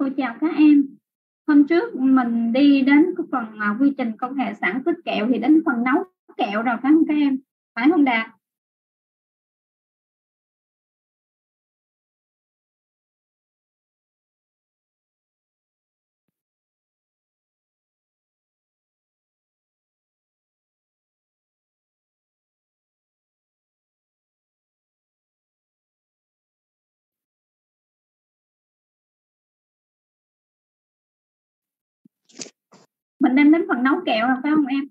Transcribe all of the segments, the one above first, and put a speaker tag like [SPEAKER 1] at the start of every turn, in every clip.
[SPEAKER 1] Cô chào các em. Hôm trước mình đi đến cái phần à, quy trình công nghệ sản xuất kẹo thì đến phần nấu kẹo rồi phải không các em? Phải không Đạt? Mình đang đến phần nấu kẹo rồi phải không em?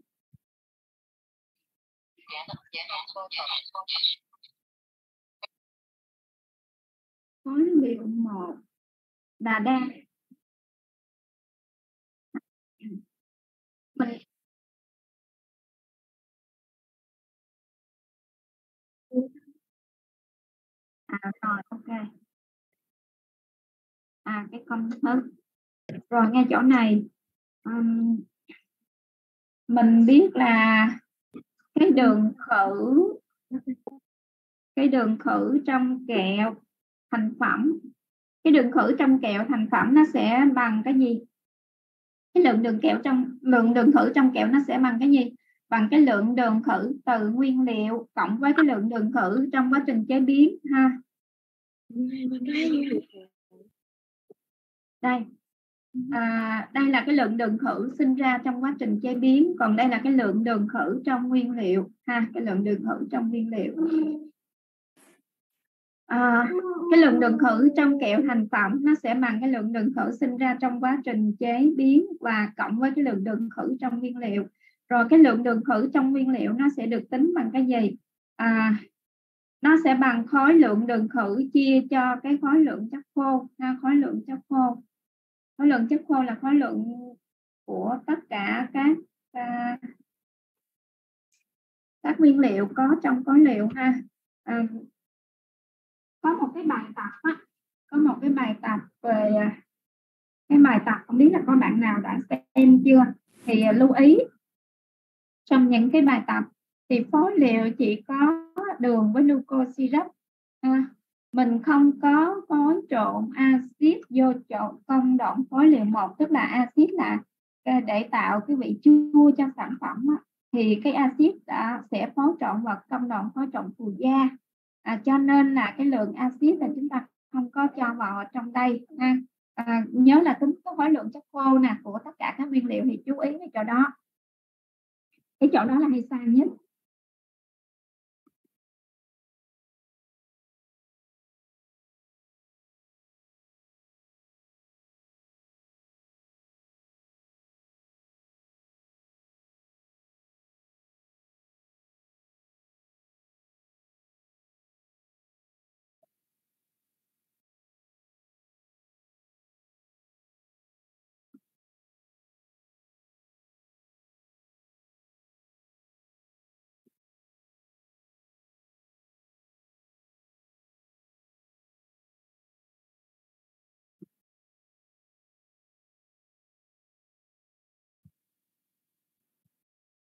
[SPEAKER 1] Khối liệu một là đang mình à rồi, ok. À cái công thức ừ. rồi, ngay chỗ này um, mình biết là cái đường khử cái đường khử trong kẹo thành phẩm. Cái đường khử trong kẹo thành phẩm nó sẽ bằng cái gì? Cái lượng đường kẹo trong lượng đường khử trong kẹo nó sẽ bằng cái gì? Bằng cái lượng đường khử từ nguyên liệu cộng với cái lượng đường khử trong quá trình chế biến ha? Đây à, đây là cái lượng đường khử sinh ra trong quá trình chế biến còn đây là cái lượng đường khử trong nguyên liệu ha cái lượng đường khử trong nguyên liệu. À, cái lượng đường khử trong kẹo thành phẩm nó sẽ bằng cái lượng đường khử sinh ra trong quá trình chế biến và cộng với cái lượng đường khử trong nguyên liệu. Rồi cái lượng đường khử trong nguyên liệu nó sẽ được tính bằng cái gì? À, nó sẽ bằng khối lượng đường khử chia cho cái khối lượng chất khô ha, khối lượng chất khô khối lượng chất khô là khối lượng của tất cả các à, các nguyên liệu có trong khối liệu ha. À, có một cái bài tập á, có một cái bài tập về à, cái bài tập không biết là có bạn nào đã xem chưa? Thì à, lưu ý trong những cái bài tập thì phối liệu chỉ có đường với glucose syrup à, mình không có phối trộn axit vô trộn công đoạn phối liệu một tức là axit là để tạo cái vị chua cho sản phẩm á, thì cái axit sẽ phối trộn vào công đoạn phối trộn phù gia à, cho nên là cái lượng axit là chúng ta không có cho vào trong đây ha. À, nhớ là tính có khối lượng chất khô nè của tất cả các nguyên liệu thì chú ý cái chỗ đó. Cái chỗ đó là hay sai nhất.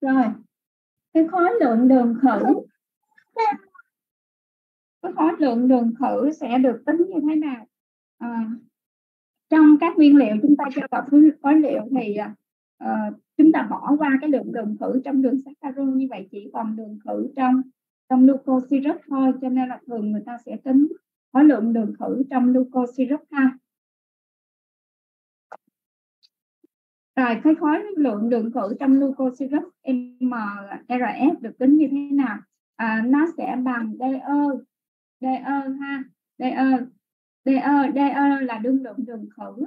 [SPEAKER 1] Rồi. Cái khối lượng đường khử. Cái khối lượng đường khử sẽ được tính như thế nào? À, trong các nguyên liệu chúng ta cho vào khối liệu thì uh, chúng ta bỏ qua cái lượng đường khử trong đường saccharose như vậy chỉ còn đường khử trong trong glucose syrup thôi cho nên là thường người ta sẽ tính khối lượng đường khử trong glucose syrup ha. Rồi cái khối lượng đường khử trong glucosirup MRS ờ, được tính như thế nào? À, nó sẽ bằng DE, DE ha, DE, DE, DE là đương lượng đường khử.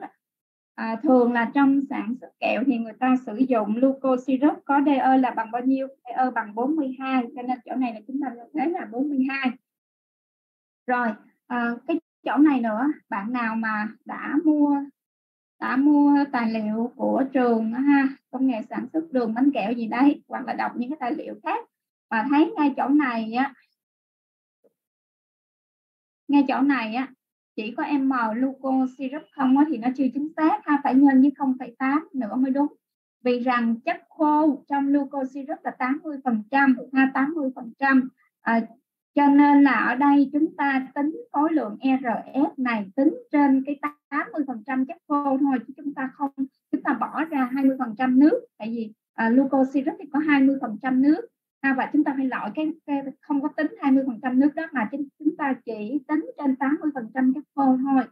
[SPEAKER 1] À, thường là trong sản xuất kẹo thì người ta sử dụng glucosirup có DE là bằng bao nhiêu? DE bằng 42 cho nên chỗ này là chúng ta thấy là 42. Rồi à, cái chỗ này nữa bạn nào mà đã mua đã mua tài liệu của trường ha công nghệ sản xuất đường bánh kẹo gì đấy hoặc là đọc những cái tài liệu khác. Và thấy ngay chỗ này á ngay chỗ này á chỉ có m glucose syrup không á, thì nó chưa chính xác ha phải nhân với 0,8 nữa mới đúng. Vì rằng chất khô trong glucose syrup là 80 phần trăm ha 80 phần trăm. À, cho nên là ở đây chúng ta tính khối lượng RF này tính trên cái 80% chất khô thôi chứ chúng ta không chúng ta bỏ ra 20% nước. Tại vì uh, glucose syrup thì có 20% nước. À, và chúng ta phải loại cái, cái không có tính 20% nước đó mà chúng, chúng ta chỉ tính trên 80% chất khô thôi.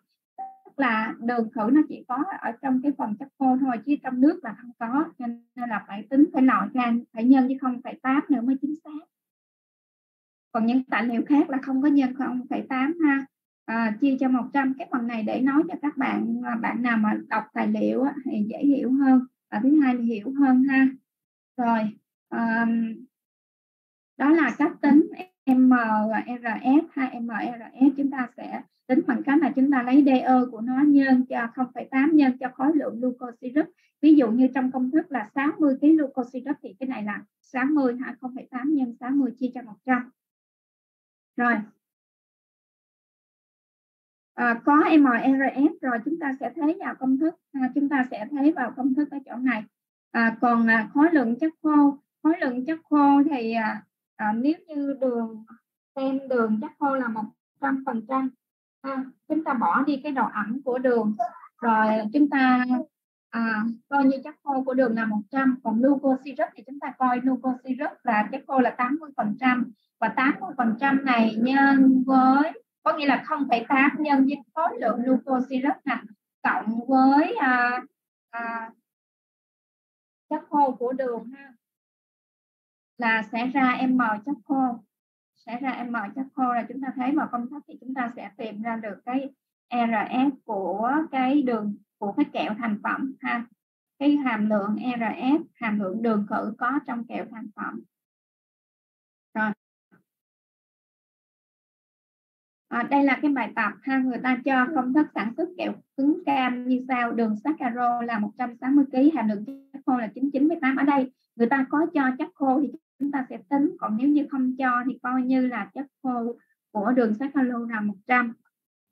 [SPEAKER 1] Tức là đường khử nó chỉ có ở trong cái phần chất khô thôi chứ trong nước là không có. Nên là phải tính phải loại ra phải nhân chứ không phải tám nữa mới chính xác còn những tài liệu khác là không có nhân không phải tám ha. À, chia cho 100 cái phần này để nói cho các bạn bạn nào mà đọc tài liệu thì dễ hiểu hơn. Và thứ hai là hiểu hơn ha. Rồi um, đó là cách tính MRF hay MRF chúng ta sẽ tính bằng cách là chúng ta lấy DO của nó nhân cho 0,8 nhân cho khối lượng glucosirup. ví dụ như trong công thức là 60 kg glucosirup thì cái này là 60 ha 0,8 nhân 60 chia cho 100 rồi. À, có MRF rồi chúng ta sẽ thấy vào công thức à, chúng ta sẽ thấy vào công thức ở chỗ này. À, còn à, khối lượng chất khô khối lượng chất khô thì à, à, nếu như đường xem đường chất khô là một trăm phần trăm chúng ta bỏ đi cái độ ẩm của đường rồi chúng ta à, coi như chất khô của đường là 100 còn glucose syrup thì chúng ta coi glucose syrup là chất khô là 80 phần trăm và 80 phần trăm này nhân với có nghĩa là 0,8 nhân với khối lượng glucose syrup nè cộng với à, à, chất khô của đường ha là sẽ ra m chất khô sẽ ra m chất khô là chúng ta thấy vào công thức thì chúng ta sẽ tìm ra được cái RS của cái đường của cái kẹo thành phẩm ha. Cái hàm lượng RS hàm lượng đường khử có trong kẹo thành phẩm. À, đây là cái bài tập ha người ta cho công thức sản xuất kẹo cứng cam như sau đường saccharose là 160 kg hàm lượng chất khô là 99,8 ở đây người ta có cho chất khô thì chúng ta sẽ tính còn nếu như không cho thì coi như là chất khô của đường saccharose là 100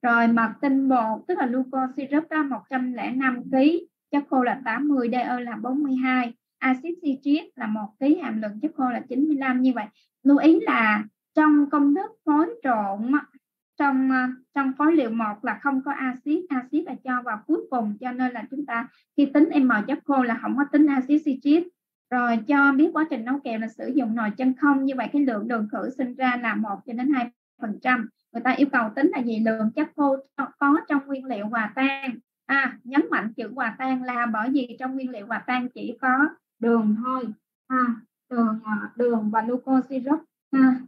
[SPEAKER 1] rồi mật tinh bột tức là glucose syrup đó 105 kg chất khô là 80 DE là 42 axit citric là 1 kg hàm lượng chất khô là 95 như vậy lưu ý là trong công thức phối trộn trong ờ, trong phối liệu một là không có axit axit là cho vào cuối cùng cho nên là chúng ta khi tính m chất khô là không có tính axit citric rồi cho biết quá trình nấu kẹo là sử dụng nồi chân không như vậy cái lượng đường khử sinh ra là 1 cho đến 2 phần trăm. Người ta yêu cầu tính là gì? Lượng chất khô có trong nguyên liệu hòa tan. À, nhấn mạnh chữ hòa tan là bởi vì trong nguyên liệu hòa tan chỉ có đường thôi. À, đường ờ, đường và glucose syrup. À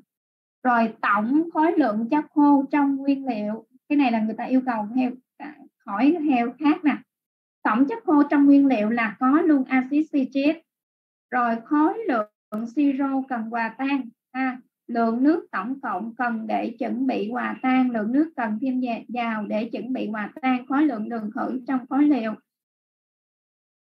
[SPEAKER 1] rồi tổng khối lượng chất khô trong nguyên liệu cái này là người ta yêu cầu theo khỏi à, hỏi khác nè. Tổng chất khô trong nguyên liệu là có luôn axit citric rồi khối lượng siro cần hòa tan. À, lượng nước tổng cộng cần để chuẩn bị hòa tan lượng nước cần thêm vào để chuẩn bị hòa tan khối lượng đường khử trong khối liệu.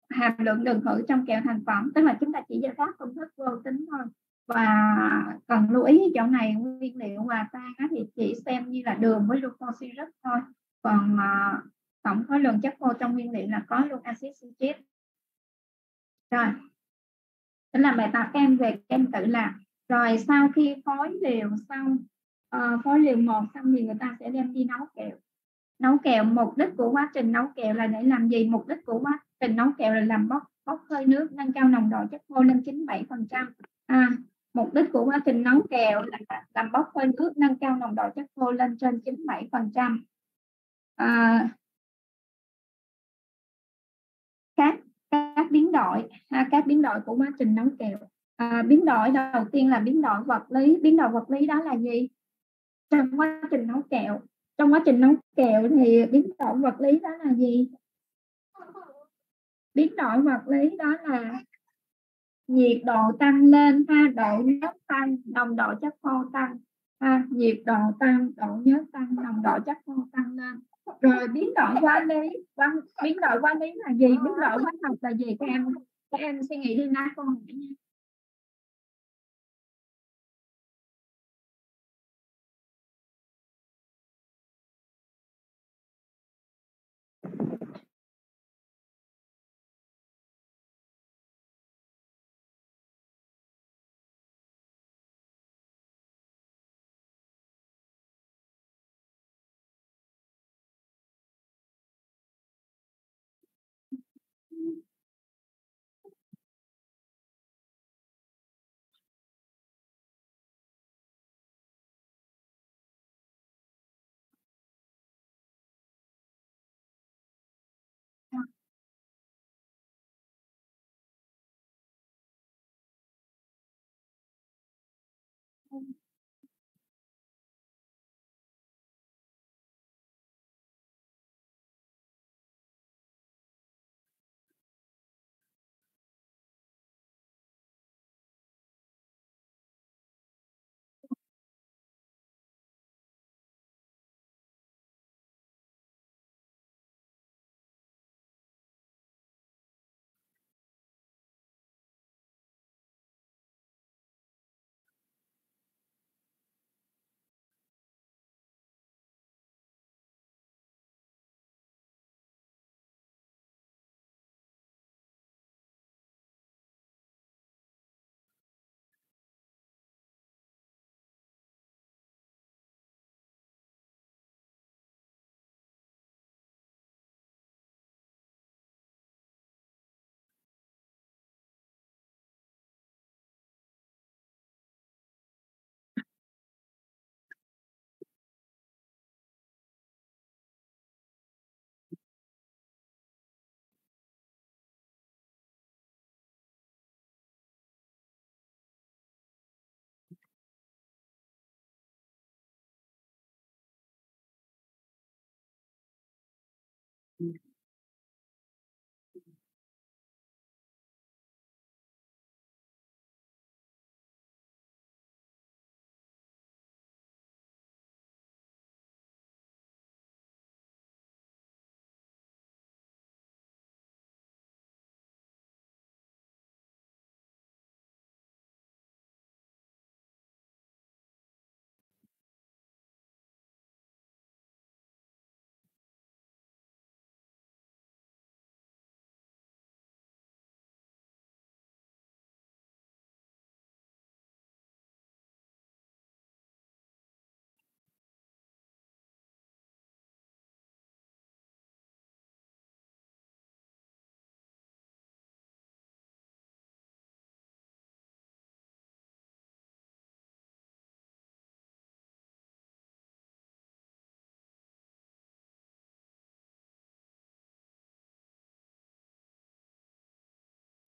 [SPEAKER 1] Hàm lượng đường khử trong kẹo thành phẩm tức là chúng ta chỉ giải pháp công thức vô tính thôi và cần lưu ý chỗ này nguyên liệu hòa tan thì chỉ xem như là đường với glucose syrup thôi. Còn uh, tổng khối lượng chất khô trong nguyên liệu là có luôn axit citric rồi. Đó là bài tập em về em tự làm. Rồi sau khi phối liều xong uh, phối liều một xong thì người ta sẽ đem đi nấu kẹo. Nấu kẹo mục đích của quá trình nấu kẹo là để làm gì? Mục đích của quá trình nấu kẹo là làm bốc bốc hơi nước nâng cao nồng độ chất khô lên 97 phần trăm. À, mục đích của quá trình nấu kẹo là làm bốc hơi nước nâng cao nồng độ chất khô lên trên 97%. à, các các biến đổi ha, các biến đổi của quá trình nấu kẹo à, biến đổi đầu tiên là biến đổi vật lý. Biến đổi vật lý đó là gì? Trong quá trình nấu kẹo trong quá trình nấu kẹo thì biến đổi vật lý đó là gì? Biến đổi vật lý đó là nhiệt độ tăng lên ha, độ nhớt tăng, nồng độ chất khô tăng ha, nhiệt độ tăng, độ nhớt tăng, nồng độ chất khô tăng lên. Rồi biến đổi quá lý biến đổi quá lý là gì? Biến đổi hóa học là gì? Các em các em suy nghĩ đi na con. hỏi nha Mm-hmm.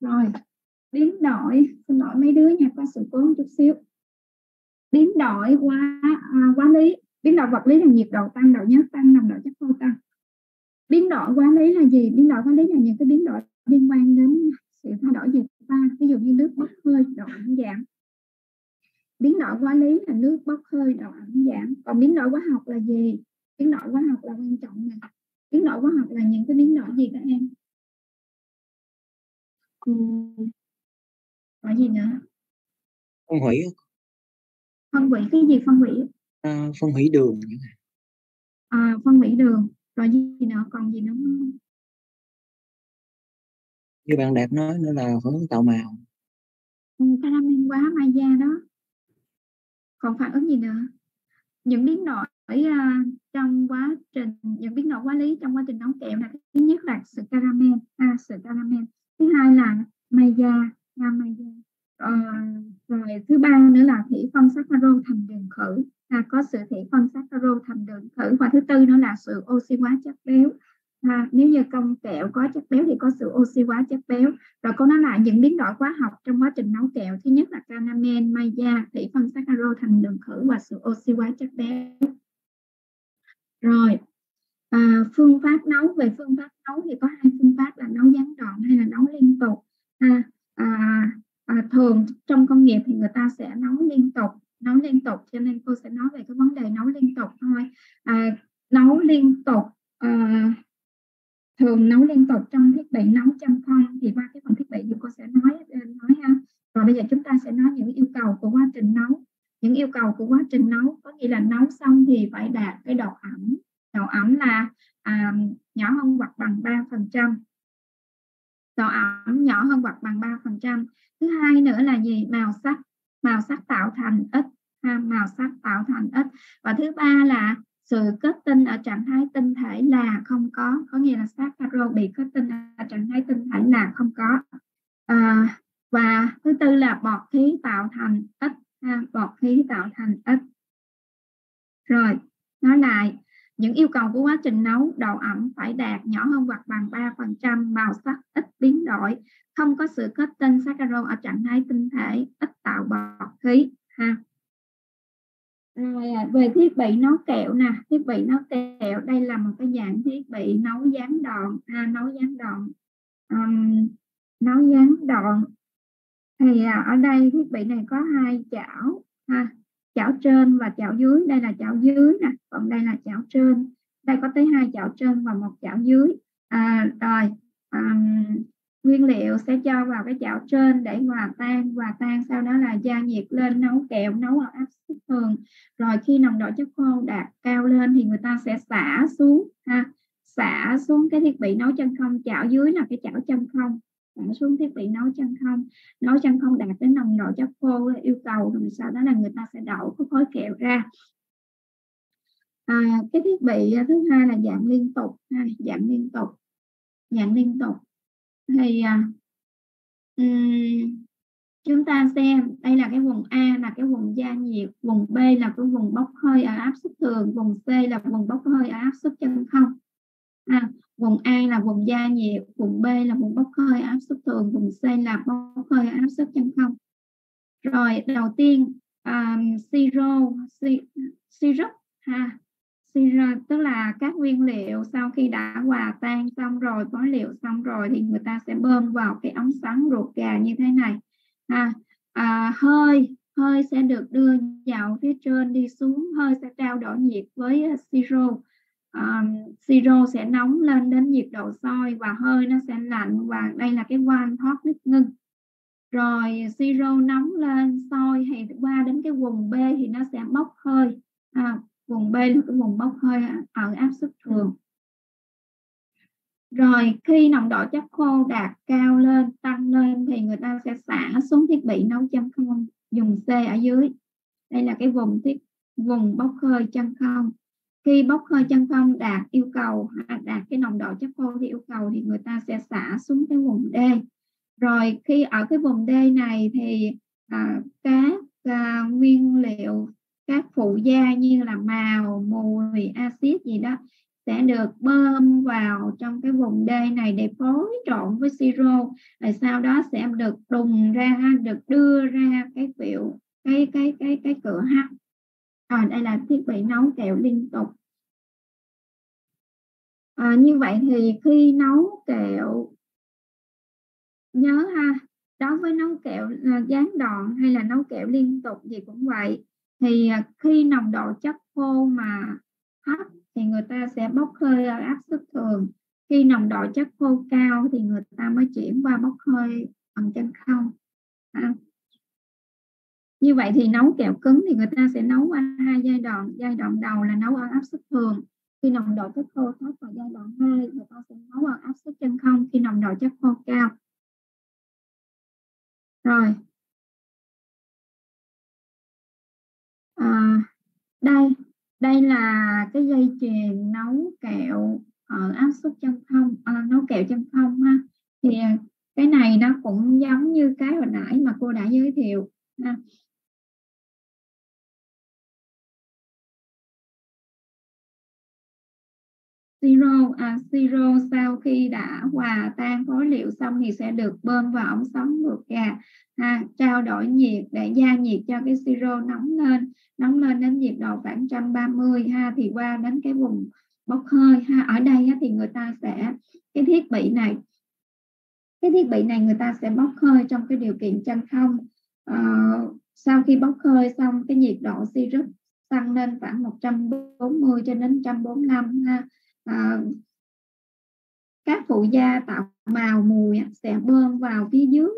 [SPEAKER 1] rồi biến đổi. Xin lỗi mấy đứa nha có sự cố một chút xíu. Biến đổi quá à, quá lý. Biến đổi vật lý là nhiệt độ tăng độ nhớ tăng nồng độ chất khô tăng. Biến đổi quá lý là gì? Biến đổi quá lý là những cái biến đổi liên quan đến sự thay đổi gì ta? Ví dụ như nước bốc hơi độ ẩm giảm. Biến đổi quá lý là nước bốc hơi độ ẩm giảm. Còn biến đổi hóa học là gì? Biến đổi hóa học là quan trọng nè. Biến đổi hóa học là những cái biến đổi gì các em? Ừ. có gì nữa?
[SPEAKER 2] Phân hủy
[SPEAKER 1] phân hủy cái gì phân hủy?
[SPEAKER 2] À, phân hủy đường
[SPEAKER 1] à, phân hủy đường. Rồi gì nữa? Còn gì nữa
[SPEAKER 2] như bạn đẹp nói nữa là phản ứng tạo màu.
[SPEAKER 1] Ừ, caramel quá mai da đó. Còn phản ứng gì nữa? Những biến đổi uh, trong quá trình những biến đổi hóa lý trong quá trình nấu kẹo là thứ nhất là sự caramel. À, sự caramel thứ hai là mai da ngam mai da ờ, rồi thứ ba nữa là thủy phân saccharose thành đường khử. Là có sự thủy phân saccharose thành đường khử. Và thứ tư nữa là sự oxy hóa chất béo. Ha, nếu như công kẹo có chất béo thì có sự oxy hóa chất béo. Rồi có nói lại những biến đổi hóa học trong quá trình nấu kẹo thứ nhất là canamen maya thủy phân saccharose thành đường khử và sự oxy hóa chất béo. Rồi à, phương pháp nấu về phương pháp nấu thì có hai phương pháp là nấu gián đoạn hay là nấu liên tục. À, à, à, thường trong công nghiệp thì người ta sẽ nấu liên tục nấu liên tục cho nên cô sẽ nói về cái vấn đề nấu liên tục thôi. À, nấu liên tục à, thường nấu liên tục trong thiết bị nấu chân không thì qua cái phần thiết bị thì cô sẽ nói ờ, nói ha. Và bây giờ chúng ta sẽ nói những yêu cầu của quá trình nấu. Những yêu cầu của quá trình nấu có nghĩa là nấu xong thì phải đạt cái độ ẩm độ ẩm là à, nhỏ hơn hoặc bằng 3 phần trăm. Độ ẩm nhỏ hơn hoặc bằng 3 phần trăm. Thứ hai nữa là gì? Màu sắc. Màu sắc tạo thành ít ha, màu sắc tạo thành ít và thứ ba là sự kết tinh ở trạng thái tinh thể là không có có nghĩa là saccharose bị kết tinh ở trạng thái tinh thể là không có. À, và thứ tư là bọt khí tạo thành ít ha, bọt khí tạo thành ít rồi nói lại những yêu cầu của quá trình nấu độ ẩm phải đạt nhỏ hơn hoặc bằng 3% màu sắc ít biến đổi không có sự kết tinh saccharose ở trạng thái tinh thể ít tạo bọt khí ha. Rồi à, về thiết bị nấu kẹo nè. Thiết bị nấu kẹo đây là một cái dạng thiết bị nấu gián đòn, à, nấu gián đòn, um, nấu gián đòn. thì à, ở đây thiết bị này có hai chảo ha chảo trên và chảo dưới. Đây là chảo dưới nè. Còn đây là chảo trên. Đây có tới hai chảo trên và một chảo dưới. À, rồi um, nguyên liệu sẽ cho vào cái chảo trên để hòa tan. Hòa tan sau đó là gia nhiệt lên nấu kẹo nấu ở áp suất thường. Rồi khi nồng độ chất khô đạt cao lên thì người ta sẽ xả xuống ha. Xả xuống cái thiết bị nấu chân không. Chảo dưới là cái chảo chân không xả xuống thiết bị nấu chân không? Nấu chân không đạt đến nồng độ chất khô yêu cầu rồi sau đó là người ta sẽ đổ cái khối kẹo ra. À, cái thiết bị à, thứ hai là dạng liên tục ha, dạng liên tục dạng liên tục. Thì um, chúng ta xem đây là cái vùng A là cái vùng gia nhiệt vùng B là cái vùng bốc hơi ở áp suất thường vùng C là vùng bốc hơi ở áp suất chân không. À, vùng A là vùng da nhiệt vùng B là vùng bốc hơi áp suất thường vùng C là bốc hơi áp suất chân không. Rồi đầu tiên um, siro syrup ha syrup tức là các nguyên liệu sau khi đã hòa tan xong rồi phối liệu xong rồi thì người ta sẽ bơm vào cái ống xoắn ruột gà như thế này ha. À, hơi hơi sẽ được đưa vào phía trên đi xuống hơi sẽ trao đổi nhiệt với ờ, siro um, siro sẽ nóng lên đến nhiệt độ sôi và hơi nó sẽ lạnh và đây là cái van thoát nước ngưng rồi siro nóng lên sôi thì qua đến cái vùng B thì nó sẽ bốc hơi. À, vùng B là cái vùng bốc hơi ở áp suất thường. Rồi khi nồng độ chất khô đạt cao lên tăng lên thì người ta sẽ xả xuống thiết bị nấu chân không? Dùng C ở dưới. Đây là cái vùng thiết vùng bốc hơi chân không khi bốc hơi chân không đạt yêu cầu đạt cái nồng độ chất khô thì yêu cầu thì người ta sẽ xả xuống cái vùng D. Rồi khi ở cái vùng D này thì à, các à, nguyên liệu các phụ gia như là màu mùi axit gì đó sẽ được bơm vào trong cái vùng D này để phối trộn với siro. Rồi sau đó sẽ được đùng ra được đưa ra cái biểu cái cái cái cái cửa hắt. À, đây là thiết bị nấu kẹo liên tục à, như vậy thì khi nấu kẹo nhớ ha đối với nấu kẹo dán gián đoạn hay là nấu kẹo liên tục gì cũng vậy thì ờ, khi nồng độ chất khô mà thấp thì người ta sẽ bốc hơi ở áp suất thường khi nồng độ chất khô cao thì người ta mới chuyển qua bốc hơi bằng chân không à. như vậy thì nấu kẹo cứng thì người ta sẽ nấu qua hai giai đoạn giai đoạn đầu là nấu ở áp suất thường khi nồng độ chất khô thấp vào giai đoạn 2 người ta sẽ nấu bằng áp suất chân không. Khi nồng độ chất khô cao. Rồi. À, đây đây là cái dây chuyền nấu kẹo ở áp suất chân không à, nấu kẹo chân không ha. Thì à, cái này nó cũng giống như cái hồi nãy mà cô đã giới thiệu ha. Siro à, siro sau khi đã hòa tan phối liệu xong thì sẽ được bơm vào ống sống ngược gà. Ha, trao đổi nhiệt để gia nhiệt cho cái siro nóng lên. Nóng lên đến nhiệt độ khoảng 130 ha thì qua đến cái vùng bốc hơi ha. Ở đây thì người ta sẽ cái thiết bị này cái thiết bị này người ta sẽ bốc hơi trong cái điều kiện chân không. À, sau khi bốc hơi xong cái nhiệt độ siro tăng lên khoảng 140 cho đến 145 ha à, các phụ gia tạo màu mùi sẽ bơm vào phía dưới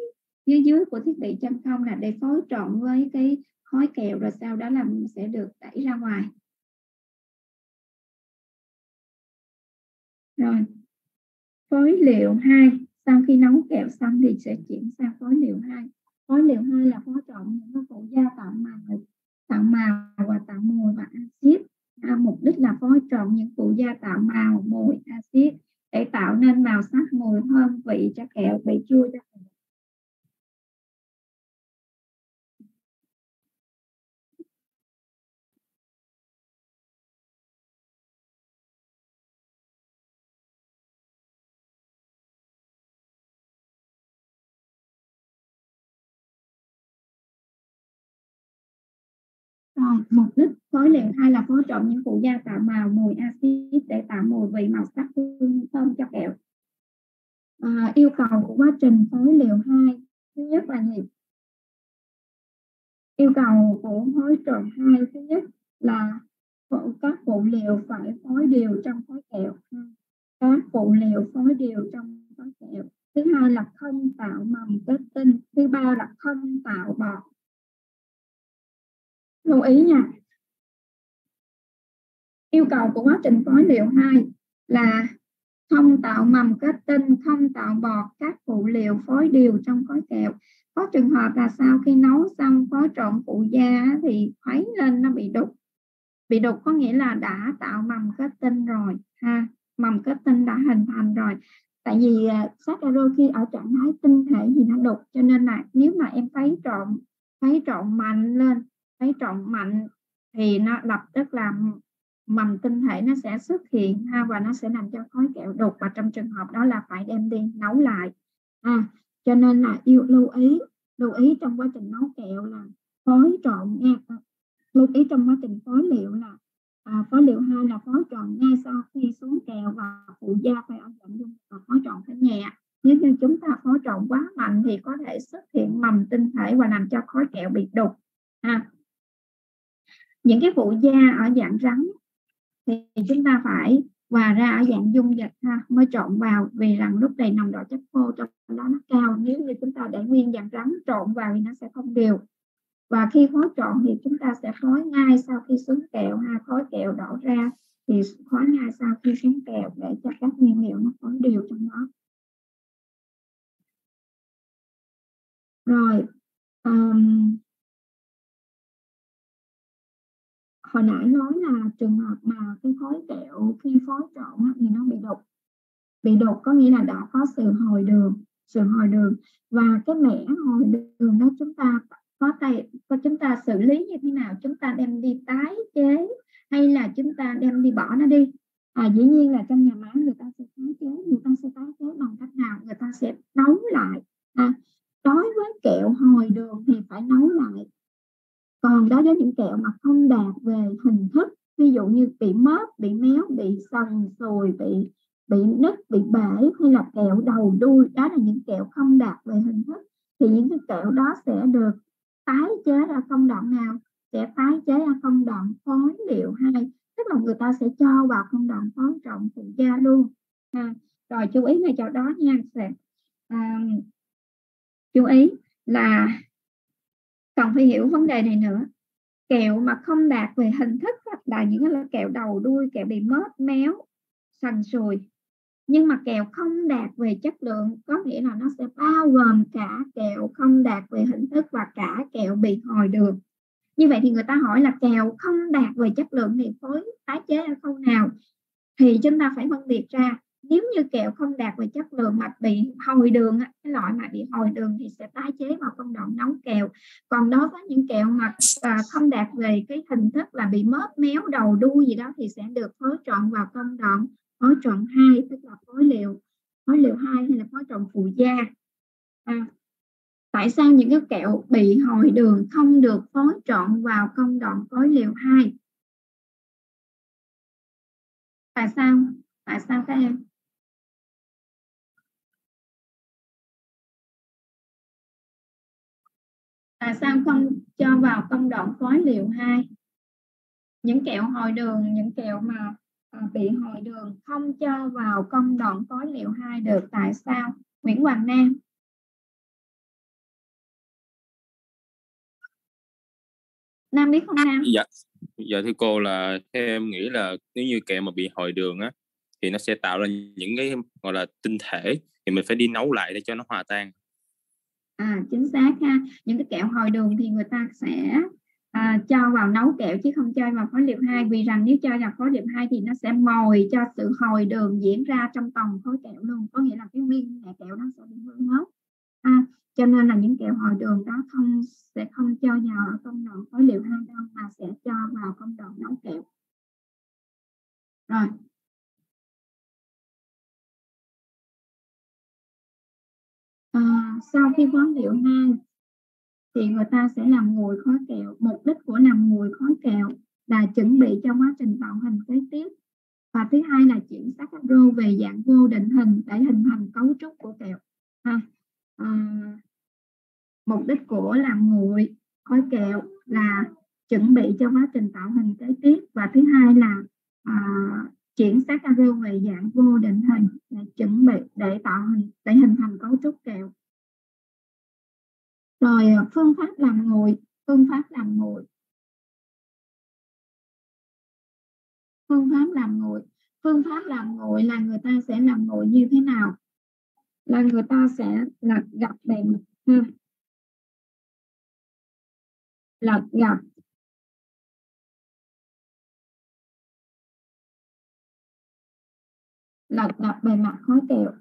[SPEAKER 1] phía dưới của thiết bị chân không là để phối trộn với cái khói kẹo rồi sau đó là sẽ được đẩy ra ngoài. Rồi phối liệu 2 sau khi nấu kẹo xong thì sẽ chuyển sang phối liệu 2 phối liệu 2 là phối trộn những cái phụ gia tạo màu tạo màu và tạo mùi và axit à, mục đích là phối trộn những phụ gia tạo màu mùi axit để tạo nên màu sắc mùi thơm vị cho kẹo vị chua cho kẹo. Rồi, mục đích phối liệu hai là phối trộn những phụ gia tạo màu mùi axit để tạo mùi vị màu sắc hương thơm cho kẹo. À, yêu cầu của quá trình phối liệu hai thứ nhất là gì? Yêu cầu của phối trộn hai thứ nhất là các phụ liệu phải phối đều trong khối kẹo. Các phụ liệu phối đều trong khối kẹo. Thứ hai là không tạo mầm kết tinh. Thứ ba là không tạo bọt lưu ý nha. Yêu cầu của quá trình phối liệu 2 là không tạo mầm kết tinh không tạo bọt các phụ liệu phối đều trong gói kẹo. Có trường hợp là sau khi nấu xong phối trộn phụ gia thì khuấy lên nó bị đục. Bị đục có nghĩa là đã tạo mầm kết tinh rồi ha mầm kết tinh đã hình thành rồi. Tại vì à, saccharose khi ở trạng thái tinh thể thì nó đục cho nên là nếu mà em khuấy trộn khuấy trộn mạnh lên thấy trộn mạnh thì nó lập tức là mầm tinh thể nó sẽ xuất hiện ha và nó sẽ làm cho khói kẹo đục và trong trường hợp đó là phải đem đi nấu lại. À, cho nên là yêu lưu ý lưu ý trong quá trình nấu kẹo là phối trộn nha. À, lưu ý trong quá trình phối liệu là à, phối liệu hai là phối trộn ngay sau khi xuống kẹo và phụ gia phải ở dạng dung và phối trộn phải nhẹ. Nếu như chúng ta phối trộn quá mạnh thì có thể xuất hiện mầm tinh thể và làm cho khói kẹo bị đục. Ha những cái phụ da ở dạng rắn thì chúng ta phải hòa ra ở dạng dung dịch ha mới trộn vào vì rằng lúc này nồng độ chất khô trong đó nó cao. Nếu như chúng ta để nguyên dạng rắn trộn vào thì nó sẽ không đều. Và khi khói trộn thì chúng ta sẽ khói ngay sau khi xuống kẹo ha khói kẹo đổ ra thì khói ngay sau khi xuống kẹo để cho các nguyên liệu nó phối đều trong đó. Rồi um, hồi nãy nói là trường hợp mà cái khối kẹo khi phối trộn thì nó bị đục. Bị đục có nghĩa là đã có sự hồi đường sự hồi đường. Và cái mẻ hồi đường đó chúng ta có tay có chúng ta xử lý như thế nào? Chúng ta đem đi tái chế hay là chúng ta đem đi bỏ nó đi? À, dĩ nhiên là trong nhà máy người ta sẽ tái chế người ta sẽ tái chế bằng cách nào? Người ta sẽ nấu lại. À, đối với kẹo hồi đường thì phải nấu lại còn đối với những kẹo mà không đạt về hình thức ví dụ như bị mớp bị méo bị sần sùi bị bị nứt bị bể hay là kẹo đầu đuôi đó là những kẹo không đạt về hình thức thì những cái kẹo đó sẽ được tái chế ra công đoạn nào sẽ tái chế ra công đoạn phối liệu hay tức là người ta sẽ cho vào công đoạn phối trộn phụ gia luôn ha. rồi chú ý ngay chỗ đó nha sẽ à, chú ý là còn phải hiểu vấn đề này nữa. Kẹo mà không đạt về hình thức là những cái kẹo đầu đuôi, kẹo bị mớt méo, sần sùi. Nhưng mà kẹo không đạt về chất lượng, có nghĩa là nó sẽ bao gồm cả kẹo không đạt về hình thức và cả kẹo bị hồi đường. Như vậy thì người ta hỏi là kẹo không đạt về chất lượng thì phối tái chế ở khâu nào? Thì chúng ta phải phân biệt ra nếu như kẹo không đạt về chất lượng mà bị hồi đường cái loại mà bị hồi đường thì sẽ tái chế vào công đoạn nấu kẹo. Còn đối với những kẹo mà à, không đạt về cái hình thức là bị mớp méo đầu đuôi gì đó thì sẽ được phối trộn vào công đoạn phối trộn hai tức là phối liệu phối liệu hai hay là phối trộn phụ gia. À, tại sao những cái kẹo bị hồi đường không được phối trộn vào công đoạn phối liệu hai? Tại sao? Tại sao các em? Tại sao không cho vào công đoạn khói liệu hai? Những kẹo hồi đường những kẹo mà à, bị hồi đường không cho vào công đoạn khói liệu hai được tại sao? Nguyễn Hoàng Nam. Nam biết không Nam?
[SPEAKER 3] Dạ. Dạ thưa cô là theo em nghĩ là nếu như kẹo mà bị hồi đường á thì nó sẽ tạo ra những cái gọi là tinh thể thì mình phải đi nấu lại để cho nó hòa tan.
[SPEAKER 1] À chính xác ha. Những cái kẹo hồi đường thì người ta sẽ à, cho vào nấu kẹo chứ không cho vào khối liệu hai. Vì rằng nếu cho vào khối liệu hai thì nó sẽ mồi cho sự hồi đường diễn ra trong toàn khối kẹo luôn. Có nghĩa là cái viên mẹ kẹo nó sẽ bị hư mất à, cho nên là những kẹo hồi đường đó không sẽ không cho vào công đoạn khối liệu hai đâu mà sẽ cho vào công đoạn nấu kẹo. Rồi à, sau khi quán liệu hai thì người ta sẽ làm nguội khói kẹo mục đích của làm nguội khói kẹo là chuẩn bị cho quá trình tạo hình kế tiếp và thứ hai là chuyển saccharose về dạng vô định hình để hình thành cấu trúc của kẹo ha. À, mục đích của làm nguội khói kẹo là chuẩn bị cho quá trình tạo hình kế tiếp và thứ hai là à, chuyển sát saccharose về dạng vô định hình để chuẩn bị để tạo hình, để hình thành cấu trúc kẹo. Rồi à, phương pháp làm nguội, phương pháp làm nguội. Phương pháp làm nguội, phương pháp làm nguội là người ta sẽ làm nguội như thế nào? Là người ta sẽ là gặp bề mặt ha? Lật gặp lật gặp bề mặt khối kẹo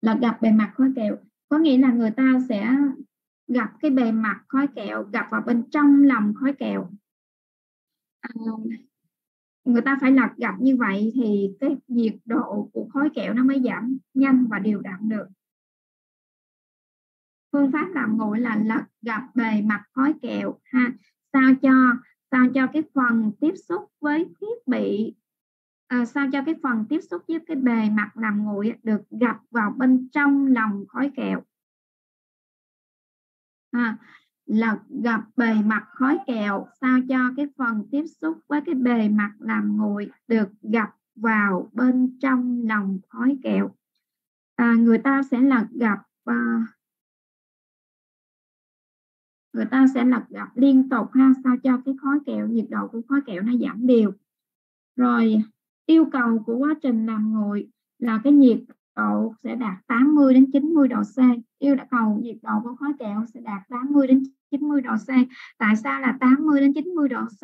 [SPEAKER 1] lật gặp bề mặt khối kẹo có nghĩa là người ta sẽ gặp cái bề mặt khói kẹo gặp vào bên trong lòng khói kẹo. À, người ta phải lật gặp như vậy thì cái nhiệt độ của khói kẹo nó mới giảm nhanh và đều đặn được. Phương pháp làm nguội là lật gặp bề mặt khói kẹo ha. Sao cho sao cho cái phần tiếp xúc với thiết bị à, sao cho cái phần tiếp xúc với cái bề mặt làm nguội được gặp vào bên trong lòng khói kẹo? À, là gặp bề mặt khói kẹo sao cho cái phần tiếp xúc với cái bề mặt làm nguội được gặp vào bên trong lòng khói kẹo? À, người ta sẽ lật gặp à, ờ, người ta sẽ lật gặp liên tục ha sao cho cái khói kẹo nhiệt độ của khói kẹo nó giảm đều. Rồi yêu cầu của quá trình làm nguội là cái nhiệt độ sẽ đạt 80 đến 90 độ C. Yêu cầu nhiệt độ của khói kẹo sẽ đạt 80 đến 90 độ C. Tại sao là 80 đến 90 độ C?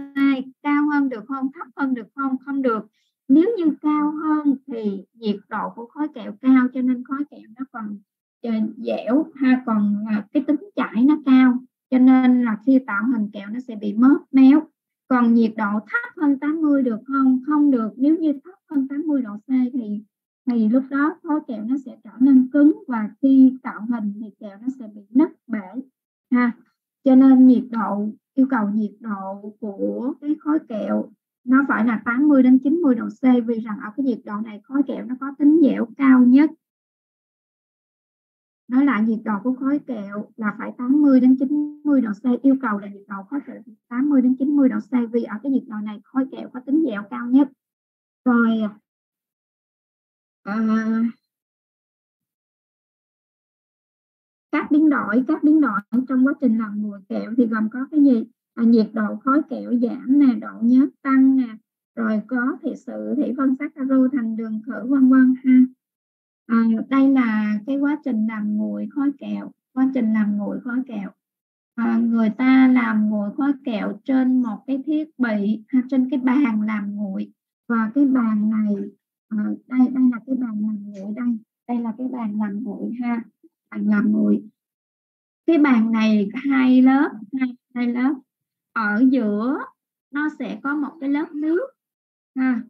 [SPEAKER 1] Cao hơn được không? Thấp hơn được không? Không được. Nếu như cao hơn thì nhiệt độ của khói kẹo cao, cho nên khói kẹo nó còn dẻo, ha, còn à, cái tính chảy nó cao cho nên là khi tạo hình kẹo nó sẽ bị mớp méo còn nhiệt độ thấp hơn 80 được không? Không được. Nếu như thấp hơn 80 độ C thì thì lúc đó khối kẹo nó sẽ trở nên cứng và khi tạo hình thì kẹo nó sẽ bị nứt bể, ha. Cho nên nhiệt độ, yêu cầu nhiệt độ của cái khối kẹo nó phải là 80 đến 90 độ C vì rằng ở cái nhiệt độ này khối kẹo nó có tính dẻo cao nhất nói lại nhiệt độ của khối kẹo là phải 80 đến 90 độ C yêu cầu là nhiệt độ khối kẹo 80 đến 90 độ C vì ở cái nhiệt độ này khối kẹo có tính dẻo cao nhất. Rồi à, các biến đổi các biến đổi trong quá trình làm mùi kẹo thì gồm có cái gì à, nhiệt độ khối kẹo giảm nè độ nhớt tăng nè rồi có thị sự thị phân saccharo thành đường khử vân vân ha à, đây là cái quá trình làm nguội khói kẹo quá trình làm nguội khói kẹo. À, người ta làm nguội khói kẹo trên một cái thiết bị ha, trên cái bàn làm nguội và cái bàn này à, đây đây là cái bàn làm nguội đây. Đây là cái bàn làm nguội ha bàn làm nguội cái bàn này hai lớp hai, hai lớp. Ở giữa nó sẽ có một cái lớp nước ha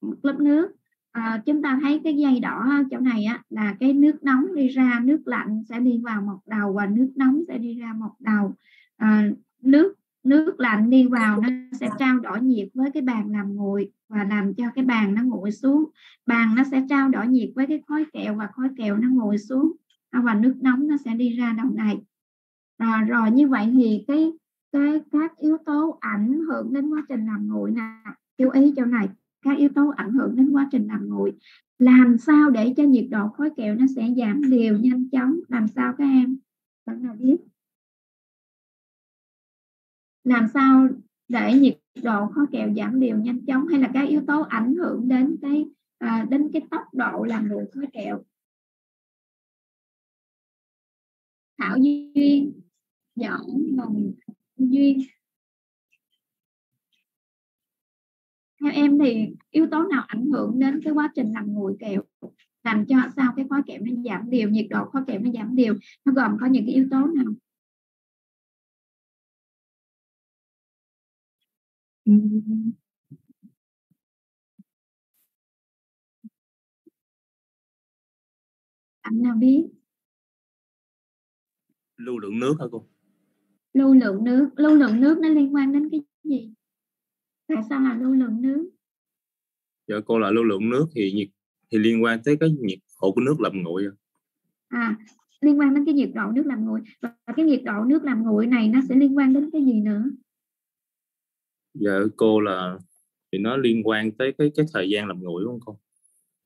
[SPEAKER 1] một lớp nước à, chúng ta thấy cái dây đỏ chỗ này á là cái nước nóng đi ra nước lạnh sẽ đi vào một đầu và nước nóng sẽ đi ra một đầu. À, nước nước lạnh đi vào nó sẽ trao đổi nhiệt với cái bàn làm nguội và làm cho cái bàn nó nguội xuống. Bàn nó sẽ trao đổi nhiệt với cái khói kẹo và khói kẹo nó nguội xuống à, và nước nóng nó sẽ đi ra đầu này. À, rồi như vậy thì cái cái các yếu tố ảnh hưởng đến quá trình làm nguội nè. Chú ý chỗ này các yếu tố ảnh hưởng đến quá trình làm nguội làm sao để cho nhiệt độ khối kẹo nó sẽ giảm đều nhanh chóng? Làm sao các em? Bạn nào biết? Làm sao để nhiệt độ khối kẹo giảm đều nhanh chóng? Hay là các yếu tố ảnh hưởng đến cái à, đến cái tốc độ làm nguội khối kẹo? Thảo Duyên giỏi mừng Duyên theo em thì yếu tố nào ảnh hưởng đến cái quá trình làm nguội kẹo? Làm cho sao cái khói kẹo nó giảm đều nhiệt độ khói kẹo nó giảm đều nó gồm có những cái yếu tố nào? Anh nào biết?
[SPEAKER 3] Lưu lượng nước hả cô?
[SPEAKER 1] Lưu lượng nước lưu lượng nước nó liên quan đến cái gì tại sao là lưu lượng nước?
[SPEAKER 3] Dạ cô là lưu lượng nước thì nhiệt thì liên quan tới cái nhiệt độ của nước làm nguội
[SPEAKER 1] à liên quan đến cái nhiệt độ nước làm nguội. Và cái nhiệt độ nước làm nguội này nó sẽ liên quan đến cái gì nữa?
[SPEAKER 3] Dạ cô là thì nó liên quan tới cái cái thời gian làm nguội đúng không cô?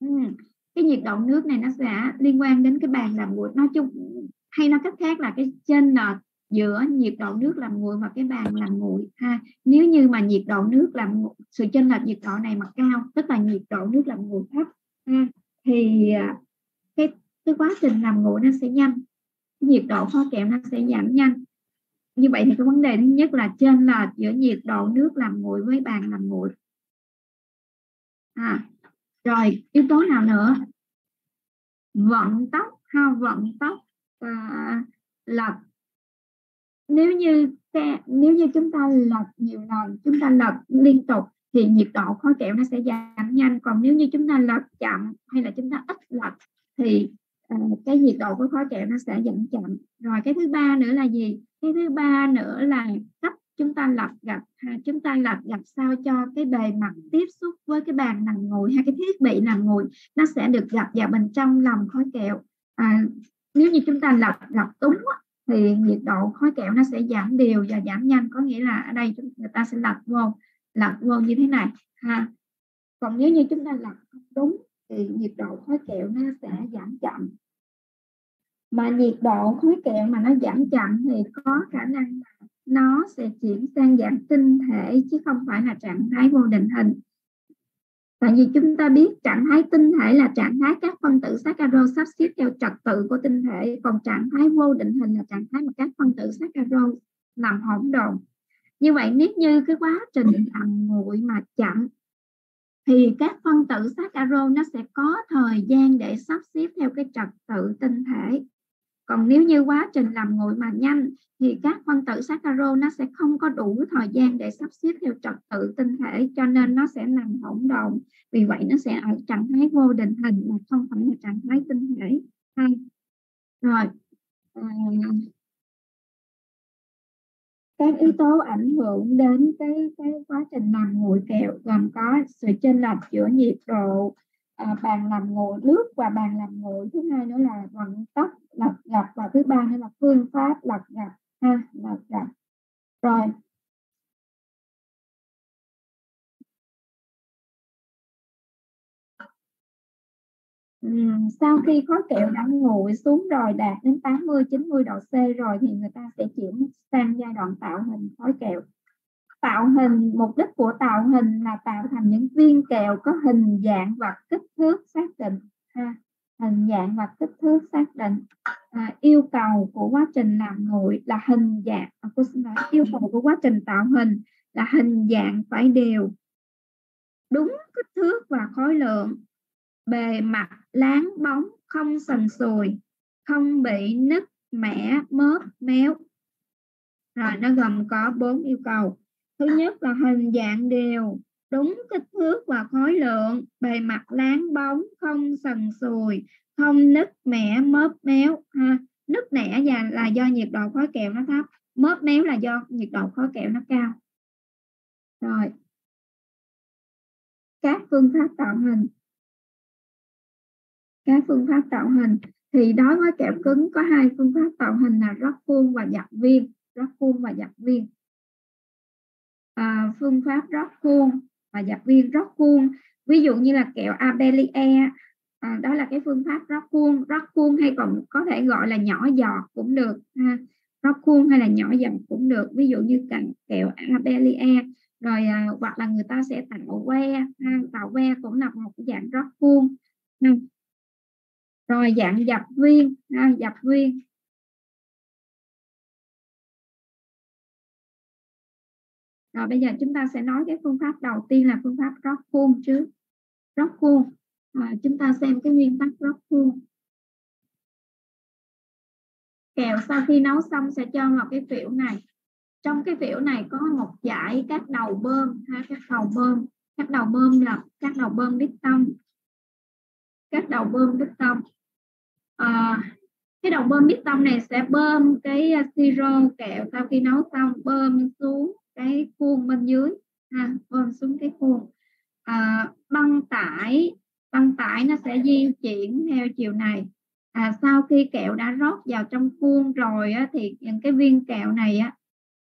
[SPEAKER 1] Ừ. cái nhiệt độ nước này nó sẽ liên quan đến cái bàn làm nguội. Nói chung hay nói cách khác là cái trên lệch giữa nhiệt độ nước làm nguội và cái bàn làm nguội ha. Nếu như mà nhiệt độ nước làm nguội, sự chênh lệch nhiệt độ này mà cao tức là nhiệt độ nước làm nguội thấp ha, thì à, cái cái quá trình làm nguội nó sẽ nhanh nhiệt độ kho kẹo nó sẽ giảm nhanh. Như vậy thì cái vấn đề thứ nhất là trên là giữa nhiệt độ nước làm nguội với bàn làm nguội. À, rồi yếu tố nào nữa? Vận tốc ha vận tốc à, lệch nếu như nếu như chúng ta lật nhiều lần chúng ta lật liên tục thì nhiệt độ khói kẹo nó sẽ giảm nhanh. Còn nếu như chúng ta lật chậm hay là chúng ta ít lật thì uh, cái nhiệt độ của khói kẹo nó sẽ giảm chậm. Rồi cái thứ ba nữa là gì? Cái thứ ba nữa là cách chúng ta lật gặp à, chúng ta lật gặp sao cho cái bề mặt tiếp xúc với cái bàn nằm ngồi hay cái thiết bị nằm ngồi nó sẽ được gặp vào bên trong lòng khói kẹo à, nếu như chúng ta lật lật túng thì nhiệt độ khói kẹo nó sẽ giảm đều và giảm nhanh, có nghĩa là ở đây người ta sẽ lật vô lật vô như thế này, ha. Còn nếu như chúng ta lật không đúng thì nhiệt độ khói kẹo nó sẽ giảm chậm. Mà nhiệt độ khói kẹo mà nó giảm chậm thì có khả năng nó sẽ chuyển sang dạng tinh thể chứ không phải là trạng thái vô định hình tại vì chúng ta biết trạng thái tinh thể là trạng thái các phân tử saccharose sắp xếp theo trật tự của tinh thể, còn trạng thái vô định hình là trạng thái mà các phân tử saccharose nằm hỗn độn. Như vậy nếu như cái quá trình làm nguội mà chậm, thì các phân tử saccharose nó sẽ có thời gian để sắp xếp theo cái trật tự tinh thể còn nếu như quá trình làm nguội mà nhanh thì các phân tử saccharose nó sẽ không có đủ thời gian để sắp xếp theo trật tự tinh thể cho nên nó sẽ nằm hỗn độn. Vì vậy nó sẽ ở trạng thái vô định hình mà không phải là trạng thái tinh thể. Hay rồi à, các yếu tố ảnh hưởng đến cái cái quá trình làm nguội kẹo gồm có sự chênh lệch giữa nhiệt độ à, bàn làm nguội nước và bàn làm nguội thứ hai nữa là vận tốc lật gặp và thứ ba nữa là phương pháp lật gặp ha lật gặp. Rồi. Sau khi khói kẹo đã nguội xuống rồi đạt đến 80 90 độ C rồi thì người ta sẽ chuyển sang giai đoạn tạo hình khói kẹo tạo hình mục đích của tạo hình là tạo thành những viên kẹo có hình dạng và kích thước xác định. Ha hình dạng và kích thước xác định. À, yêu cầu của quá trình làm nguội là hình dạng. À, cô xin nói yêu cầu của quá trình tạo hình là hình dạng phải đều đúng kích thước và khối lượng bề mặt láng bóng không sần sùi không bị nứt mẻ mớp méo. Rồi nó gồm có bốn yêu cầu thứ nhất là hình dạng đều, đúng kích thước và khối lượng, bề mặt láng bóng không sần sùi, không nứt mẻ, mớp méo, ha. Nứt nẻ và là do nhiệt độ khối kẹo nó thấp, mớp méo là do nhiệt độ khối kẹo nó cao. Rồi. Các phương pháp tạo hình. Các phương pháp tạo hình. Thì đối với kẹo cứng có hai phương pháp tạo hình là rót khuôn và dập viên rót khuôn và dập viên à, phương pháp rót khuôn và dập viên rót khuôn. Ví dụ như là kẹo abelie à, đó là cái phương pháp rót khuôn. Rót khuôn hay còn có thể gọi là nhỏ giọt cũng được ha. Rót khuôn hay là nhỏ giọt cũng được. Ví dụ như cạnh kẹo abelie. Rồi à, hoặc là người ta sẽ tạo que ha, tạo que cũng là một dạng rót khuôn. Ha. rồi dạng dập viên ha, dập viên. Rồi bây giờ chúng ta sẽ nói cái phương pháp đầu tiên là phương pháp rót khuôn trước. Rót khuôn. À, chúng ta xem cái nguyên tắc rót khuôn. Kẹo sau khi nấu xong sẽ cho vào cái phễu này. Trong cái phễu này có một dải các đầu bơm ha các đầu bơm. Các đầu bơm là các đầu bơm bít tông. Các đầu bơm bít tông. À, cái đầu bơm bít tông này sẽ bơm cái siro kẹo sau khi nấu xong bơm xuống cái khuôn bên dưới. Ha, bơm xuống cái khuôn. À, băng tải băng tải nó sẽ di chuyển theo chiều này. À, sau khi kẹo đã rót vào trong khuôn rồi á, thì những cái viên kẹo này á,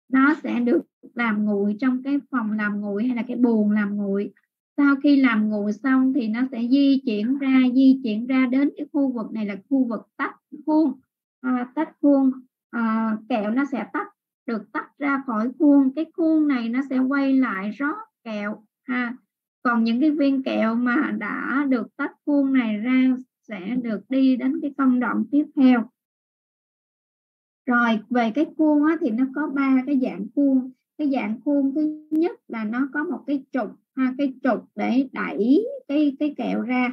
[SPEAKER 1] nó sẽ được làm nguội trong cái phòng làm nguội hay là cái buồng làm nguội. Sau khi làm nguội xong thì nó sẽ di chuyển ra di chuyển ra đến cái khu vực này là khu vực tách khuôn. À, tách khuôn. À, kẹo nó sẽ tách được tách ra khỏi khuôn cái khuôn này nó sẽ quay lại rót kẹo ha. Còn những cái viên kẹo mà đã được tách khuôn này ra sẽ được đi đến cái công đoạn tiếp theo. Rồi về cái khuôn á, thì nó có ba cái dạng khuôn. Cái dạng khuôn thứ nhất là nó có một cái trục ha cái trục để đẩy cái cái kẹo ra.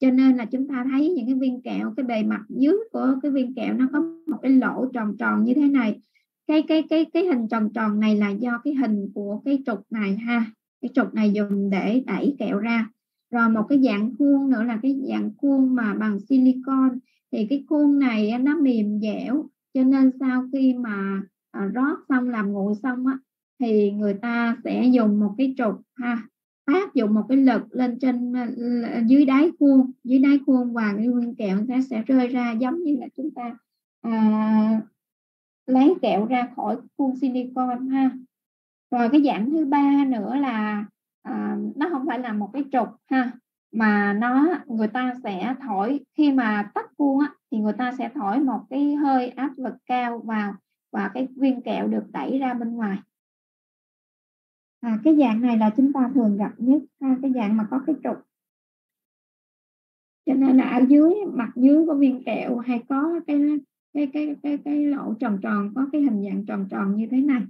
[SPEAKER 1] Cho nên là chúng ta thấy những cái viên kẹo cái bề mặt dưới của cái viên kẹo nó có một cái lỗ tròn tròn như thế này cái cái cái cái hình tròn tròn này là do cái hình của cái trục này ha. Cái trục này dùng để đẩy kẹo ra. Rồi một cái dạng khuôn nữa là cái dạng khuôn mà bằng silicon thì cái khuôn này nó mềm dẻo. Cho nên sau khi mà à, rót xong làm nguội xong á thì người ta sẽ dùng một cái trục ha áp dụng một cái lực lên trên dưới đáy khuôn. Dưới đáy khuôn và cái nguyên kẹo nó sẽ rơi ra giống như là chúng ta à, lấy kẹo ra khỏi khuôn silicon ha. Rồi cái dạng thứ ba nữa là à, nó không phải là một cái trục ha mà nó người ta sẽ thổi khi mà tắt khuôn á, thì người ta sẽ thổi một cái hơi áp lực cao vào và cái viên kẹo được đẩy ra bên ngoài. À, cái dạng này là chúng ta thường gặp nhất ha, cái dạng mà có cái trục. Cho nên là ở dưới mặt dưới của viên kẹo hay có cái cái cái cái cái lỗ tròn tròn, có cái hình dạng tròn tròn như thế này.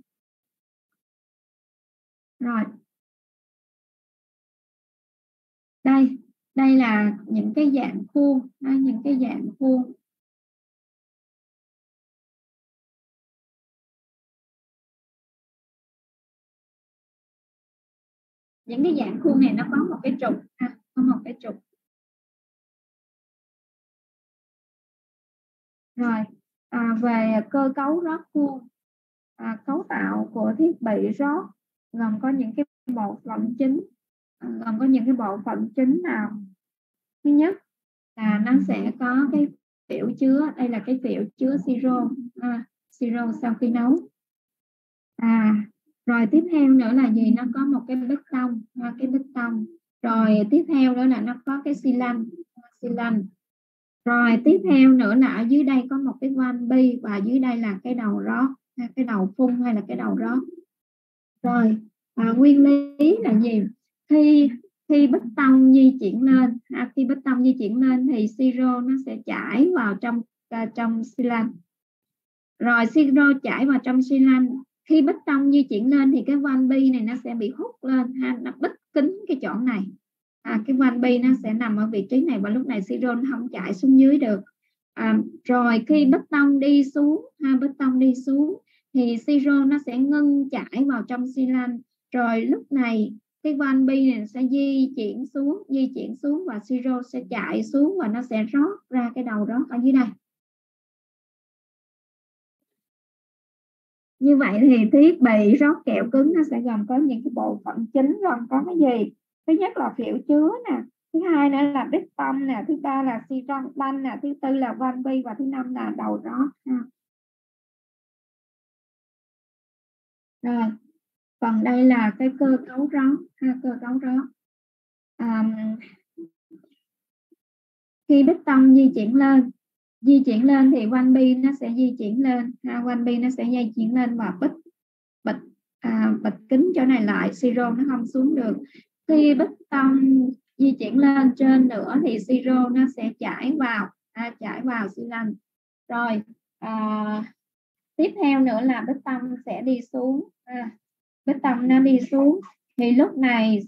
[SPEAKER 1] Rồi. Đây đây là những cái dạng khuôn những cái dạng khuôn. Những cái dạng khuôn này nó có một cái trục ha, có một cái trục. Rồi à, về cơ cấu rót khuôn à, cấu tạo của thiết bị rót gồm có những cái bộ phận chính à, gồm có những cái bộ phận chính nào? Thứ nhất là nó sẽ có cái tiểu chứa đây là cái tiểu chứa siro à, siro sau khi nấu. À rồi tiếp theo nữa là gì? Nó có một cái bê tông à, cái bê tông. Rồi tiếp theo nữa là nó có cái xi lanh xi lanh rồi tiếp theo nữa là ở dưới đây có một cái van bi và dưới đây là cái đầu rót cái đầu phun hay là cái đầu rót rồi à, nguyên lý là gì? Khi khi bích tông di chuyển lên à, khi bích tông di chuyển lên thì siro nó sẽ chảy vào trong à, trong xi lanh rồi siro chảy vào trong xi lanh khi bích tông di chuyển lên thì cái van bi này nó sẽ bị hút lên ha nó bích kính cái chỗ này à, cái van bi nó sẽ nằm ở vị trí này và lúc này siro không chảy xuống dưới được. À, rồi khi bê tông đi xuống ha bê tông đi xuống thì siro nó sẽ ngưng chảy vào trong xi lanh. Rồi lúc này cái van bi này sẽ di chuyển xuống di chuyển xuống và siro sẽ chạy xuống và nó sẽ rót ra cái đầu rót ở dưới đây. Như vậy thì thiết bị rót kẹo cứng nó sẽ gồm có những cái bộ phận chính gồm có cái gì? Thứ nhất là phiểu chứa nè thứ hai nữa là đích tâm nè thứ ba là si lanh nè thứ tư là van bi và thứ năm là đầu rót ha. À. rồi còn đây là cái cơ cấu rót ha cơ cấu rót à, khi bích tâm di chuyển lên di chuyển lên thì van bi nó sẽ di chuyển lên ha van bi nó sẽ di chuyển lên và bích bịch à, bịch kính chỗ này lại siro nó không xuống được khi bích tông di chuyển lên trên nữa thì siro nó sẽ chảy vào. À, chảy vào xi lanh. Rồi à, tiếp theo nữa là bích tông sẽ đi xuống. À, bích tông nó đi xuống. Thì lúc này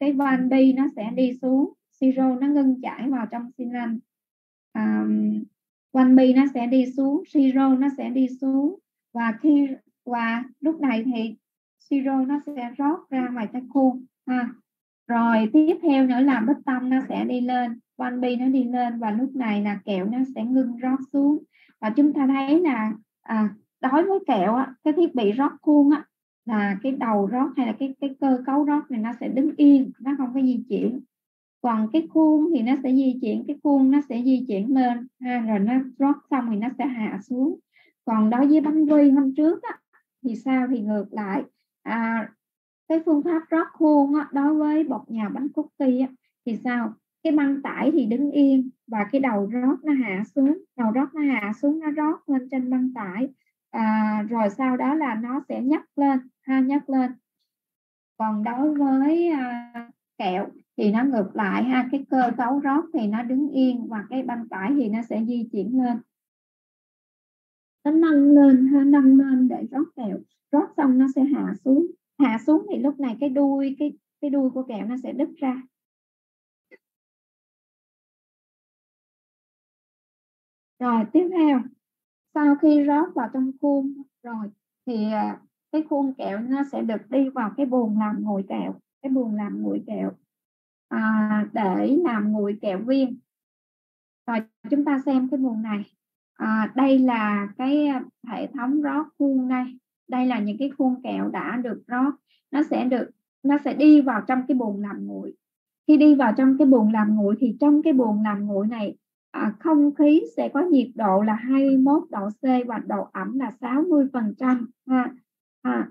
[SPEAKER 1] cái van bi nó sẽ đi xuống. Siro nó ngưng chảy vào trong xi lanh. À, van bi nó sẽ đi xuống. Siro nó sẽ đi xuống. Và khi và lúc này thì siro nó sẽ rót ra ngoài cái khuôn. Ha rồi tiếp theo nữa là bích tâm nó sẽ đi lên. Van bi nó đi lên và lúc này là kẹo nó sẽ ngưng rót xuống. Và chúng ta thấy là à, đối với kẹo á, cái thiết bị rót khuôn á, là cái đầu rót hay là cái cái cơ cấu rót này nó sẽ đứng yên nó không có di chuyển. Còn cái khuôn thì nó sẽ di chuyển cái khuôn nó sẽ di chuyển lên ha, rồi nó rót xong thì nó sẽ hạ xuống. Còn đối với bánh quy hôm trước á, thì sao thì ngược lại? À, cái phương pháp rót khuôn á, đối với bột nhào bánh cookie á, thì sao? Cái băng tải thì đứng yên và cái đầu rót nó hạ xuống đầu rót nó hạ xuống nó rót lên trên băng tải. À, rồi sau đó là nó sẽ nhấc lên ha nhấc lên. Còn đối với à, kẹo thì nó ngược lại ha cái cơ cấu rót thì nó đứng yên và cái băng tải thì nó sẽ di chuyển lên. Nó nâng lên ha nâng lên để rót kẹo. Rót xong nó sẽ hạ xuống hạ xuống thì lúc này cái đuôi cái cái đuôi của kẹo nó sẽ đứt ra. Rồi tiếp theo. Sau khi rót vào trong khuôn rồi thì à, cái khuôn kẹo nó sẽ được đi vào cái buồng làm nguội kẹo cái buồng làm nguội kẹo à, để làm nguội kẹo viên. Rồi chúng ta xem cái buồng này. À, đây là cái à, hệ thống rót khuôn đây đây là những cái khuôn kẹo đã được rót. Nó sẽ được nó sẽ đi vào trong cái buồng làm nguội. Khi đi vào trong cái buồng làm nguội thì trong cái buồng làm nguội này à, không khí sẽ có nhiệt độ là 21 độ C và độ ẩm là 60 phần trăm ha. À,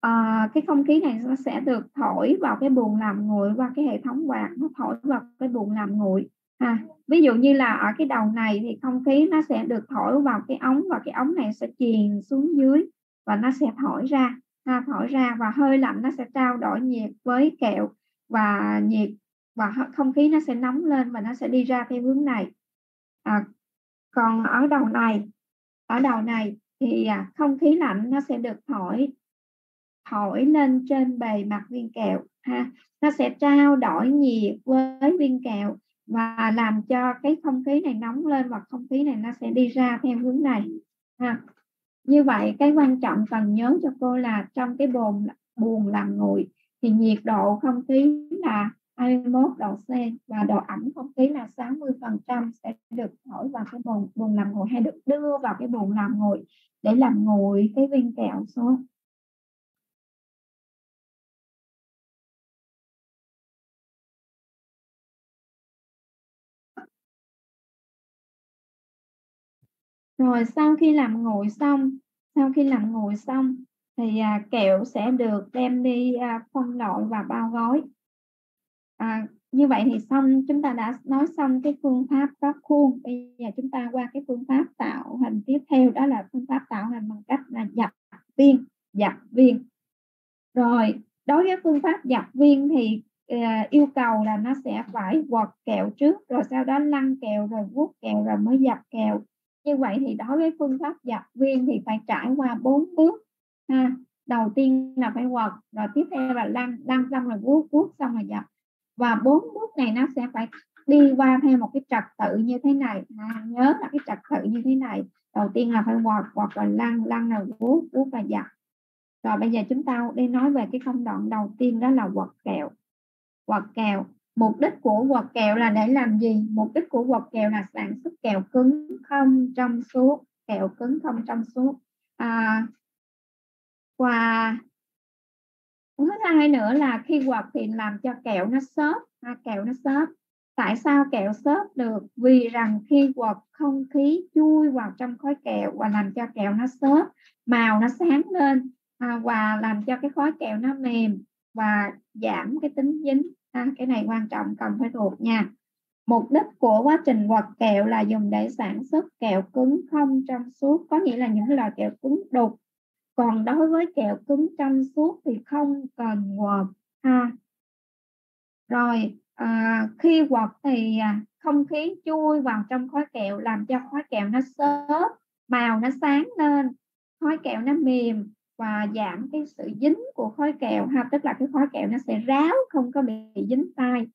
[SPEAKER 1] à, cái không khí này nó sẽ được thổi vào cái buồng làm nguội qua cái hệ thống quạt nó thổi vào cái buồng làm nguội à, ví dụ như là ở cái đầu này thì không khí nó sẽ được thổi vào cái ống và cái ống này sẽ truyền xuống dưới và nó sẽ thổi ra ha, thổi ra và hơi lạnh nó sẽ trao đổi nhiệt với kẹo và nhiệt và không khí nó sẽ nóng lên và nó sẽ đi ra theo hướng này. À, còn ở đầu này ở đầu này thì à, không khí lạnh nó sẽ được thổi thổi lên trên bề mặt viên kẹo ha. Nó sẽ trao đổi nhiệt với viên kẹo và làm cho cái không khí này nóng lên và không khí này nó sẽ đi ra theo hướng này ha như vậy, cái quan trọng cần nhớ cho cô là trong cái bồn, buồn làm nguội thì nhiệt độ không khí là 21 độ C và độ ẩm không khí là 60% sẽ được thổi vào cái bồn, buồn làm nguội hay được đưa vào cái bồn làm nguội để làm nguội cái viên kẹo xuống. Rồi sau khi làm nguội xong sau khi làm nguội xong thì à, kẹo sẽ được đem đi à, phân loại và bao gói. À, như vậy thì xong chúng ta đã nói xong cái phương pháp có khuôn. Bây giờ chúng ta qua cái phương pháp tạo hình tiếp theo đó là phương pháp tạo hình bằng cách là dập viên dập viên. Rồi đối với phương pháp dập viên thì uh, yêu cầu là nó sẽ phải quật kẹo trước rồi sau đó lăn kẹo rồi vuốt kẹo rồi mới dập kẹo như vậy thì đối với phương pháp giặt viên thì phải trải qua bốn bước. Ha, đầu tiên là phải quật, rồi tiếp theo là lăn lăn xong rồi vuốt vuốt xong rồi giặt và bốn bước này nó sẽ phải đi qua theo một cái trật tự như thế này. Ha. nhớ là cái trật tự như thế này. Đầu tiên là phải quật quật rồi lăn lăn rồi vuốt vuốt và giặt rồi bây giờ chúng ta đi nói về cái công đoạn đầu tiên đó là quật kẹo. Quật kẹo mục đích của quật kẹo là để làm gì? Mục đích của quật kẹo là sản xuất kẹo cứng không trong suốt kẹo cứng không trong suốt. À, và thứ hai nữa là khi quật thì làm cho kẹo nó xốp. À, kẹo nó xốp. Tại sao kẹo xốp được? Vì rằng khi quật không khí chui vào trong khói kẹo và làm cho kẹo nó xốp màu nó sáng lên. À, và làm cho cái khói kẹo nó mềm và giảm cái tính dính ha, cái này quan trọng cần phải thuộc nha. Mục đích của quá trình quật kẹo là dùng để sản xuất kẹo cứng không trong suốt có nghĩa là những loại kẹo cứng đục. Còn đối với kẹo cứng trong suốt thì không cần quật ha. Rồi à, khi quật thì à, không khí chui vào trong khói kẹo làm cho khói kẹo nó xốp màu nó sáng lên khói kẹo nó mềm và giảm cái sự dính của khói kẹo ha tức là cái khói kẹo nó sẽ ráo không có bị dính tay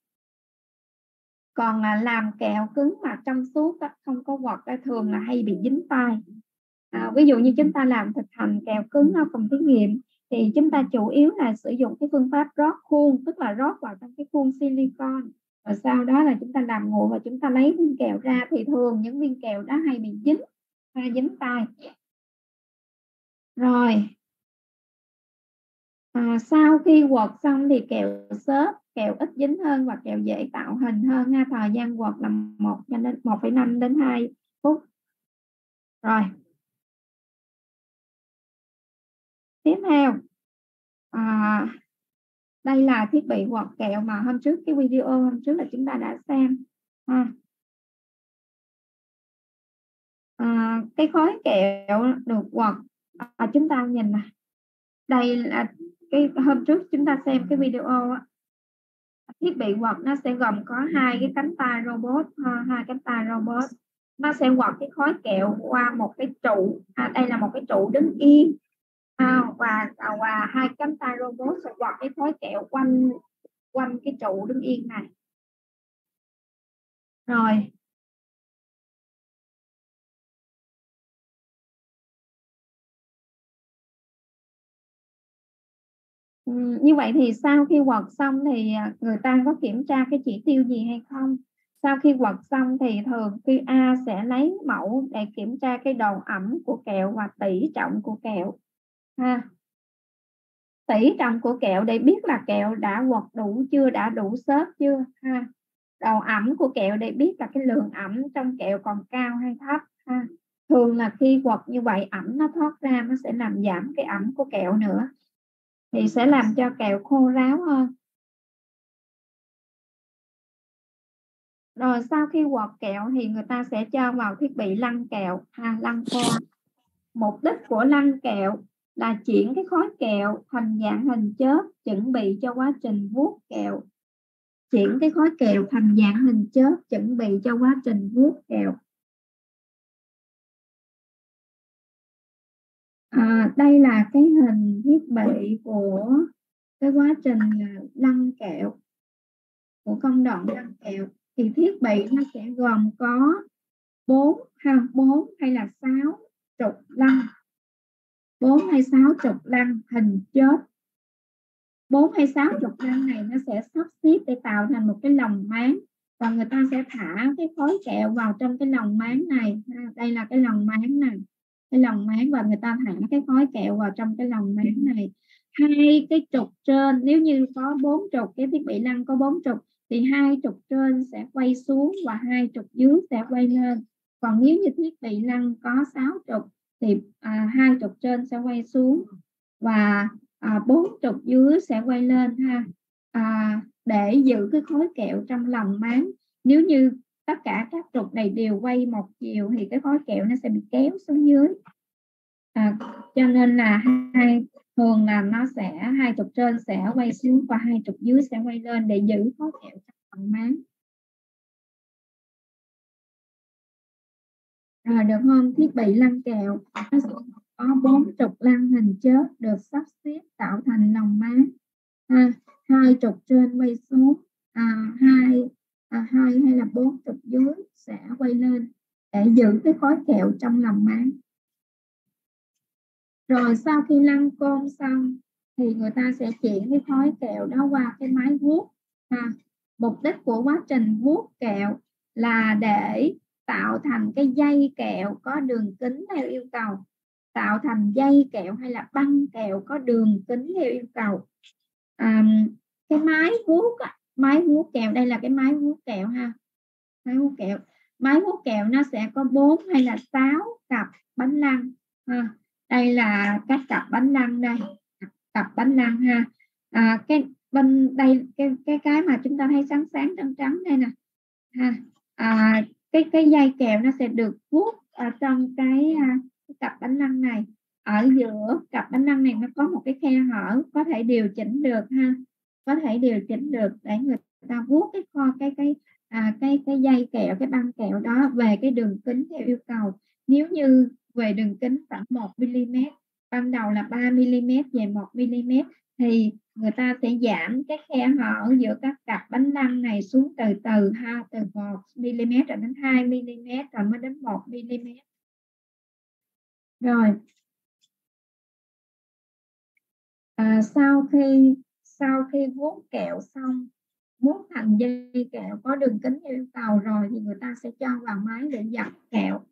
[SPEAKER 1] còn là làm kẹo cứng mà trong suốt đó, không có quật thường là hay bị dính tay à, ví dụ như chúng ta làm thực hành kẹo cứng ở phòng thí nghiệm thì chúng ta chủ yếu là sử dụng cái phương pháp rót khuôn tức là rót vào trong cái khuôn silicon. Và sau đó là chúng ta làm nguội và chúng ta lấy viên kẹo ra thì thường những viên kẹo đó hay bị dính hay dính tay rồi à, sau khi quật xong thì kẹo xốp kẹo ít dính hơn và kẹo dễ tạo hình hơn ha. Thời gian quật là một cho đến một năm đến 2 phút. Rồi. Tiếp theo. À, đây là thiết bị quật kẹo mà hôm trước cái video hôm trước là chúng ta đã xem ha. À, cái khối kẹo được quật à, chúng ta nhìn này, đây là cái hôm trước chúng ta xem cái video á, thiết bị quật nó sẽ gồm có hai cái cánh tay robot ờ, hai cánh tay robot. Nó sẽ quật cái khối kẹo qua một cái trụ à, đây là một cái trụ đứng yên. À, và à, và hai cánh tay robot sẽ quật cái khối kẹo quanh quanh cái trụ đứng yên này. Rồi Ừ, như vậy thì sau khi quật xong thì à, người ta có kiểm tra cái chỉ tiêu gì hay không? Sau khi quật xong thì thường khi A sẽ lấy mẫu để kiểm tra cái độ ẩm của kẹo và tỷ trọng của kẹo, ha? Tỷ trọng của kẹo để biết là kẹo đã quật đủ chưa, đã đủ xốp chưa, ha? Độ ẩm của kẹo để biết là cái lượng ẩm trong kẹo còn cao hay thấp, ha? Thường là khi quật như vậy, ẩm nó thoát ra, nó sẽ làm giảm cái ẩm của kẹo nữa thì sẽ làm cho kẹo khô ráo hơn. Rồi sau khi quật kẹo thì người ta sẽ cho vào thiết bị lăn kẹo ha lăn khô mục đích của lăn kẹo là chuyển cái khối kẹo thành dạng hình chớp chuẩn bị cho quá trình vuốt kẹo. Chuyển cái khối kẹo thành dạng hình chớp chuẩn bị cho quá trình vuốt kẹo à, đây là cái hình thiết bị của cái quá trình lăn kẹo của công đoạn lăn kẹo. Thì thiết bị nó sẽ gồm có bốn ha bốn hay là sáu trục lăn. Bốn hay sáu trục lăn hình chớp bốn hay sáu trục lăn này nó sẽ sắp xếp để tạo thành một cái lồng máng và người ta sẽ thả cái khối kẹo vào trong cái lồng máng này. Đây là cái lồng máng này cái lồng máng và người ta thả cái khói kẹo vào trong cái lồng máng này. Hai cái trục trên nếu như có bốn trục cái thiết bị lăn có bốn trục thì hai trục trên sẽ quay xuống và hai trục dưới sẽ quay lên. Còn nếu như thiết bị lăn có sáu trục thì à, hai trục trên sẽ quay xuống và à, bốn trục dưới sẽ quay lên ha. À, để giữ cái khối kẹo trong lòng máng. Nếu như tất cả các trục này đều quay một chiều thì cái khối kẹo nó sẽ bị kéo xuống dưới. À, cho nên là hai thường là nó sẽ hai trục trên sẽ quay xuống và hai trục dưới sẽ quay lên để giữ khối kẹo trong phần máng rồi à, được không? Thiết bị lăn kẹo nó sẽ có bốn trục lăn hình chớp được sắp xếp tạo thành lòng máng à, hai trục trên quay xuống. À, hai à, hai hay là bốn trục dưới sẽ quay lên để giữ cái khối kẹo trong lòng máng rồi sau khi lăn côn xong thì người ta sẽ chuyển cái khối kẹo đó qua cái máy vuốt ha. Mục đích của quá trình vuốt kẹo là để tạo thành cái dây kẹo có đường kính theo yêu cầu tạo thành dây kẹo hay là băng kẹo có đường kính theo yêu cầu. À, cái máy vuốt máy vuốt kẹo đây là cái máy vuốt kẹo ha. Máy vuốt kẹo. Máy vuốt kẹo nó sẽ có bốn hay là sáu cặp bánh lăng ha. đây là các cặp bánh lăng đây cặp bánh lăng ha. À, cái bên đây cái cái cái mà chúng ta thấy sáng sáng trắng trắng đây nè ha. À, cái cái dây kẹo nó sẽ được vuốt ở trong cái, à, cái cặp bánh lăng này. Ở giữa cặp bánh lăng này nó có một cái khe hở có thể điều chỉnh được ha có thể điều chỉnh được để người ta vuốt cái kho cái cái à, cái cái dây kẹo cái băng kẹo đó về cái đường kính theo yêu cầu. Nếu như về đường kính khoảng 1 mm ban đầu là 3 mm về 1 mm thì người ta sẽ giảm cái khe hở giữa các cặp bánh lăng này xuống từ từ ha từ 1 mm rồi đến 2 mm rồi mới đến 1 mm rồi. À, sau khi sau khi vuốt kẹo xong vuốt thành dây kẹo có đường kính yêu cầu rồi thì người ta sẽ cho vào máy để dập kẹo.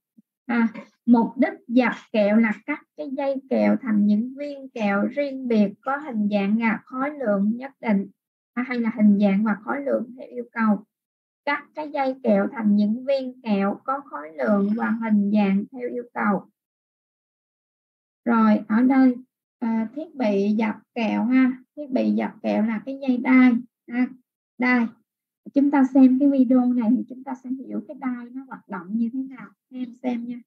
[SPEAKER 1] À, mục đích dập kẹo là cắt cái dây kẹo thành những viên kẹo riêng biệt có hình dạng và khối lượng nhất định à, hay là hình dạng và khối lượng theo yêu cầu. Cắt cái dây kẹo thành những viên kẹo có khối lượng và hình dạng theo yêu cầu. Rồi ở đây à, thiết bị dập kẹo ha thiết bị dập kẹo là cái dây đai. À, đai. Chúng ta xem cái video này thì chúng ta sẽ hiểu cái đai nó hoạt động như thế nào. Em xem nha.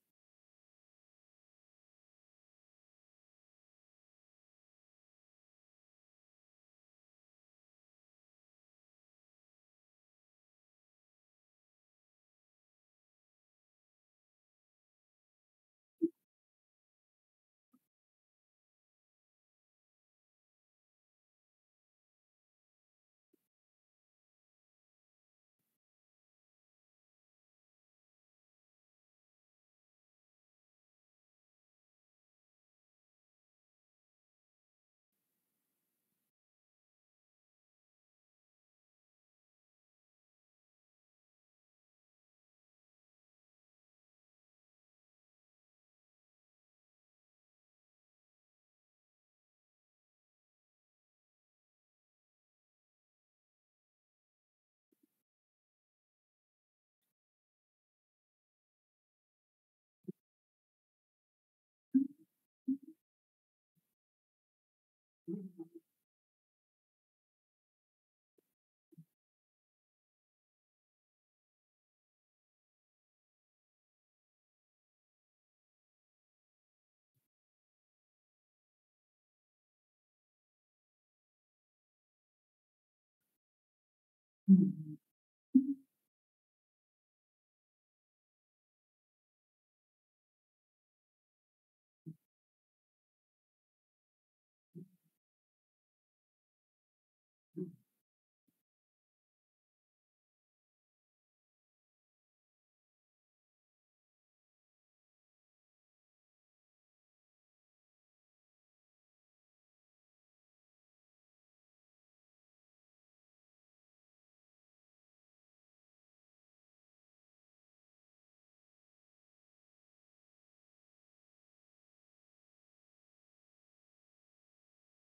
[SPEAKER 1] Mm-hmm.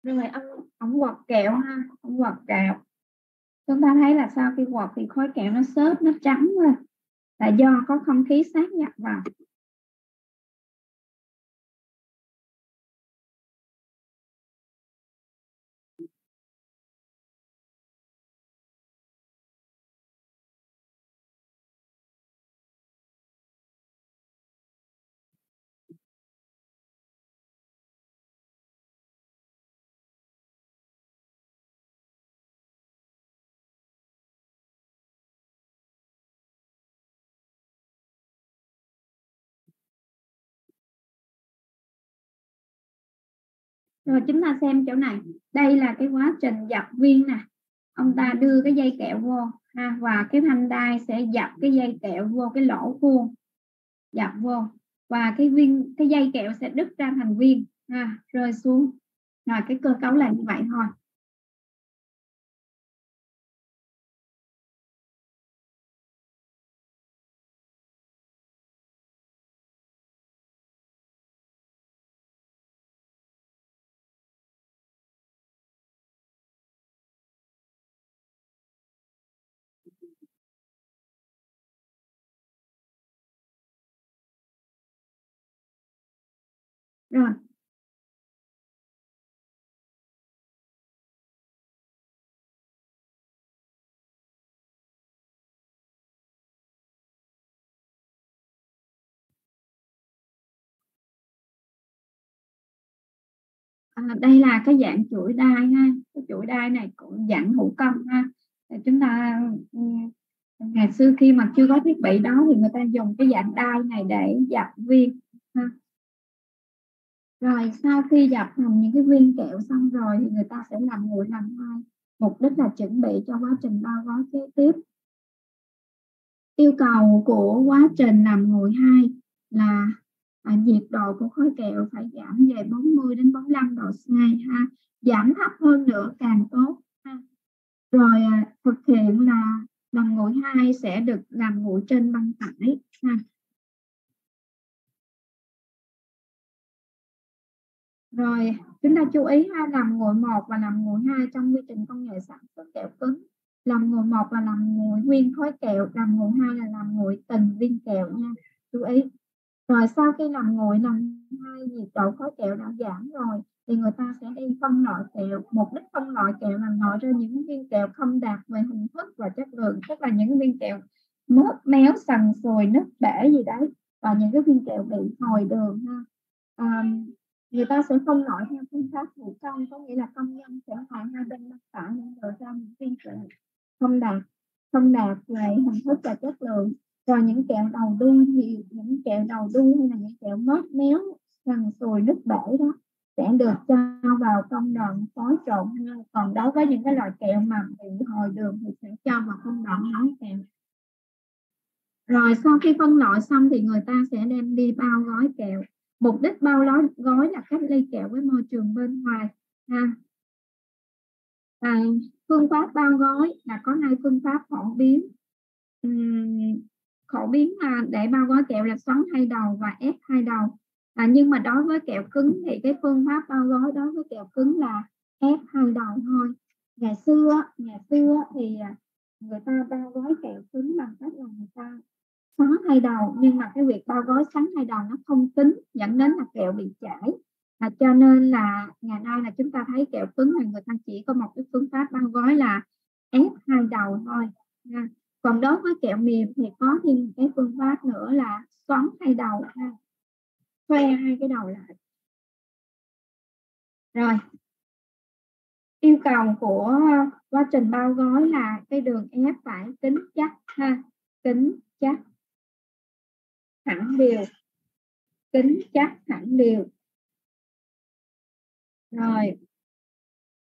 [SPEAKER 1] Rồi ông ông quật kẹo ha ông quật kẹo. Chúng ta thấy là sau khi quật thì khối kẹo nó xốp, nó trắng lên. Là do có không khí sát nhập vào. Rồi chúng ta xem chỗ này. Đây là cái quá trình dập viên nè. Ông ta đưa cái dây kẹo vô, ha, và cái thanh đai sẽ dập cái dây kẹo vô cái lỗ vuông. Dập vô, và cái viên, cái dây kẹo sẽ đứt ra thành viên, ha, rơi xuống. Rồi cái cơ cấu là như vậy thôi. À, đây là cái dạng chuỗi đai ha. Cái chuỗi đai này cũng dạng hữu công ha. Chúng ta ừ, ngày xưa khi mà chưa có thiết bị đó thì người ta dùng cái dạng đai này để dập viên ha. Rồi sau khi dập thành những cái viên kẹo xong rồi thì người ta sẽ làm nguội làm hai mục đích là chuẩn bị cho quá trình bao gói kế tiếp. Yêu cầu của quá trình làm nguội hai là à, nhiệt độ của khối kẹo phải giảm về 40 đến 45 độ C ha giảm thấp hơn nữa càng tốt ha. rồi à, thực hiện là làm nguội hai sẽ được làm nguội trên băng tải ha. Rồi, chúng ta chú ý ha, làm nguội một và làm nguội hai trong quy trình công nghệ sản xuất kẹo cứng. Làm nguội một là làm nguội nguyên khối kẹo, làm nguội hai là làm nguội từng viên kẹo nha. Chú ý. Rồi sau khi nằm ngồi nằm hai nhiệt độ khối kẹo đã giảm rồi thì người ta sẽ đi phân loại kẹo. Mục đích phân loại kẹo là loại ra những viên kẹo không đạt về hình thức và chất lượng, tức là những viên kẹo mớp méo sần sùi nứt bể gì đấy và những cái viên kẹo bị hồi đường ha. à, người ta sẽ phân loại theo phương pháp thủ công có nghĩa là công nhân sẽ ngồi hai bên mặt phải để lựa ra những viên kẹo không đạt không đạt về hình thức và chất lượng rồi những kẹo đầu đuôi thì những kẹo đầu đuôi hay là những kẹo mớp méo sần sùi nứt bể đó sẽ được cho vào công đoạn phối trộn còn đối với những cái loại kẹo mà bị hồi đường thì sẽ cho vào công đoạn nấu kẹo. Rồi sau khi phân loại xong thì người ta sẽ đem đi bao gói kẹo. Mục đích bao gói gói là cách ly kẹo với môi trường bên ngoài ha. À, phương pháp bao gói là có hai phương pháp phổ biến. Uhm, phổ biến là để bao gói kẹo là xoắn hai đầu và ép hai đầu. À, nhưng mà đối với kẹo cứng thì cái phương pháp bao gói đối với kẹo cứng là ép hai đầu thôi. Ngày xưa ngày xưa thì à, người ta bao gói kẹo cứng bằng cách là người ta xoắn hai đầu nhưng mà cái việc bao gói xoắn hai đầu nó không tính dẫn đến là kẹo bị chảy. À, cho nên là ngày nay là chúng ta thấy kẹo cứng là người ta chỉ có một cái phương pháp bao gói là ép hai đầu thôi nha còn đối với kẹo mềm thì có thêm cái phương pháp nữa là xoắn hai đầu ha. Khoe hai cái đầu lại. Rồi. Yêu cầu của quá trình bao gói là cái đường ép phải kính chắc ha. Kính chắc. Thẳng đều. Kính chắc thẳng đều. Rồi.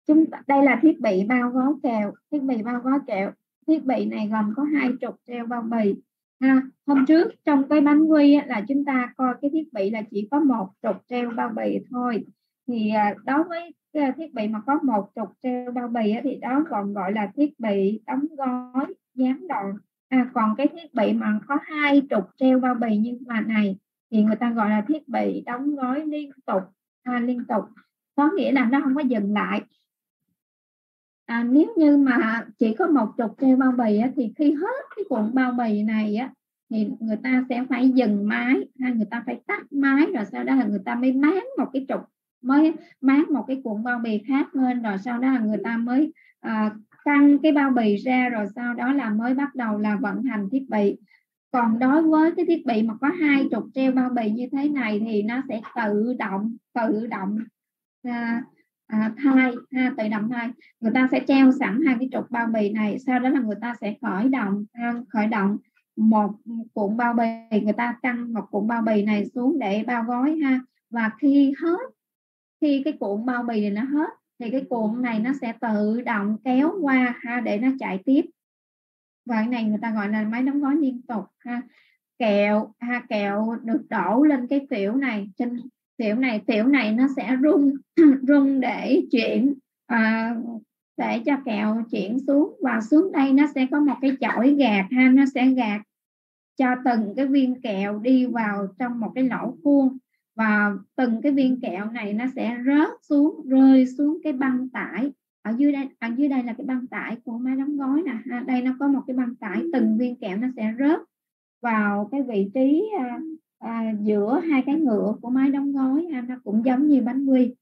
[SPEAKER 1] Chúng ta, đây là thiết bị bao gói kẹo thiết bị bao gói kẹo thiết bị này gồm có hai trục treo bao bì. Ha hôm trước trong cái bánh quy là chúng ta coi cái thiết bị là chỉ có một trục treo bao bì thôi. Thì à, đối với cái thiết bị mà có một trục treo bao bì thì đó còn gọi là thiết bị đóng gói dán đòn à, còn cái thiết bị mà có hai trục treo bao bì như mà này thì người ta gọi là thiết bị đóng gói liên tục. À, liên tục. Có nghĩa là nó không có dừng lại à, nếu như mà chỉ có một trục treo bao bì á, thì khi hết cái cuộn bao bì này á, thì người ta sẽ phải dừng máy hay người ta phải tắt máy rồi sau đó là người ta mới máng một cái trục mới máng một cái cuộn bao bì khác lên rồi sau đó là người ta mới à, căng cái bao bì ra rồi sau đó là mới bắt đầu là vận hành thiết bị. Còn đối với cái thiết bị mà có hai trục treo bao bì như thế này thì nó sẽ tự động tự động à, à, thai ha, tự động thai người ta sẽ treo sẵn hai cái trục bao bì này sau đó là người ta sẽ khởi động ha, khởi động một cuộn bao bì. Người ta căng một cuộn bao bì này xuống để bao gói ha. Và khi hết khi cái cuộn bao bì này nó hết thì cái cuộn này nó sẽ tự động kéo qua ha để nó chạy tiếp. Và cái này người ta gọi là máy đóng gói liên tục ha. Kẹo ha kẹo được đổ lên cái phễu này trên tiểu này tiểu này nó sẽ rung rung để chuyển à, để cho kẹo chuyển xuống. Và xuống đây nó sẽ có một cái chổi gạt ha nó sẽ gạt cho từng cái viên kẹo đi vào trong một cái lỗ khuôn. Và từng cái viên kẹo này nó sẽ rớt xuống rơi xuống cái băng tải. Ở dưới đây ở dưới đây là cái băng tải của máy đóng gói nè ha. Đây nó có một cái băng tải từng viên kẹo nó sẽ rớt vào cái vị trí à, à, giữa hai cái ngựa của máy đóng gói ha, nó cũng giống như bánh quy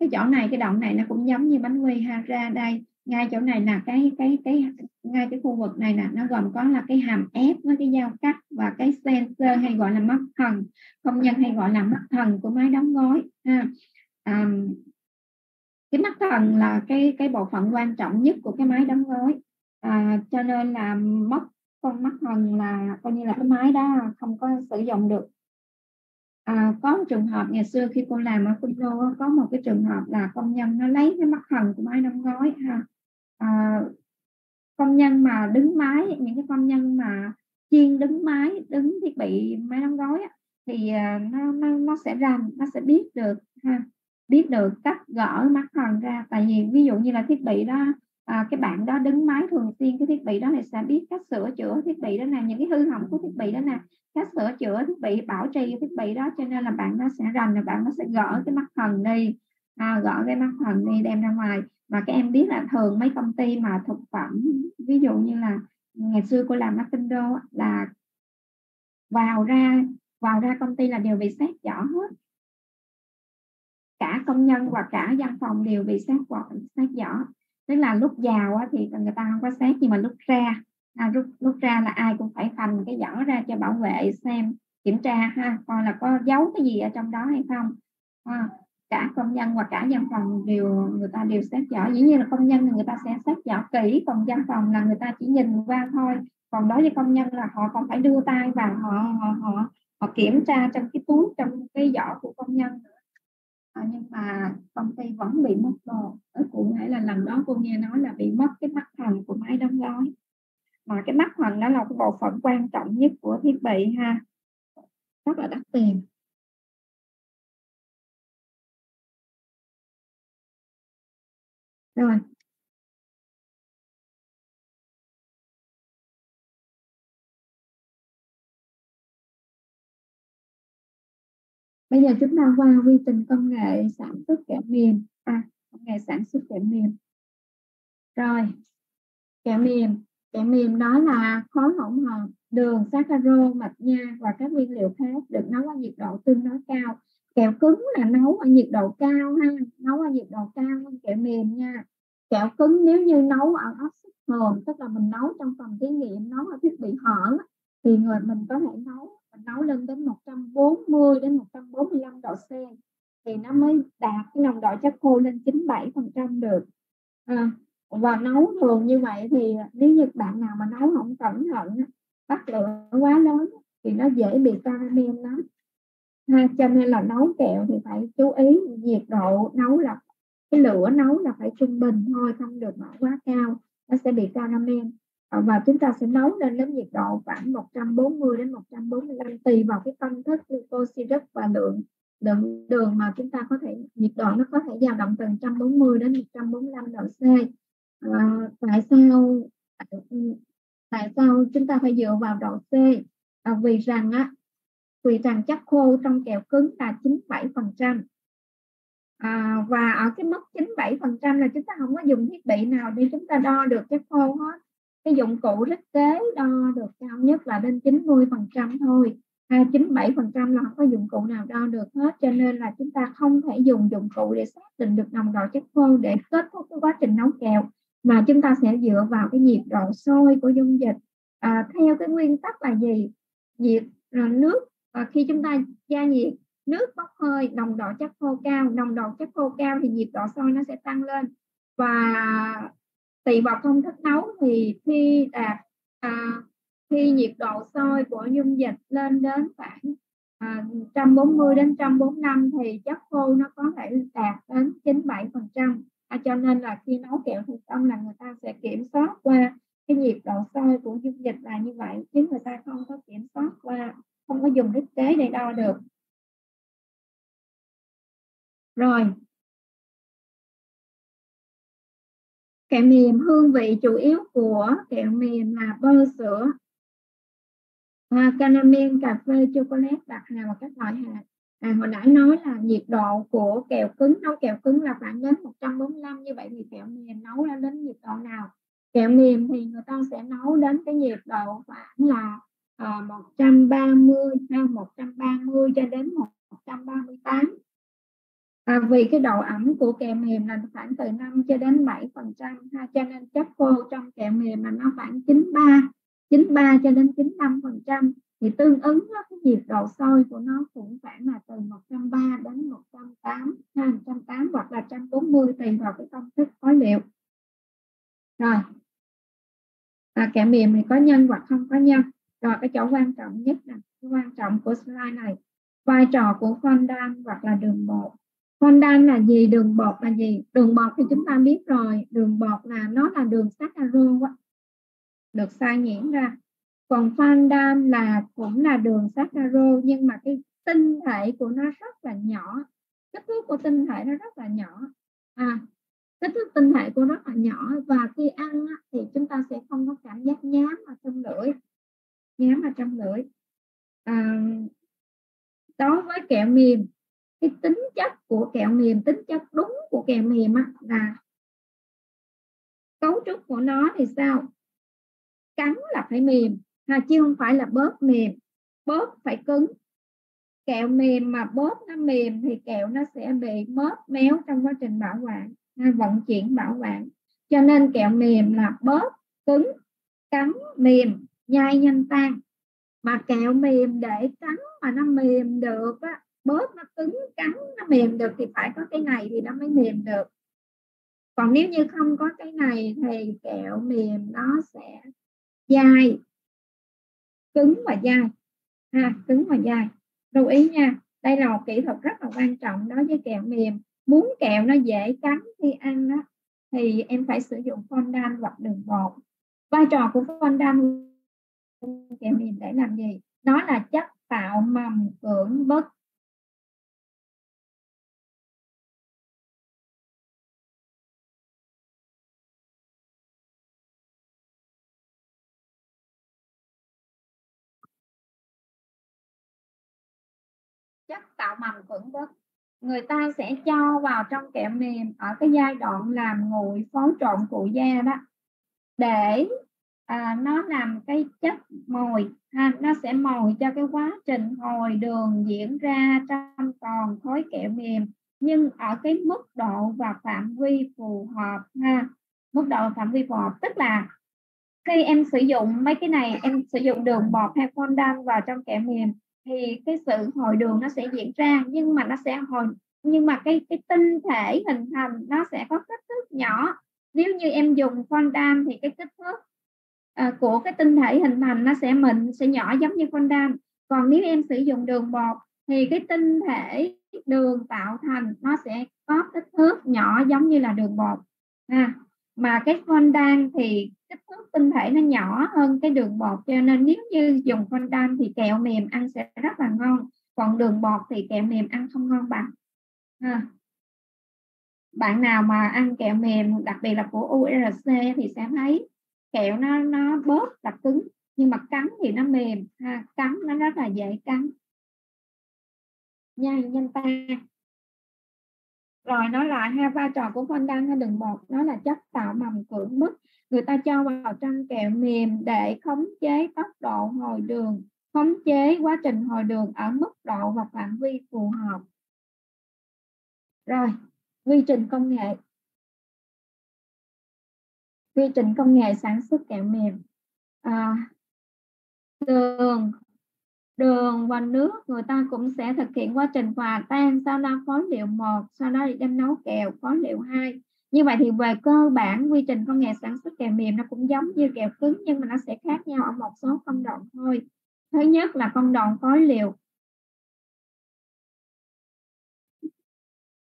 [SPEAKER 1] cái chỗ này cái động này nó cũng giống như bánh quy ha ra đây ngay chỗ này là cái cái cái ngay cái khu vực này nè nó gồm có là cái hàm ép với cái dao cắt và cái sensor hay gọi là mắt thần công nhân hay gọi là mắt thần của máy đóng gói ha. À, cái mắt thần là cái cái bộ phận quan trọng nhất của cái máy đóng gói à, cho nên là mất con mắt thần là coi như là cái máy đó không có sử dụng được. À, có một trường hợp ngày xưa khi cô làm ở kinh đô có một cái trường hợp là công nhân nó lấy cái mắt thần của máy đóng gói ha. À, công nhân mà đứng máy những cái công nhân mà chuyên đứng máy đứng thiết bị máy đóng gói thì à, nó, nó nó sẽ rành nó sẽ biết được ha biết được cách gỡ mắt thần ra. Tại vì ví dụ như là thiết bị đó à, cái bạn đó đứng máy thường xuyên cái thiết bị đó này sẽ biết cách sửa chữa thiết bị đó nè những cái hư hỏng của thiết bị đó nè cách sửa chữa thiết bị bảo trì thiết bị đó cho nên là bạn nó sẽ rành là bạn nó sẽ gỡ cái mắt thần đi. À, gỡ cái mắt thần đi đem ra ngoài. Và các em biết là thường mấy công ty mà thực phẩm ví dụ như là ngày xưa cô làm marketing là vào ra vào ra công ty là đều bị xét rõ hết. Cả công nhân và cả văn phòng đều bị xét vỏ xét rõ tức là lúc vào thì người ta không có xét nhưng mà lúc ra à, lúc, lúc ra là ai cũng phải thành cái giỏ ra cho bảo vệ xem kiểm tra ha coi là có giấu cái gì ở trong đó hay không. À, cả công nhân và cả văn phòng đều người ta đều xét giỏ dĩ nhiên là công nhân thì người ta sẽ xét giỏ kỹ còn văn phòng là người ta chỉ nhìn qua thôi. Còn đối với công nhân là họ còn phải đưa tay vào họ họ họ, họ kiểm tra trong cái túi trong cái giỏ của công nhân nữa à, nhưng mà công ty vẫn bị mất đồ. Ở cụ thể là lần đó cô nghe nói là bị mất cái mắt thần của máy đóng gói. Mà cái mắt thần đó là cái bộ phận quan trọng nhất của thiết bị ha. Rất là đắt tiền. Rồi. Bây giờ chúng ta qua quy trình công nghệ sản xuất kẹo mềm. À công nghệ sản xuất kẹo mềm. Rồi, kẹo mềm. Kẹo mềm đó là khối hỗn hợp đường saccharose mạch nha và các nguyên liệu khác được nấu ở nhiệt độ tương đối cao. Kẹo cứng là nấu ở nhiệt độ cao ha, nấu ở nhiệt độ cao hơn kẹo mềm nha. Kẹo cứng nếu như nấu ở áp suất thường, tức là mình nấu trong phòng thí nghiệm, nấu ở thiết bị hở thì người mình có thể nấu mình nấu lên đến 140 đến 145 độ C thì nó mới đạt cái nồng độ chất khô lên 97 phần trăm được. À, và nấu thường như vậy thì nếu như bạn nào mà nấu không cẩn thận bắt lửa quá lớn thì nó dễ bị caramel lắm. Ha, cho nên là nấu kẹo thì phải chú ý nhiệt độ nấu là cái lửa nấu là phải trung bình thôi không được mở quá cao nó sẽ bị caramel. Ờ, và chúng ta sẽ nấu lên đến nhiệt độ khoảng 140 đến 145 tùy vào cái công thức glucose syrup và lượng lượng đường mà chúng ta có thể nhiệt độ nó có thể dao động từ 140 đến 145 độ C. À, tại sao tại sao chúng ta phải dựa vào độ C? À, vì rằng á vì rằng chất khô trong kẹo cứng là 97 phần trăm. À, và ở cái mức 97 phần trăm là chúng ta không có dùng thiết bị nào để chúng ta đo được chất khô hết cái dụng cụ rất tế đo được cao nhất là đến 90 phần trăm thôi. À, 97 phần trăm là không có dụng cụ nào đo được hết cho nên là chúng ta không thể dùng dụng cụ để xác định được nồng độ chất khô để kết thúc cái quá trình nấu kẹo mà chúng ta sẽ dựa vào cái nhiệt độ sôi của dung dịch. À, theo cái nguyên tắc là gì? Nhiệt là nước và khi chúng ta gia nhiệt nước bốc hơi nồng độ chất khô cao nồng độ chất khô cao thì nhiệt độ sôi nó sẽ tăng lên. Và tùy vào công thức nấu thì khi đạt à, khi nhiệt độ sôi của dung dịch lên đến khoảng à, 140 đến 145 thì chất khô nó có thể đạt đến 97 phần trăm. À, cho nên là khi nấu kẹo thủ công là người ta sẽ kiểm soát qua cái nhiệt độ sôi của dung dịch là như vậy chứ người ta không có kiểm soát qua không có dùng thiết kế để đo được. Rồi kẹo mềm hương vị chủ yếu của kẹo mềm là bơ sữa. À, caramel cà phê chocolate đặc hà và các loại hạt. À, hồi nãy nói là nhiệt độ của kẹo cứng nấu kẹo cứng là khoảng đến 145 như vậy thì kẹo mềm nấu ra đến nhiệt độ nào? Kẹo mềm thì người ta sẽ nấu đến cái nhiệt độ khoảng là ờ, uh, 130 ha 130 cho đến 138 à, vì cái độ ẩm của kẹo mềm là khoảng từ 5 cho đến 7 phần trăm ha cho nên chất khô trong kẹo mềm là nó khoảng 93 93 cho đến 95 phần trăm. Thì tương ứng đó, cái nhiệt độ sôi của nó cũng khoảng là từ 130 đến 108 ha 180 hoặc là 140 tùy vào cái công thức khối liệu. Rồi. À, kẹo mềm thì có nhân hoặc không có nhân. Rồi cái chỗ quan trọng nhất là cái quan trọng của slide này vai trò của fondant hoặc là đường bột fondant là gì đường bột là gì? Đường bột thì chúng ta biết rồi đường bột là nó là đường saccharose được sai nhuyễn ra. Còn phan đan là cũng là đường saccharose nhưng mà cái tinh thể của nó rất là nhỏ. Kích thước của tinh thể nó rất là nhỏ. À kích thước tinh thể của nó rất là nhỏ và khi ăn thì chúng ta sẽ không có cảm giác nhám ở trong lưỡi. Nhám ở trong lưỡi. À, đối với kẹo mềm cái tính chất của kẹo mềm tính chất đúng của kẹo mềm á, là cấu trúc của nó thì sao? Cắn là phải mềm ha chứ không phải là bóp mềm. Bóp phải cứng. Kẹo mềm mà bóp nó mềm thì kẹo nó sẽ bị móp méo trong quá trình bảo quản vận chuyển bảo quản. Cho nên kẹo mềm là bóp cứng cắn mềm nhai nhanh tan. Mà kẹo mềm để cắn mà nó mềm được á bóp nó cứng, cắn, nó mềm được thì phải có cái này thì nó mới mềm được. Còn nếu như không có cái này thì kẹo mềm nó sẽ dai. Cứng và dai. Ha, cứng và dai. Lưu ý nha, đây là một kỹ thuật rất là quan trọng đối với kẹo mềm. Muốn kẹo nó dễ cắn khi ăn đó thì em phải sử dụng fondant hoặc đường bột. Vai trò của fondant kẹo mềm để làm gì? Nó là chất tạo mầm cưỡng bất chất tạo mầm vững bức người ta sẽ cho vào trong kẹo mềm ở cái giai đoạn làm nguội phối trộn phụ da đó. Để à, nó làm cái chất mồi ha, nó sẽ mồi cho cái quá trình hồi đường diễn ra trong toàn khối kẹo mềm nhưng ở cái mức độ và phạm vi phù hợp ha. Mức độ phạm vi phù hợp tức là khi em sử dụng mấy cái này em sử dụng đường bọt hay fondant vào trong kẹo mềm thì cái sự hồi đường nó sẽ diễn ra nhưng mà nó sẽ hồi nhưng mà cái cái tinh thể hình thành nó sẽ có kích thước nhỏ. Nếu như em dùng fondant thì cái kích thước à, của cái tinh thể hình thành nó sẽ mịn sẽ nhỏ giống như fondant còn nếu em sử dụng đường bột thì cái tinh thể đường tạo thành nó sẽ có kích thước nhỏ giống như là đường bột. À, mà cái fondant thì kích thước tinh thể nó nhỏ hơn cái đường bột cho nên nếu như dùng fondant thì kẹo mềm ăn sẽ rất là ngon. Còn đường bột thì kẹo mềm ăn không ngon bằng. À. bạn nào mà ăn kẹo mềm, đặc biệt là của URC thì sẽ thấy kẹo nó nó bớt là cứng, nhưng mà cắn thì nó mềm. Ha, cắn nó rất là dễ cắn. Nhai nhanh ta. Rồi nói lại ha, vai trò của fondant hay đường bột nó là chất tạo mầm cưỡng bức người ta cho vào trong kẹo mềm để khống chế tốc độ hồi đường khống chế quá trình hồi đường ở mức độ và phạm vi phù hợp. Rồi quy trình công nghệ. Quy trình công nghệ sản xuất kẹo mềm. À, đường đường và nước người ta cũng sẽ thực hiện quá trình hòa tan sau đó phối liệu một sau đó đem nấu kẹo phối liệu hai như vậy thì về cơ bản quy trình công nghệ sản xuất kẹo mềm nó cũng giống như kẹo cứng, nhưng mà nó sẽ khác nhau ở một số công đoạn thôi. Thứ nhất là công đoạn phối liệu.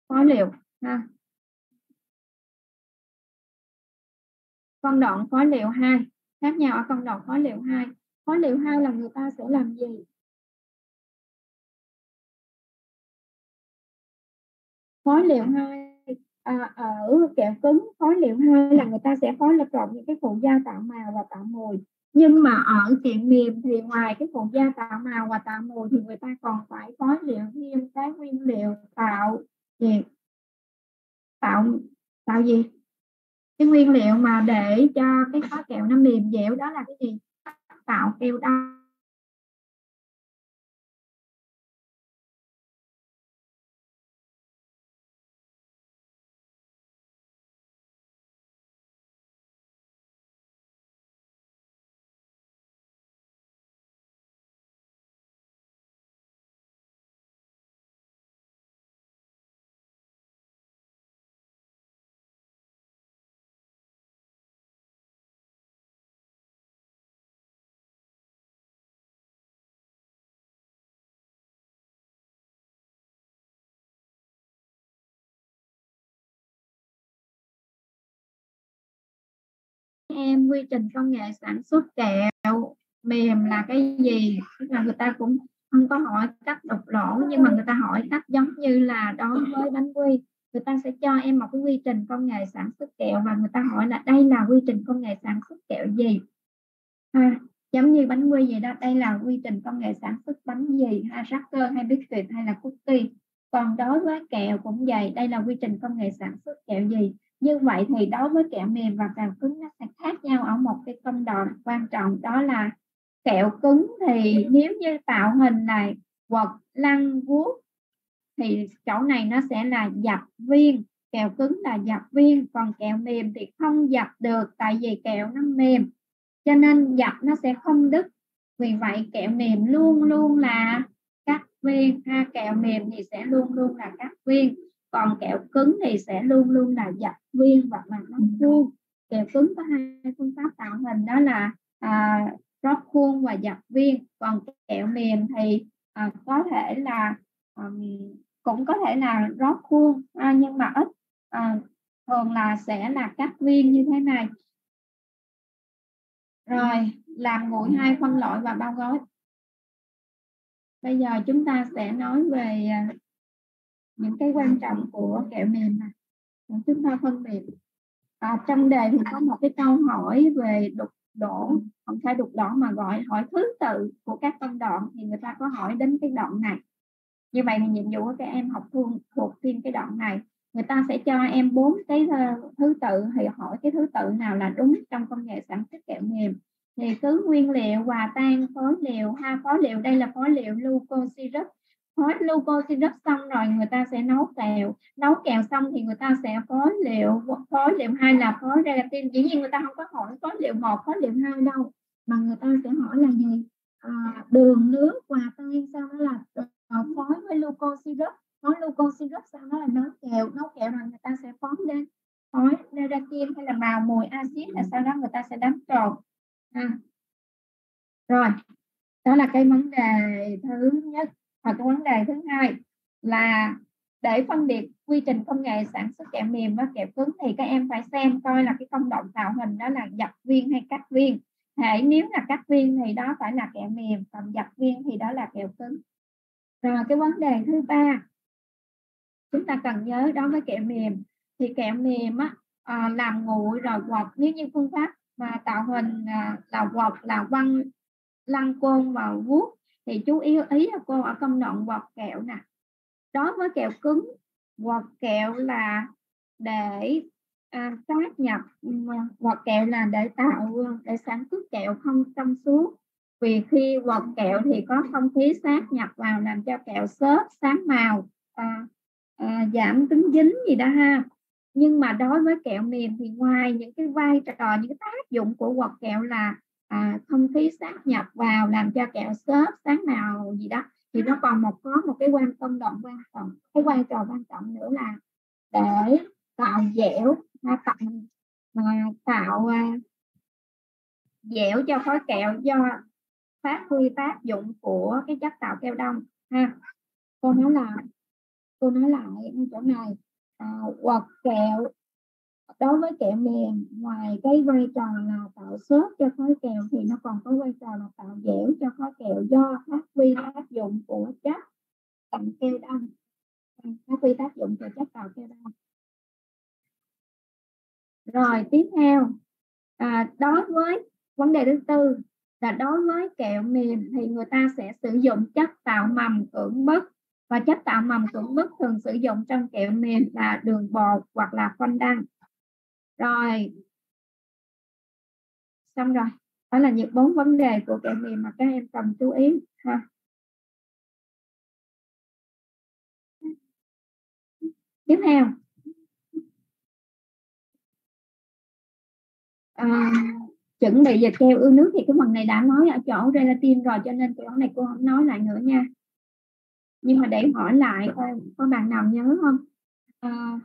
[SPEAKER 1] Phối liệu, ha. Công đoạn phối liệu 2 khác nhau ở công đoạn phối liệu 2 phối liệu 2 là người ta sẽ làm gì? Phối liệu hai à, ở kẹo cứng phối liệu hai là người ta sẽ phối lập trộn những cái phụ gia tạo màu và tạo mùi. Nhưng mà ở kẹo mềm thì ngoài cái phụ gia tạo màu và tạo mùi thì người ta còn phải phối liệu thêm cái nguyên liệu tạo gì? Tạo tạo gì? Cái nguyên liệu mà để cho cái khó kẹo nó mềm dẻo đó là cái gì? Tạo keo đau. Em quy trình công nghệ sản xuất kẹo mềm là cái gì? Tức là người ta cũng không có hỏi cách đục lỗ, nhưng mà người ta hỏi cách giống như là đối với bánh quy. Người ta sẽ cho em một cái quy trình công nghệ sản xuất kẹo và người ta hỏi là đây là quy trình công nghệ sản xuất kẹo gì? Ha, giống như bánh quy vậy đó, đây là quy trình công nghệ sản xuất bánh gì? Ha cracker hay biscuit hay là cookie? Còn đối với kẹo cũng vậy, đây là quy trình công nghệ sản xuất kẹo gì? Như vậy thì đối với kẹo mềm và kẹo cứng nó sẽ khác nhau ở một cái công đoạn quan trọng, đó là kẹo cứng thì nếu như tạo hình này quật lăn vuốt thì chỗ này nó sẽ là dập viên, kẹo cứng là dập viên, còn kẹo mềm thì không dập được tại vì kẹo nó mềm, cho nên dập nó sẽ không đứt. Vì vậy kẹo mềm luôn luôn là cắt viên, ha, kẹo mềm thì sẽ luôn luôn là cắt viên còn kẹo cứng thì sẽ luôn luôn là dập viên và mặt nó khuôn. Kẹo cứng có hai phương pháp tạo hình đó là à, rót khuôn và dập viên. Còn kẹo mềm thì à, có thể là um, cũng có thể là rót khuôn à, nhưng mà ít à, thường là sẽ là cắt viên như thế này. Rồi làm nguội hai phân loại và bao gói. Bây giờ chúng ta sẽ nói về à, những cái quan trọng của kẹo mềm mà chúng ta phân biệt. À, trong đề thì có một cái câu hỏi về đục đổ không phải đục đỏ mà gọi hỏi thứ tự của các công đoạn thì người ta có hỏi đến cái đoạn này. Như vậy thì nhiệm vụ của các em học thuộc thuộc thêm cái đoạn này. Người ta sẽ cho em bốn cái ờ, thứ tự thì hỏi cái thứ tự nào là đúng trong công nghệ sản xuất kẹo mềm. Thì cứ nguyên liệu hòa tan phối liệu ha phối liệu đây là phối liệu glucose syrup hết glucose syrup xong rồi người ta sẽ nấu kẹo nấu kẹo xong thì người ta sẽ phối liệu phối liệu hai là phối gelatin dĩ nhiên người ta không có hỏi phối liệu một phối liệu hai đâu. Mà người ta sẽ hỏi là gì? À, đường nước hòa tan sau đó là ờ, phối với glucose syrup phối glucose syrup sau đó là nấu kẹo nấu kẹo rồi người ta sẽ phối lên. Phối gelatin hay là màu mùi axit là sau đó người ta sẽ đánh trộn. À. rồi đó là cái vấn đề thứ nhất. Và cái vấn là để phân biệt quy trình công nghệ sản xuất kẹo mềm và kẹo cứng thì các em phải xem coi là cái công đoạn tạo hình đó là dập viên hay cắt viên. Hãy nếu là cắt viên thì đó phải là kẹo mềm còn dập viên thì đó là kẹo cứng. Rồi cái vấn đề thứ ba chúng ta cần nhớ đối với kẹo mềm thì kẹo mềm á, à, làm nguội rồi quật nếu như phương pháp mà tạo hình à, là quật là quăng lăn côn vào vuốt thì chú ý ý là cô ở công đoạn quật kẹo nè đối với kẹo cứng hoặc kẹo là để à, sát nhập à, hoặc kẹo là để tạo à, để sản xuất kẹo không trong suốt. Vì khi quật kẹo thì có không khí sát nhập vào làm cho kẹo xốp sáng màu à, à, giảm tính dính gì đó ha. Nhưng mà đối với kẹo mềm thì ngoài những cái vai trò những cái tác dụng của quật kẹo là à, không khí sát nhập vào làm cho kẹo xốp sáng màu gì đó thì nó còn một có một cái quan công đoạn quan trọng cái vai trò quan trọng nữa là để tạo dẻo tạo mà tạo uh, dẻo cho khối kẹo do phát huy tác dụng của cái chất tạo keo đông ha. Cô nói là cô nói lại chỗ này à, quật kẹo đối với kẹo mềm ngoài cái vai trò là tạo xốp cho khối kẹo thì nó còn có vai trò là tạo dẻo cho khối kẹo do phát huy tác dụng của chất tặng keo đông phát huy tác dụng của chất tạo keo đau rồi tiếp theo à, đối với vấn đề thứ tư là đối với kẹo mềm thì người ta sẽ sử dụng chất tạo mầm cưỡng bức. Và chất tạo mầm cưỡng bức thường sử dụng trong kẹo mềm là đường bột hoặc là phân đăng rồi. Xong rồi. Đó là những bốn vấn đề của kẹo mềm mà các em cần chú ý ha. Tiếp theo. À, chuẩn bị dịch keo ưa nước thì cái phần này đã nói ở chỗ relatin rồi cho nên chỗ này cô không nói lại nữa nha. Nhưng mà để hỏi lại coi có bạn nào nhớ không? À,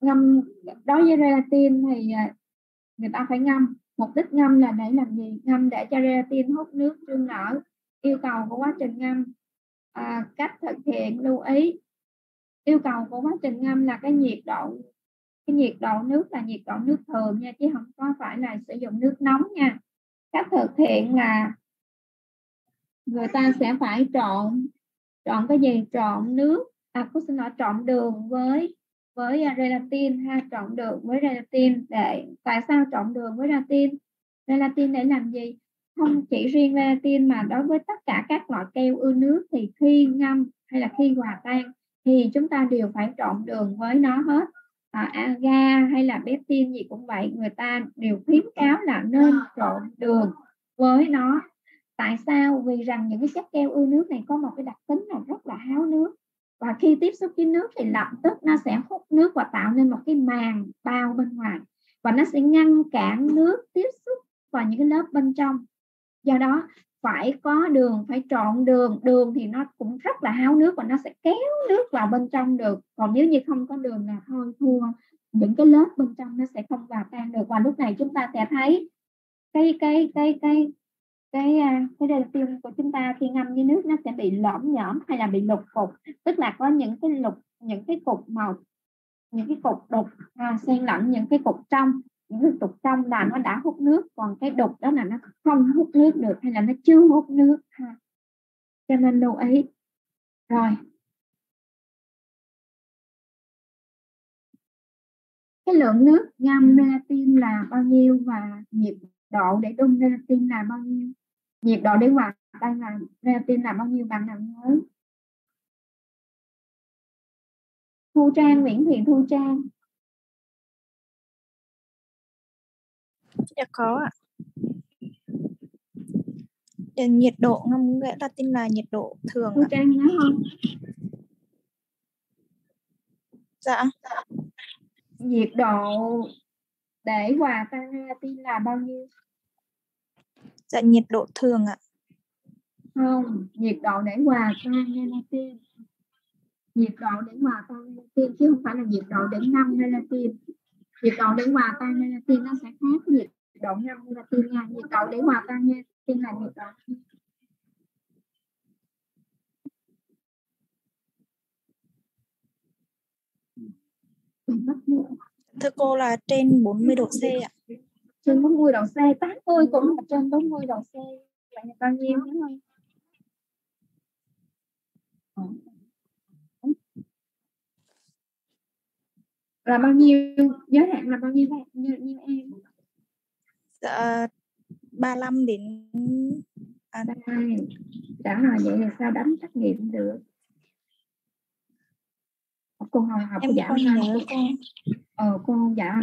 [SPEAKER 1] ngâm đối với gelatin thì à, người ta phải ngâm. Mục đích ngâm là để làm gì? Ngâm để cho gelatin hút nước trương nở yêu cầu của quá trình ngâm. À, cách thực hiện lưu ý yêu cầu của quá trình ngâm là cái nhiệt độ cái nhiệt độ nước là nhiệt độ nước thường nha chứ không có phải là sử dụng nước nóng nha. Cách thực hiện là người ta sẽ phải trộn trộn cái gì? Trộn nước à cô xin lỗi trộn đường với với à, gelatin ha trộn đường với gelatin để tại sao trộn đường với gelatin gelatin để làm gì? Không chỉ riêng gelatin mà đối với tất cả các loại keo ưa nước thì khi ngâm hay là khi hòa tan thì chúng ta đều phải trộn đường với nó hết. À, aga hay là pectin gì cũng vậy người ta đều khuyến cáo là nên trộn đường với nó. Tại sao? Vì rằng những cái chất keo ưa nước này có một cái đặc tính là rất là háo nước và khi tiếp xúc với nước thì lập tức nó sẽ hút nước và tạo nên một cái màng bao bên ngoài. Và nó sẽ ngăn cản nước tiếp xúc vào những cái lớp bên trong. Do đó, phải có đường, phải trộn đường. Đường thì nó cũng rất là háo nước và nó sẽ kéo nước vào bên trong được. Còn nếu như không có đường là thôi, thua, những cái lớp bên trong nó sẽ không vào tan được. Và lúc này chúng ta sẽ thấy cái cái cái cái cái à, cái cái tim của chúng ta khi ngâm với nước nó sẽ bị lõm nhõm hay là bị lục cục. Tức là có những cái lục những cái cục màu những cái cục đục à, xen lẫn những cái cục trong. Những cái cục trong là nó đã hút nước còn cái đục đó là nó không hút nước được hay là nó chưa hút nước ha. Cho nên lưu ý. Rồi. Cái lượng nước ngâm gelatin là bao nhiêu và nhiệt độ để đun gelatin là bao nhiêu? Nhiệt độ để hòa tan là gelatin là bao nhiêu bạn nào nhớ thu trang nguyễn thị thu trang.
[SPEAKER 4] Dạ có ạ. Nhiệt độ ngâm gelatin là nhiệt độ thường
[SPEAKER 1] thu trang nhớ không?
[SPEAKER 4] Dạ.
[SPEAKER 1] Nhiệt độ để hòa tan gelatin là bao nhiêu?
[SPEAKER 4] Dạ nhiệt độ thường ạ.
[SPEAKER 1] Không nhiệt độ để hòa tan gelatin nhiệt độ để hòa tan gelatin chứ không phải là nhiệt độ để ngâm gelatin nhiệt độ để hòa tan gelatin nó sẽ khác nhiệt độ ngâm gelatin nha. Nhiệt độ để hòa tan gelatin là nhiệt độ
[SPEAKER 4] thưa cô là trên 40 độ C ạ.
[SPEAKER 1] Trên 40 độ C 80 cũng là trên 40 độ C. Vậy là bao nhiêu đúng không? Là bao nhiêu? Giới hạn là bao nhiêu như, như em?
[SPEAKER 4] Dạ 35 đến
[SPEAKER 1] à đây trả lời vậy thì sao? Đánh trắc nghiệm được cô hồi học
[SPEAKER 4] em
[SPEAKER 1] cô giảm
[SPEAKER 4] không nhớ cô
[SPEAKER 1] ờ cô dạ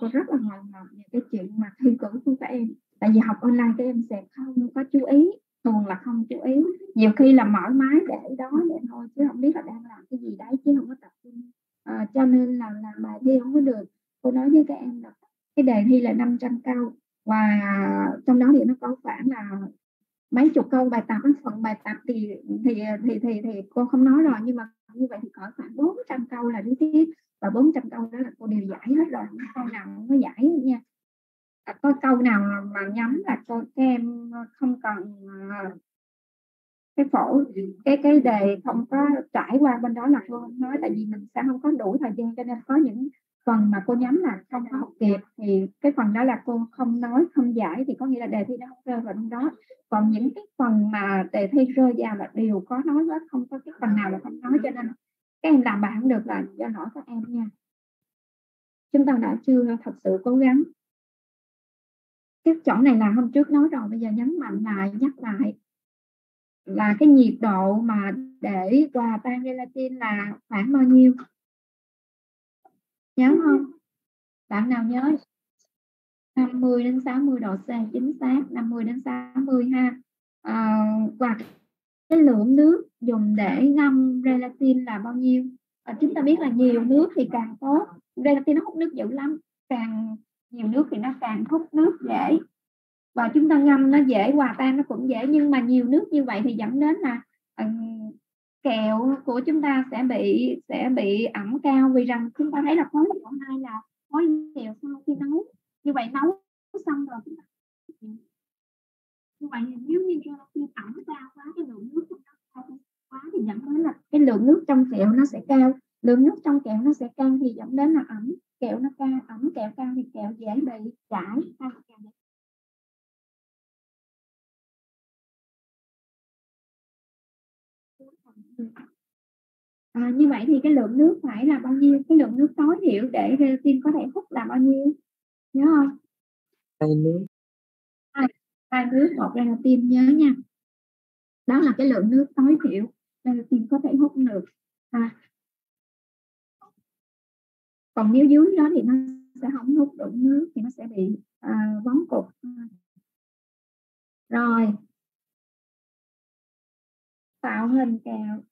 [SPEAKER 1] cô rất là hồi hộp về cái chuyện mà thi cử của các em. Tại vì học online các em sẽ không có chú ý thường là không chú ý. Nhiều khi là mở máy để đó vậy thôi chứ không biết là đang làm cái gì đấy chứ không có tập trung. À, cho nên là làm bài thi không có được. Cô nói với các em là cái đề thi là 500 câu và trong đó thì nó có khoảng là mấy chục câu bài tập phần bài tập thì thì thì thì, thì cô không nói rồi nhưng mà như vậy thì có khoảng 400 câu là lý thuyết và 400 câu đó là cô đều giải hết rồi câu nào cũng có giải nha. À, có câu nào mà nhắm là cô các em ờ, không cần ờ, cái phổ cái cái đề không có trải qua bên đó là cô không nói tại vì mình sẽ không có đủ thời gian cho nên có những phần mà cô nhắm là không có học kịp thì cái phần đó là cô không nói, không giải thì có nghĩa là đề thi nó không rơi vào trong đó. Còn những cái phần mà đề thi rơi vào là đều có nói hết, không có cái phần nào là không nói, cho nên các em làm bài không được là do lỗi các em nha. Chúng ta đã chưa thật sự cố gắng. Cái chỗ này là hôm trước nói rồi, bây giờ nhấn mạnh lại, nhắc lại. Là cái nhiệt độ mà để hòa tan gelatin là khoảng bao nhiêu? Nhớ không? Bạn nào nhớ? 50 đến 60 độ C chính xác 50 đến 60 ha. À, và cái lượng nước dùng để ngâm gelatin là bao nhiêu? À, chúng ta biết là nhiều nước thì càng tốt. Gelatin nó hút nước dữ lắm càng nhiều nước thì nó càng hút nước dễ. Và chúng ta ngâm nó dễ hòa tan nó cũng dễ nhưng mà nhiều nước như vậy thì dẫn đến là uh, kẹo của chúng ta sẽ bị sẽ bị ẩm cao vì rằng chúng ta thấy là khối độ hai là khối kẹo sau khi nấu. Như vậy nấu xong rồi chúng ta như vậy nếu như khi ẩm cao quá, cái lượng nước trong cao quá thì dẫn đến là cái lượng nước trong kẹo nó sẽ cao. Lượng nước trong kẹo nó sẽ cao thì dẫn đến là ẩm. Kẹo nó cao, ẩm kẹo cao thì kẹo dễ bị chảy À, như vậy thì cái lượng nước phải là bao nhiêu? Cái lượng nước tối thiểu để gelatin có thể hút là bao nhiêu? Nhớ không?
[SPEAKER 2] hai nước
[SPEAKER 1] Hai, hai nước một gelatin nhớ nha. Đó là cái lượng nước tối thiểu gelatin có thể hút được. À. Còn nếu dưới đó thì nó sẽ không hút đủ nước thì nó sẽ bị à, bóng cục. Rồi. Hình kẹo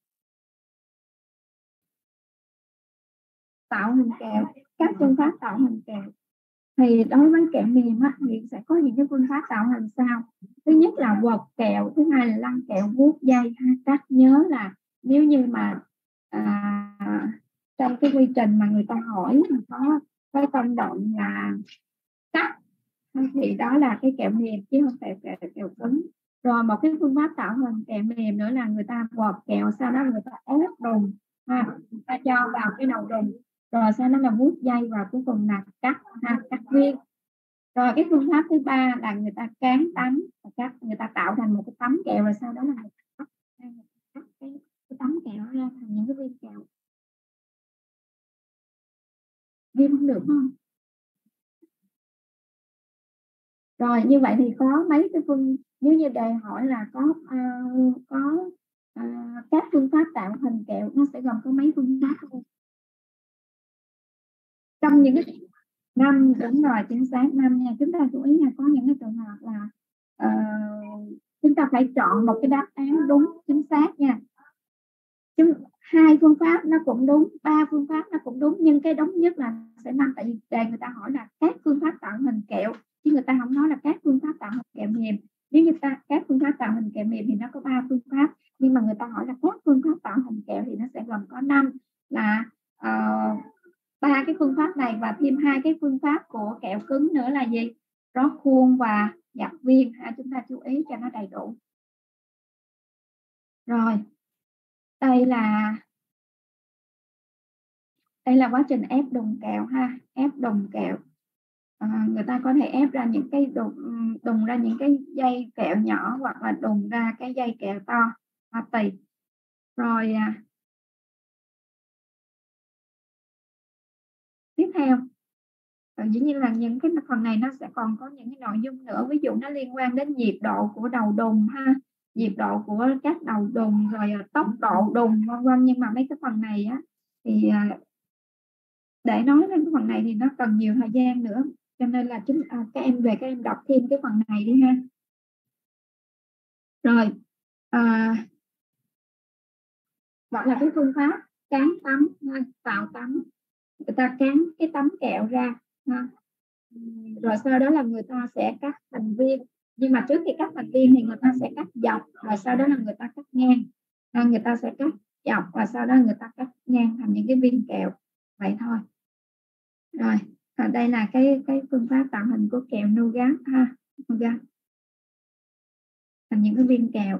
[SPEAKER 1] tạo hình kẹo các phương pháp tạo hình kẹo thì đối với kẹo mềm á, thì sẽ có những cái phương pháp tạo hình sau thứ nhất là quật kẹo thứ hai là lăn kẹo vuốt dây các nhớ là nếu như mà à, trong cái quy trình mà người ta hỏi mà có cái công đoạn là cắt thì đó là cái kẹo mềm chứ không phải kẹo, kẹo cứng rồi một cái phương pháp tạo hình kẹo mềm nữa là người ta quật kẹo sau đó người ta ép đùng ha người ta cho vào cái đầu đùng rồi sau đó là vuốt dây và cuối cùng là cắt ha, cắt viên rồi cái phương pháp thứ ba là người ta cán tấm cắt người ta tạo thành một cái tấm kẹo rồi sau đó là người ta cắt, người ta cắt cái, cái tấm kẹo ra thành những cái viên kẹo. Viên không được không? Rồi như vậy thì có mấy cái phương nếu như đề hỏi là có uh, có uh, các phương pháp tạo hình kẹo nó sẽ gồm có mấy phương pháp? Không trong những cái năm đúng rồi chính xác năm nha. Chúng ta chú ý là có những cái trường hợp là uh, chúng ta phải chọn một cái đáp án đúng chính xác nha. Chúng hai phương pháp nó cũng đúng ba phương pháp nó cũng đúng nhưng cái đúng nhất là sẽ năm tại vì đề người ta hỏi là các phương pháp tạo hình kẹo chứ người ta không nói là các phương pháp tạo hình kẹo mềm nếu như ta các phương pháp tạo hình kẹo mềm thì nó có ba phương pháp nhưng mà người ta hỏi là các phương pháp tạo hình kẹo thì nó sẽ gồm có năm là uh, ba cái phương pháp này và thêm hai cái phương pháp của kẹo cứng nữa là gì? Rót khuôn và dập viên ha chúng ta chú ý cho nó đầy đủ. Rồi đây là đây là quá trình ép đùng kẹo ha ép đùng kẹo à, người ta có thể ép ra những cái đùng, đùng ra những cái dây kẹo nhỏ hoặc là đùng ra cái dây kẹo to. Hoa tùy. Rồi à, tiếp theo. À, dĩ nhiên là những cái phần này nó sẽ còn có những cái nội dung nữa. Ví dụ nó liên quan đến nhiệt độ của đầu đùng ha. Nhiệt độ của các đầu đùng rồi à, tốc độ đùng vân vân. Nhưng mà mấy cái phần này á thì à, để nói lên cái phần này thì nó cần nhiều thời gian nữa cho nên là chúng à, các em về các em đọc thêm cái phần này đi ha. Rồi à, gọi là cái phương pháp cán tấm tạo tấm. Người ta cán cái tấm kẹo ra ha. rồi sau đó là người ta sẽ cắt thành viên. Nhưng mà trước khi cắt thành viên thì người ta sẽ cắt dọc rồi sau đó là người ta cắt ngang. À, người ta sẽ cắt dọc và sau đó người ta cắt ngang thành những cái viên kẹo. Vậy thôi. Rồi à, đây là cái cái phương pháp tạo hình của kẹo nougat ha nougat thành những cái viên kẹo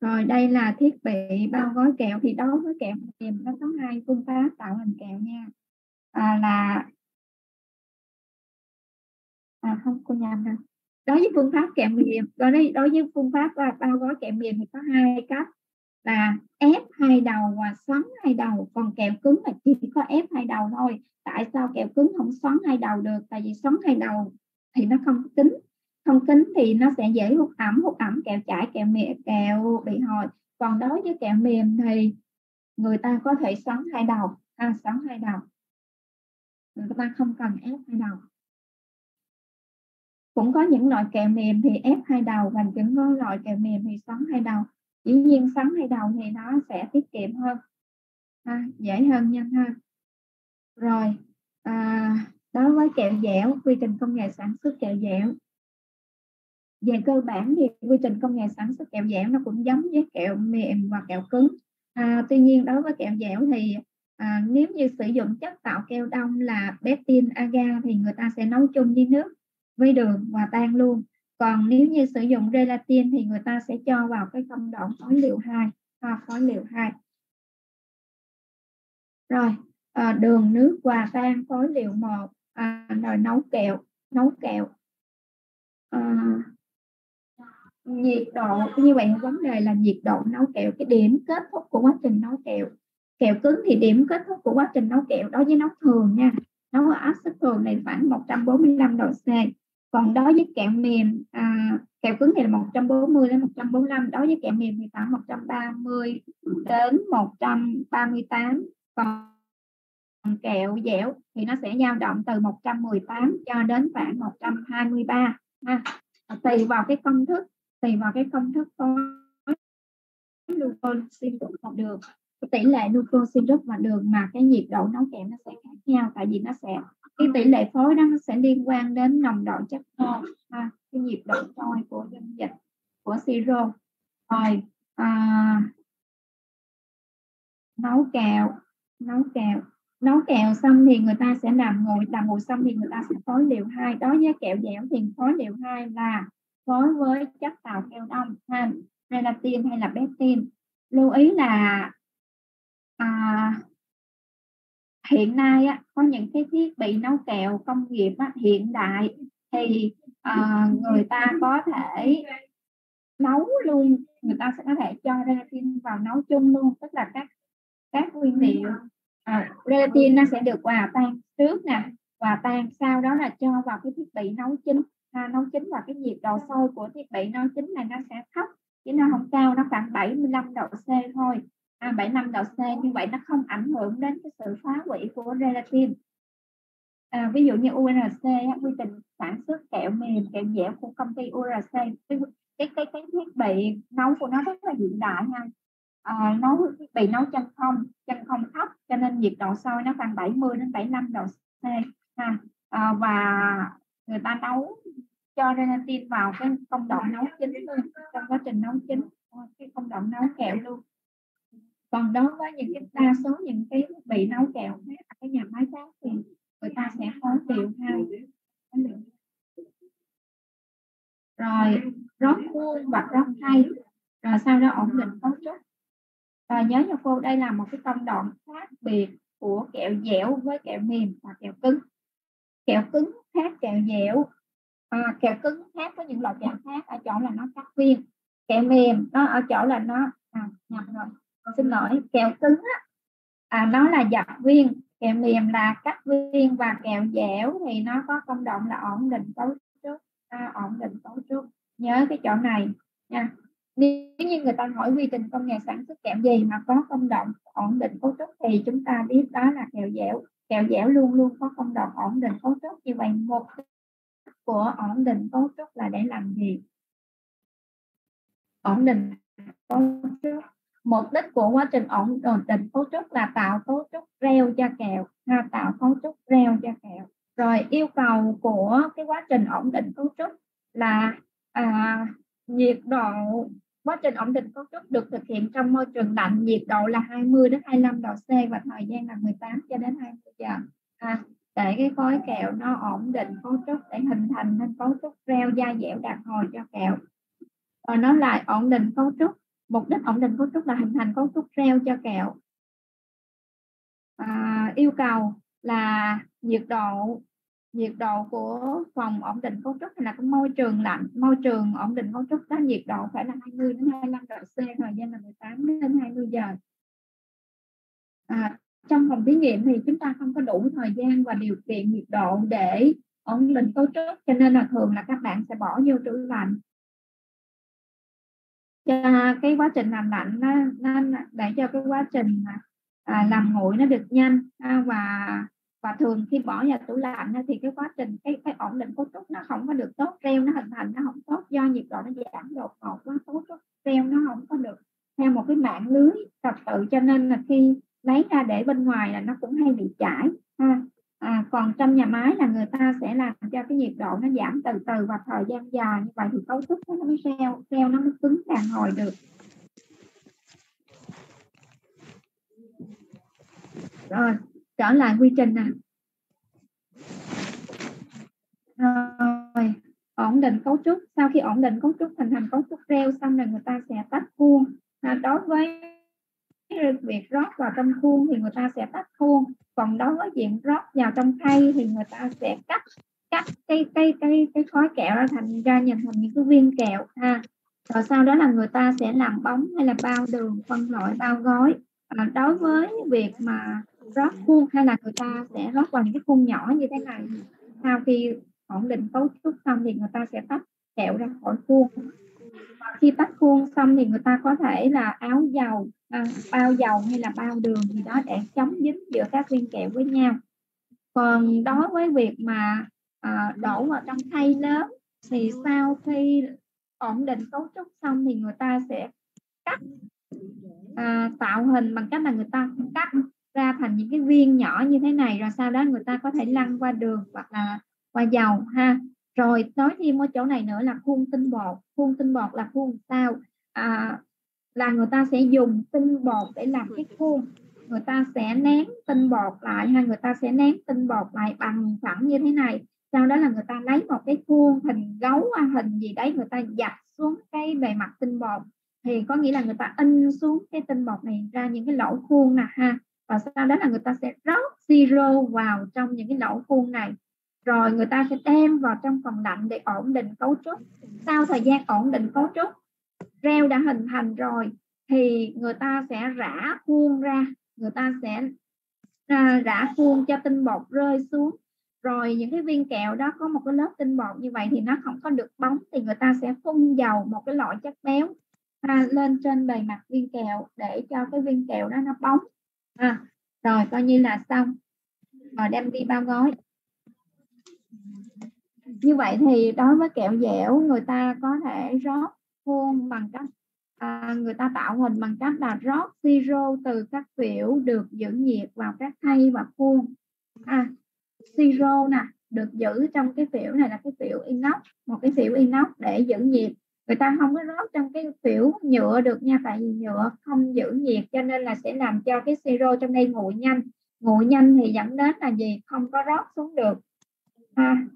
[SPEAKER 1] rồi đây là thiết bị bao gói kẹo thì đối với kẹo mềm nó có hai phương pháp tạo hình kẹo nha. À, là à, không cô nhầm đâu đối với phương pháp kẹo mềm đối đối với phương pháp à, bao gói kẹo mềm thì có hai cách và ép hai đầu và xoắn hai đầu. Còn kẹo cứng là chỉ có ép hai đầu thôi. Tại sao kẹo cứng không xoắn hai đầu được? Tại vì xoắn hai đầu thì nó không kính không kính thì nó sẽ dễ hút ẩm. Hút ẩm kẹo chảy, kẹo mềm kẹo bị hồi còn đối với kẹo mềm thì người ta có thể xoắn hai đầu. Ha xoắn hai đầu. Người ta không cần ép hai đầu. Cũng có những loại kẹo mềm thì ép hai đầu. Và những loại kẹo mềm thì xoắn hai đầu dĩ nhiên sắn hai đầu thì nó sẽ tiết kiệm hơn. Ha, dễ hơn nhanh hơn. Rồi à, đối với kẹo dẻo quy trình công nghệ sản xuất kẹo dẻo. Về cơ bản thì quy trình công nghệ sản xuất kẹo dẻo nó cũng giống với kẹo mềm và kẹo cứng. À, tuy nhiên đối với kẹo dẻo thì à, nếu như sử dụng chất tạo keo đông là betin agar thì người ta sẽ nấu chung với nước với đường và tan luôn còn nếu như sử dụng gelatin thì người ta sẽ cho vào cái công đoạn phối liệu 2 à, phối liệu 2 rồi à, đường nước hòa tan phối liệu 1 à, rồi nấu kẹo nấu kẹo. À, nhiệt độ như vậy vấn đề là nhiệt độ nấu kẹo cái điểm kết thúc của quá trình nấu kẹo. Kẹo cứng thì điểm kết thúc của quá trình nấu kẹo đối với nấu thường nha nấu ở áp suất thường này khoảng 145 độ C còn đối với kẹo mềm à, kẹo cứng thì là 140 đến 145 đối với kẹo mềm thì khoảng 130 đến 138 còn kẹo dẻo thì nó sẽ dao động từ 118 cho đến khoảng 123 ha. tùy vào cái công thức tùy vào cái công thức có glucose syrup và đường tỷ lệ glucose rất và đường mà cái nhiệt độ nấu kẹo nó sẽ khác nhau tại vì nó sẽ cái tỷ lệ phối đó nó sẽ liên quan đến nồng độ chất thô ha, à, cái nhiệt độ trôi của dung dịch của siro. Rồi à, nấu kẹo nấu kẹo nấu kẹo xong thì người ta sẽ làm nguội làm nguội xong thì người ta sẽ phối liều hai. Đối với kẹo dẻo thì phối liều hai là phối với chất tạo keo đông ha gelatin hay là pectin. Lưu ý là à, hiện nay á, có những cái thiết bị nấu kẹo công nghiệp á, hiện đại thì à, người ta có thể nấu luôn người ta sẽ có thể cho gelatin vào nấu chung luôn tức là các các nguyên liệu à, gelatin nó sẽ được hòa tan trước nè hòa tan sau đó là cho vào cái thiết bị nấu chín à, nấu chín và cái nhiệt độ sôi của thiết bị nấu chín này nó sẽ thấp chứ nó không cao nó khoảng 75 độ C thôi à, 75 độ C như vậy nó không ảnh hưởng đến cái sự phá hủy của gelatin à, ví dụ như URC quy trình sản xuất kẹo mềm kẹo dẻo của công ty URC cái cái cái, cái thiết bị nấu của nó rất là hiện đại ha. À, nấu thiết bị nấu chân không chân không thấp cho nên nhiệt độ sôi nó khoảng 70 đến 75 độ C ha. À, và người ta nấu cho gelatin vào cái công đoạn nấu chín luôn trong quá trình nấu chín cái công đoạn nấu kẹo luôn còn đối với những cái đa số những cái bị nấu kẹo khác ở cái nhà máy khác thì người ta sẽ phối liệu hai rồi rót khuôn và rót thay rồi sau đó ổn định cấu trúc. Và nhớ cho cô đây là một cái công đoạn khác biệt của kẹo dẻo với kẹo mềm và kẹo cứng. Kẹo cứng khác kẹo dẻo à, kẹo cứng khác với những loại kẹo khác ở chỗ là nó cắt viên. Kẹo mềm nó ở chỗ là nó à, nhập rồi xin lỗi kẹo cứng á, à, nó là dập viên kẹo mềm là cắt viên và kẹo dẻo thì nó có công đoạn là ổn định cấu trúc à, ổn định cấu trúc. Nhớ cái chỗ này nha. Nếu như người ta hỏi quy trình công nghệ sản xuất kẹo gì mà có công đoạn ổn định cấu trúc thì chúng ta biết đó là kẹo dẻo. Kẹo dẻo luôn luôn có công đoạn ổn định cấu trúc. Như vậy một của ổn định cấu trúc là để làm gì? Ổn định cấu trúc mục đích của quá trình ổn định cấu trúc là tạo cấu trúc reo cho kẹo ha, tạo cấu trúc reo cho kẹo. Rồi yêu cầu của cái quá trình ổn định cấu trúc là à, nhiệt độ quá trình ổn định cấu trúc được thực hiện trong môi trường lạnh nhiệt độ là 20 đến 25 độ C và thời gian là 18 cho đến 20 giờ à, để cái khối kẹo nó ổn định cấu trúc để hình thành nên cấu trúc reo da dẻo đạt hồi cho kẹo. Rồi nó lại ổn định cấu trúc mục đích ổn định cấu trúc là hình thành cấu trúc reo cho kẹo. À, yêu cầu là nhiệt độ nhiệt độ của phòng ổn định cấu trúc hay là cái môi trường lạnh? Môi trường ổn định cấu trúc đó nhiệt độ phải là 20 đến 25 độ C thời gian là 18 đến 20 giờ. À, trong phòng thí nghiệm thì chúng ta không có đủ thời gian và điều kiện nhiệt độ để ổn định cấu trúc cho nên là thường là các bạn sẽ bỏ vô tủ lạnh cho cái quá trình làm lạnh nó, nó để cho cái quá trình à, làm nguội nó được nhanh à, và và thường khi bỏ vào tủ lạnh thì cái quá trình cái cái ổn định cấu trúc nó không có được tốt reo nó hình thành nó không tốt do nhiệt độ nó giảm đột ngột quá cấu trúc reo nó không có được theo một cái mạng lưới tập tự cho nên là khi lấy ra để bên ngoài là nó cũng hay bị chảy ha. À, còn trong nhà máy là người ta sẽ làm cho cái nhiệt độ nó giảm từ từ và thời gian dài như vậy thì cấu trúc nó mới reo reo nó mới cứng đàn hồi được. Rồi trở lại quy trình nè. Rồi ổn định cấu trúc. Sau khi ổn định cấu trúc thành thành cấu trúc reo xong rồi người ta sẽ tách khuôn. À, đối với việc rót vào trong khuôn thì người ta sẽ tách khuôn. Còn đối với việc rót vào trong khay thì người ta sẽ cắt cắt cái cái cái cái khói kẹo ra thành ra nhìn thành những cái viên kẹo ha. Rồi sau đó là người ta sẽ làm bóng hay là bao đường phân loại bao gói. À, đối với việc mà rót khuôn hay là người ta sẽ rót vào những cái khuôn nhỏ như thế này sau khi ổn định cấu trúc xong thì người ta sẽ tách kẹo ra khỏi khuôn khi tách khuôn xong thì người ta có thể là áo dầu à, bao dầu hay là bao đường gì đó để chống dính giữa các viên kẹo với nhau. Còn đối với việc mà à, đổ vào trong khay lớn thì sau khi ổn định cấu trúc xong thì người ta sẽ cắt à, tạo hình bằng cách là người ta cắt ra thành những cái viên nhỏ như thế này rồi sau đó người ta có thể lăn qua đường hoặc là qua dầu ha rồi nói thêm ở chỗ này nữa là khuôn tinh bột. Khuôn tinh bột là khuôn sao à, là người ta sẽ dùng tinh bột để làm cái khuôn. Người ta sẽ nén tinh bột lại hay người ta sẽ nén tinh bột lại bằng phẳng như thế này. Sau đó là người ta lấy một cái khuôn hình gấu à, hình gì đấy người ta dập xuống cái bề mặt tinh bột. Thì có nghĩa là người ta in xuống cái tinh bột này ra những cái lỗ khuôn nè ha. Và sau đó là người ta sẽ rót siro vào trong những cái lỗ khuôn này rồi người ta sẽ đem vào trong phòng lạnh để ổn định cấu trúc. Sau thời gian ổn định cấu trúc reo đã hình thành rồi thì người ta sẽ rã khuôn ra. Người ta sẽ à, rã khuôn cho tinh bột rơi xuống. Rồi những cái viên kẹo đó có một cái lớp tinh bột như vậy thì nó không có được bóng thì người ta sẽ phun dầu một cái loại chất béo à, lên trên bề mặt viên kẹo để cho cái viên kẹo đó nó bóng. À, rồi coi như là xong. Rồi đem đi bao gói như vậy thì đối với kẹo dẻo người ta có thể rót khuôn bằng cách à, người ta tạo hình bằng cách là rót siro từ các phễu được giữ nhiệt vào các khay và khuôn. À, siro nè được giữ trong cái phễu này là cái phễu inox một cái phễu inox để giữ nhiệt. Người ta không có rót trong cái phễu nhựa được nha tại vì nhựa không giữ nhiệt cho nên là sẽ làm cho cái siro trong đây nguội nhanh. Nguội nhanh thì dẫn đến là gì? Không có rót xuống được à,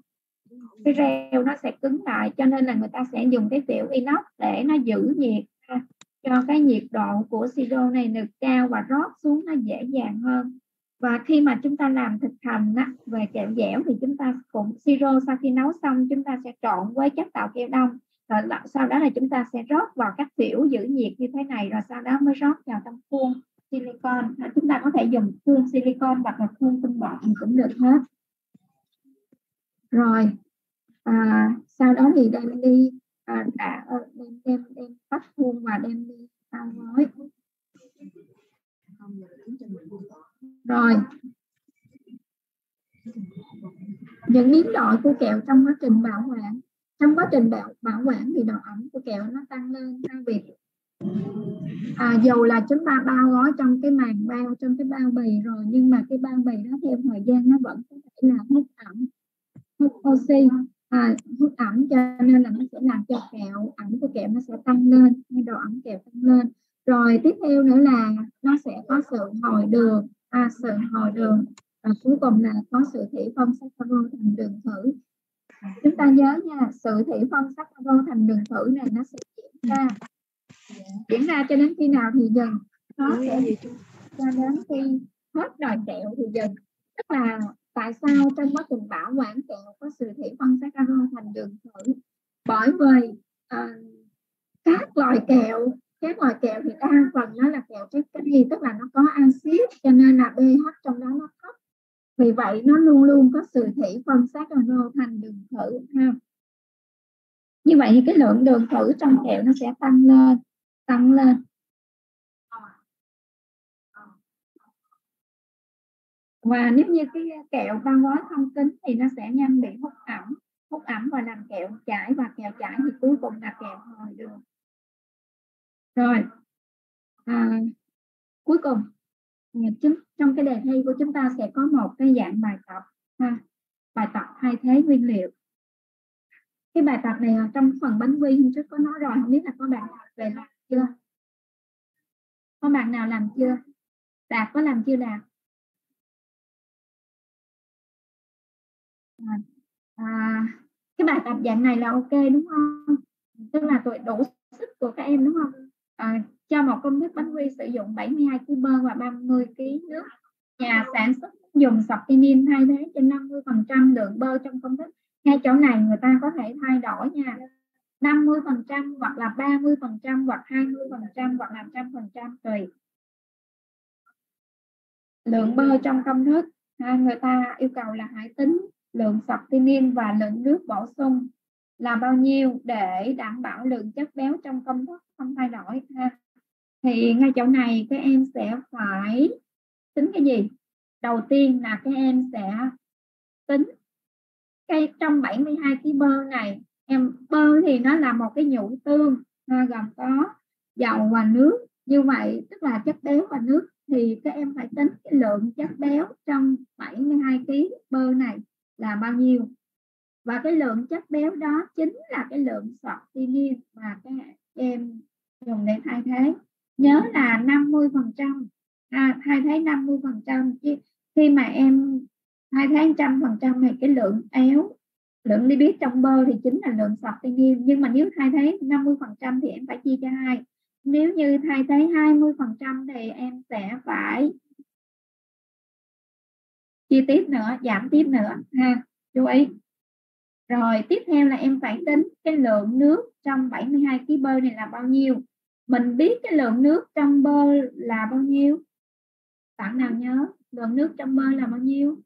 [SPEAKER 1] cái reo nó sẽ cứng lại cho nên là người ta sẽ dùng cái phễu inox để nó giữ nhiệt ha, cho cái nhiệt độ của siro này được cao và rót xuống nó dễ dàng hơn. Và khi mà chúng ta làm thực hành á, về kẹo dẻo thì chúng ta cũng siro sau khi nấu xong chúng ta sẽ trộn với chất tạo keo đông rồi sau đó là chúng ta sẽ rót vào các phễu giữ nhiệt như thế này rồi sau đó mới rót vào trong khuôn silicon. Chúng ta có thể dùng khuôn silicon hoặc là khuôn tinh bột cũng được hết rồi. À, sau đó thì đem đi à, đã ờ, đem đem đem tách khuôn và đem đi bao gói rồi. Những biến đổi của kẹo trong quá trình bảo quản trong quá trình bảo, bảo quản thì độ ẩm của kẹo nó tăng lên thay việc. À, dù là chúng ta bao gói trong cái màng bao trong cái bao bì rồi nhưng mà cái bao bì đó theo thời gian nó vẫn có thể là hút ẩm hút oxy à, hút ẩm cho nên là nó sẽ làm cho kẹo ẩm của kẹo nó sẽ tăng lên độ ẩm kẹo tăng lên. Rồi tiếp theo nữa là nó sẽ có sự hồi đường à, sự hồi đường và cuối cùng là có sự thủy phân saccharose thành đường thử. Chúng ta nhớ nha sự thủy phân saccharose thành đường thử này nó sẽ diễn ra diễn ra cho đến khi nào thì dừng. Nó sẽ cho đến khi hết đời kẹo thì dừng. Tức là tại sao trong quá trình bảo quản kẹo có sự thủy phân saccharose thành đường thử? Bởi vì uh, các loại kẹo các loại kẹo thì đa phần nó là kẹo trái cây tức là nó có axit cho nên là pH trong đó nó thấp. Vì vậy nó luôn luôn có sự thủy phân saccharose thành đường thử ha. Như vậy thì cái lượng đường thử trong kẹo nó sẽ tăng lên tăng lên. Và nếu như cái kẹo bao gói không kính thì nó sẽ nhanh bị hút ẩm. Hút ẩm và làm kẹo chảy và kẹo chảy thì cuối cùng là kẹo hồi đường. Rồi à, cuối cùng à, chúng trong cái đề thi của chúng ta sẽ có một cái dạng bài tập ha bài tập thay thế nguyên liệu. Cái bài tập này ở trong phần bánh quy hôm trước có nói rồi không biết là có bạn nào về làm chưa? Có bạn nào làm chưa? Đạt có làm chưa đạt? À, à, cái bài tập dạng này là ok đúng không? Tức là tuổi đủ sức của các em đúng không? À, cho một công thức bánh quy sử dụng 72 kg bơ và 30 kg nước. Nhà sản xuất dùng sortinin thay thế trên 50 phần trăm lượng bơ trong công thức ngay chỗ này người ta có thể thay đổi nha. 50 phần trăm hoặc là 30 phần trăm hoặc 20 phần trăm hoặc là trăm phần trăm tùy lượng bơ trong công thức ha, à, người ta yêu cầu là hãy tính lượng sortinin và lượng nước bổ sung là bao nhiêu để đảm bảo lượng chất béo trong công thức không thay đổi ha? Thì ngay chỗ này các em sẽ phải tính cái gì? Đầu tiên là các em sẽ tính cái trong 72 kg bơ này em bơ thì nó là một cái nhũ tương ha, gồm có dầu và nước. Như vậy tức là chất béo và nước thì các em phải tính cái lượng chất béo trong 72 kg bơ này là bao nhiêu? Và cái lượng chất béo đó chính là cái lượng sọt sortinin mà các em dùng để thay thế. Nhớ là 50 phần trăm à, thay thế 50 phần trăm. Khi mà em thay thế trăm phần trăm thì cái lượng éo lượng lipid trong bơ thì chính là lượng sọt sortinin nhưng mà nếu thay thế 50 phần trăm thì em phải chia cho hai. Nếu như thay thế 20 phần trăm thì em sẽ phải chia tiếp nữa, giảm tiếp nữa, ha, chú ý. Rồi, tiếp theo là em phải tính cái lượng nước trong 72 kg bơ này là bao nhiêu? Mình biết cái lượng nước trong bơ là bao nhiêu? Bạn nào nhớ, lượng nước trong bơ là bao nhiêu?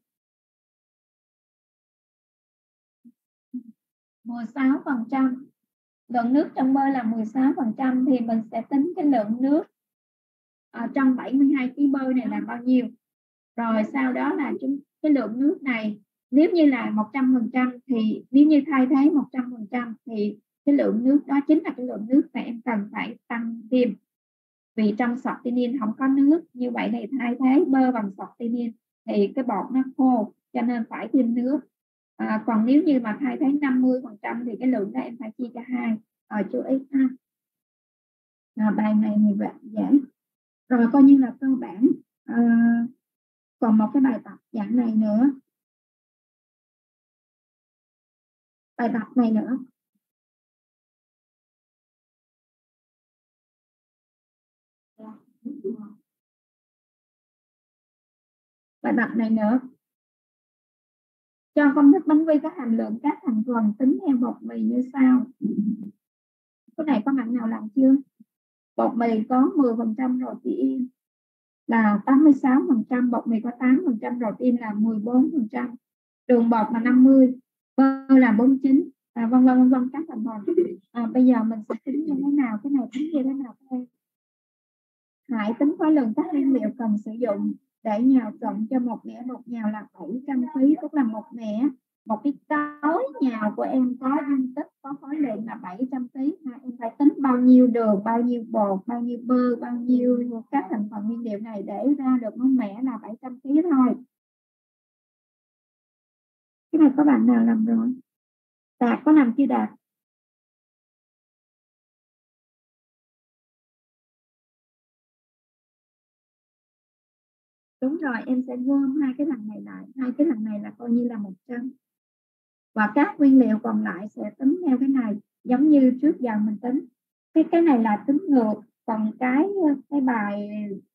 [SPEAKER 1] 16 phần trăm. Lượng nước trong bơ là 16 phần trăm thì mình sẽ tính cái lượng nước ở trong 72 kg bơ này là bao nhiêu? Rồi sau đó là chúng cái lượng nước này nếu như là 100 phần trăm thì nếu như thay thế 100 phần trăm thì cái lượng nước đó chính là cái lượng nước mà em cần phải tăng thêm. Vì trong sortinin không có nước như vậy thì thay thế bơ bằng sortinin thì cái bột nó khô cho nên phải thêm nước. À, còn nếu như mà thay thế 50 phần trăm thì cái lượng đó em phải chia cho hai à, chú ý ha. À, bài này thì giảm dễ rồi coi như là cơ bản à, còn một cái bài tập dạng này nữa. Bài tập này nữa. Bài tập này nữa. Cho công thức bánh quy có hàm lượng các thành phần tính theo bột mì như sau. Cái này có bạn nào làm chưa? Bột mì có 10% protein là 86% bột mì có 8% protein là 14% đường bột là 50 bơ là 49 à, vân vân vân vân các thành phần à, bây giờ mình sẽ tính như thế nào cái này tính như thế nào các em hãy tính khối lượng các nguyên liệu cần sử dụng để nhào cộng cho một mẻ bột nhào là 700 kg tức là một mẻ một cái cối nhà của em có dung tích có khối lượng là 700 kg à, em phải tính bao nhiêu đường bao nhiêu bột bao nhiêu bơ bao nhiêu các thành phần nguyên liệu này để ra được món mẻ là 700 kg thôi. Cái này có bạn nào làm rồi? Đạt có làm chưa đạt? Đúng rồi em sẽ gom hai cái thằng này lại. Hai cái thằng này là coi như là 100 và các nguyên liệu còn lại sẽ tính theo cái này, giống như trước giờ mình tính. Cái cái này là tính ngược, còn cái ờ, cái bài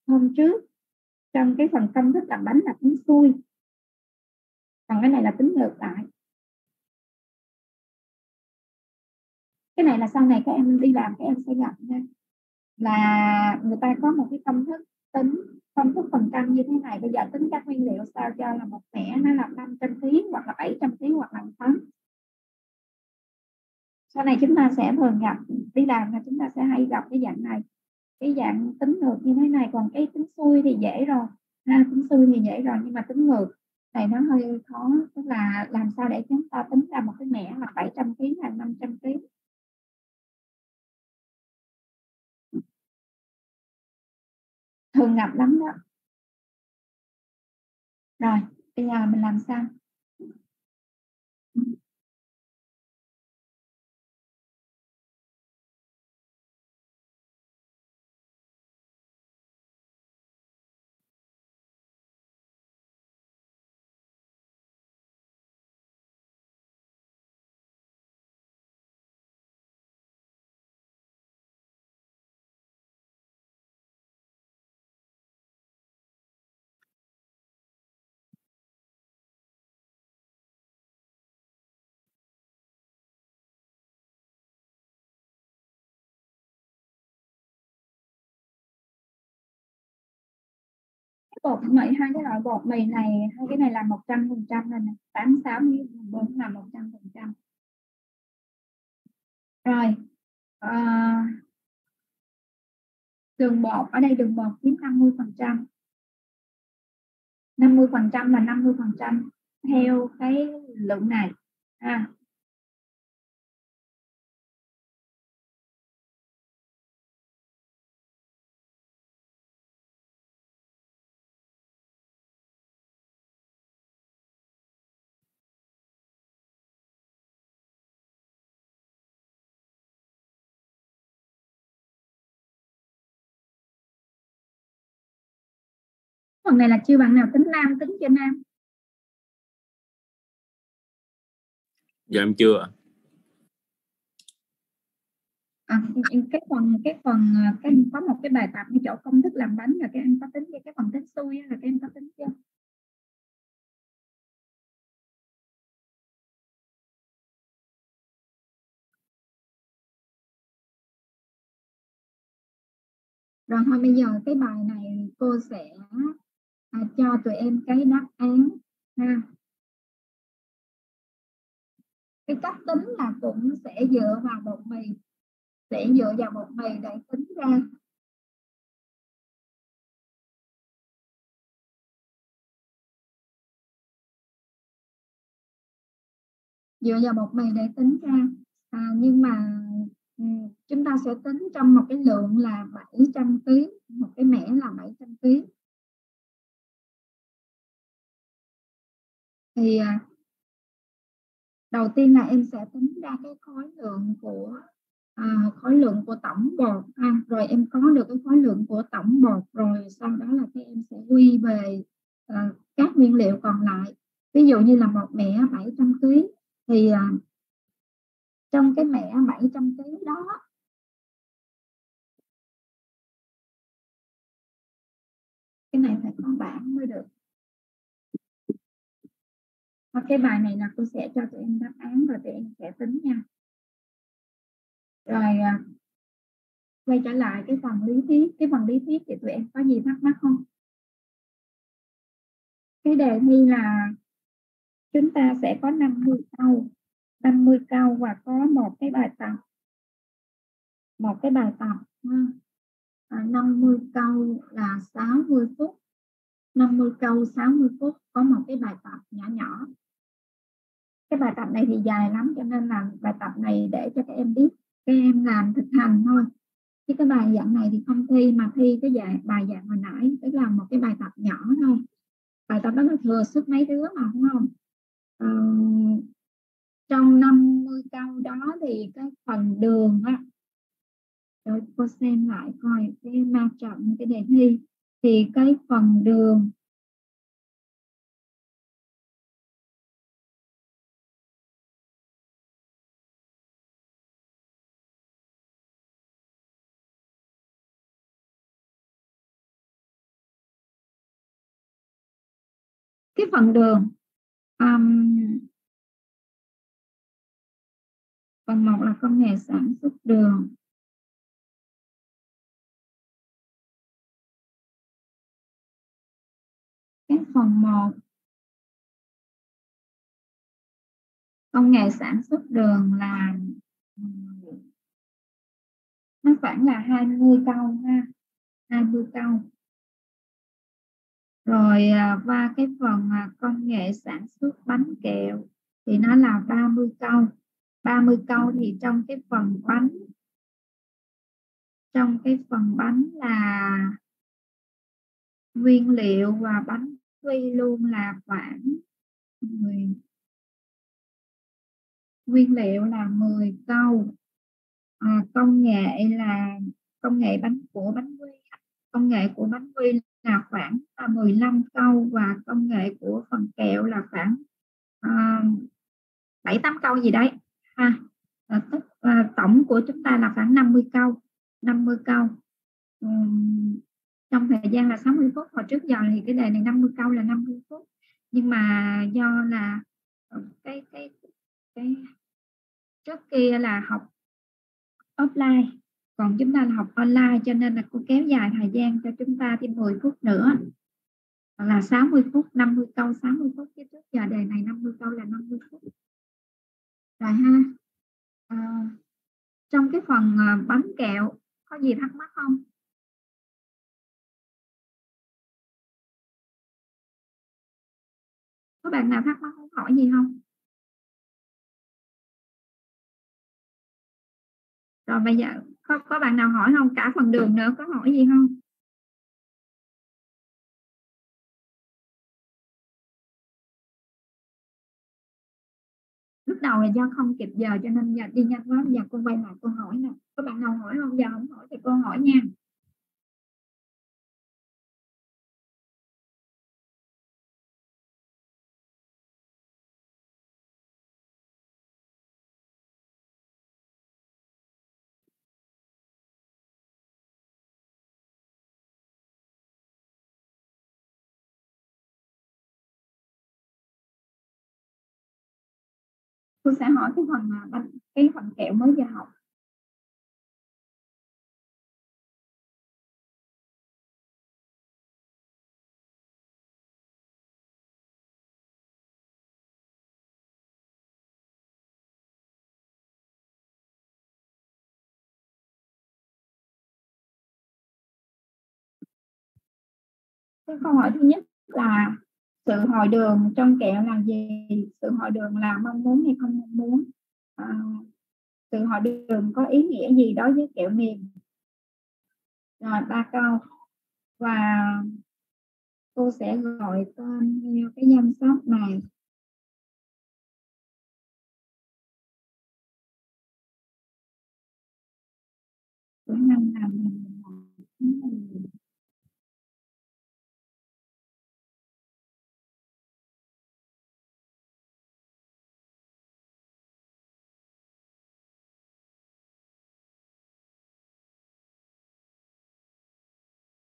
[SPEAKER 1] hôm trước, trong cái phần công thức làm bánh là tính xuôi. Còn cái này là tính ngược lại. Cái này là sau này các em đi làm các em sẽ gặp nha. Là người ta có một cái công thức tính công thức phần trăm như thế này. Bây giờ tính các nguyên liệu sao cho là một mẻ nó là 500 kg hoặc là 700 kg hoặc là một tấn. Sau này chúng ta sẽ thường gặp, đi làm là chúng ta sẽ hay gặp cái dạng này. Cái dạng tính ngược như thế này, còn cái tính xuôi thì dễ rồi. Ha, tính xuôi thì dễ rồi, nhưng mà tính ngược này nó hơi khó. Tức là làm sao để chúng ta tính ra một cái mẻ là 700 kg hay 500 kg thường gặp lắm đó. Rồi bây giờ mình làm sao? Bột mì hai cái loại bột mì này hai cái này là một trăm phần trăm này tám sáu bốn là một trăm phần trăm. Rồi à, đường bột ở đây đường bột chiếm 50 phần trăm. 50 phần trăm là 50 phần trăm theo cái lượng này à, phần này là chưa bạn nào tính nam tính cho nam?
[SPEAKER 3] Dạ em chưa
[SPEAKER 1] à, cái phần cái phần các em có một cái bài tập như chỗ công thức làm bánh là các em có tính cái phần tính xui là các em có tính chưa rồi thôi bây giờ cái bài này cô sẽ à, cho tụi em cái đáp án ha. Cái cách tính là cũng sẽ dựa vào bột mì sẽ dựa vào bột mì để tính ra. Dựa vào bột mì để tính ra. À, nhưng mà ừ, chúng ta sẽ tính trong một cái lượng là 700 kg một cái mẻ là 700 kg thì à, đầu tiên là em sẽ tính ra cái khối lượng của à, khối lượng của tổng bột ha. rồi em có được cái khối lượng của tổng bột rồi sau đó là các em sẽ quy về à, các nguyên liệu còn lại ví dụ như là một mẻ 700 kg thì à, trong cái mẹ 700 kg đó cái này phải có bảng mới được và cái bài này là cô sẽ cho tụi em đáp án và tụi em sẽ tính nha. Rồi à, quay trở lại cái phần lý thuyết cái phần lý thuyết thì tụi em có gì thắc mắc không? Cái đề thi là chúng ta sẽ có 50 câu 50 câu và có một cái bài tập. Một cái bài tập à, 50 câu là 60 phút. 50 câu 60 phút có một cái bài tập nhỏ nhỏ cái bài tập này thì dài lắm cho nên là bài tập này để cho các em biết các em làm thực hành thôi. Chứ cái bài dạng này thì không thi mà thi cái dạng bài dạng hồi nãy tức là một cái bài tập nhỏ thôi. Bài tập đó nó thừa sức mấy đứa mà đúng không? À, trong 50 câu đó thì cái phần đường á rồi cô xem lại coi cái ma trận cái đề thi thì cái phần đường phần đường. Um, phần một là công nghệ sản xuất đường. Cái phần một. Công nghệ sản xuất đường là nó khoảng là 20 câu ha 20 câu rồi à, qua cái phần à, công nghệ sản xuất bánh kẹo thì nó là 30 câu. 30 câu thì trong cái phần bánh trong cái phần bánh là nguyên liệu và bánh quy luôn là khoảng 10 nguyên liệu là 10 câu. À, công nghệ là công nghệ bánh của bánh quy công nghệ của bánh quy là khoảng à, 15 câu và công nghệ của phần kẹo là khoảng à, bảy uh, tám câu gì đấy ha. À, tức, uh, tổng của chúng ta là khoảng 50 câu 50 câu. Um, trong thời gian là 60 phút hồi trước giờ thì cái đề này 50 câu là 50 phút. Nhưng mà do là ờ, cái cái cái trước kia là học offline còn chúng ta là học online cho nên là cô kéo dài thời gian cho chúng ta thêm 10 phút nữa. Là 60 phút 50 câu 60 phút chứ trước giờ đề này 50 câu là 50 phút. Rồi ha. À, trong cái phần ờ, bánh kẹo có gì thắc mắc không? Có bạn nào thắc mắc không hỏi gì không? Rồi bây giờ có, có bạn nào hỏi không? Cả phần đường nữa có hỏi gì không? Lúc đầu là do không kịp giờ cho nên giờ đi nhanh quá giờ cô quay lại cô hỏi nè. Có bạn nào hỏi không? Giờ không hỏi thì cô hỏi nha. Tôi sẽ hỏi cái phần bánh, cái phần kẹo mới giờ học. Câu hỏi thứ nhất là sự hội đường trong kẹo là gì? Sự hội đường là mong muốn hay không mong muốn? À, sự hội đường có ý nghĩa gì đối với kẹo mềm? Rồi ba câu. Và cô sẽ gọi tên theo cái danh sách này. Của năm nào mình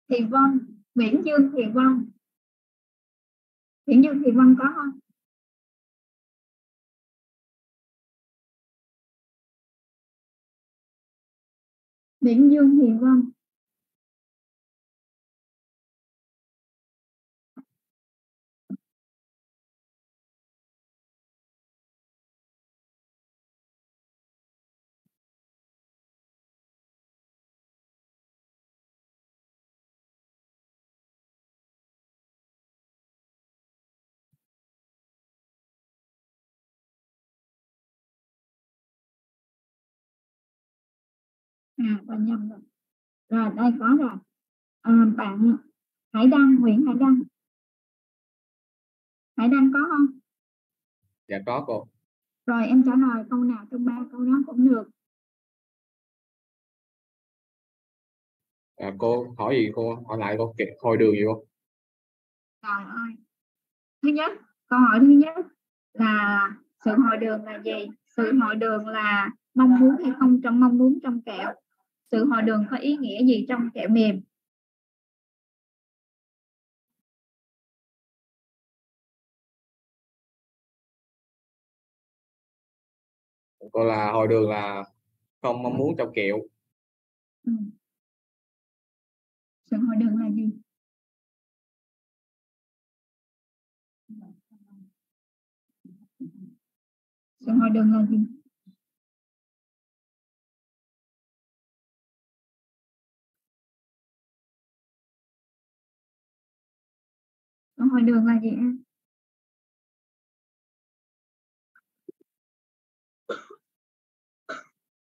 [SPEAKER 1] Thị Vân, Nguyễn Dương Thị Vân. Nguyễn Dương Thị Vân có không? Nguyễn Dương Thị Vân. À và nhầm rồi. Rồi đây có rồi. À, bạn Hải Đăng Nguyễn Hải Đăng. Hải Đăng có không?
[SPEAKER 5] Dạ có cô.
[SPEAKER 1] Rồi em trả lời câu nào trong ba câu đó cũng được.
[SPEAKER 5] À, cô hỏi gì cô? Hỏi lại cô kệ hồi đường gì cô?
[SPEAKER 1] Trời ơi. Thứ nhất câu hỏi thứ nhất là sự hồi đường là gì? Sự hồi đường là mong muốn hay không trong mong muốn trong kẹo sự hòa đường có ý nghĩa gì trong kẹo mềm?
[SPEAKER 5] Còn là hồi đường là không mong muốn trong kẹo.
[SPEAKER 1] Ừ. sự hồi đường là gì? Sự hồi đường là gì? Sự hồi đường là gì em.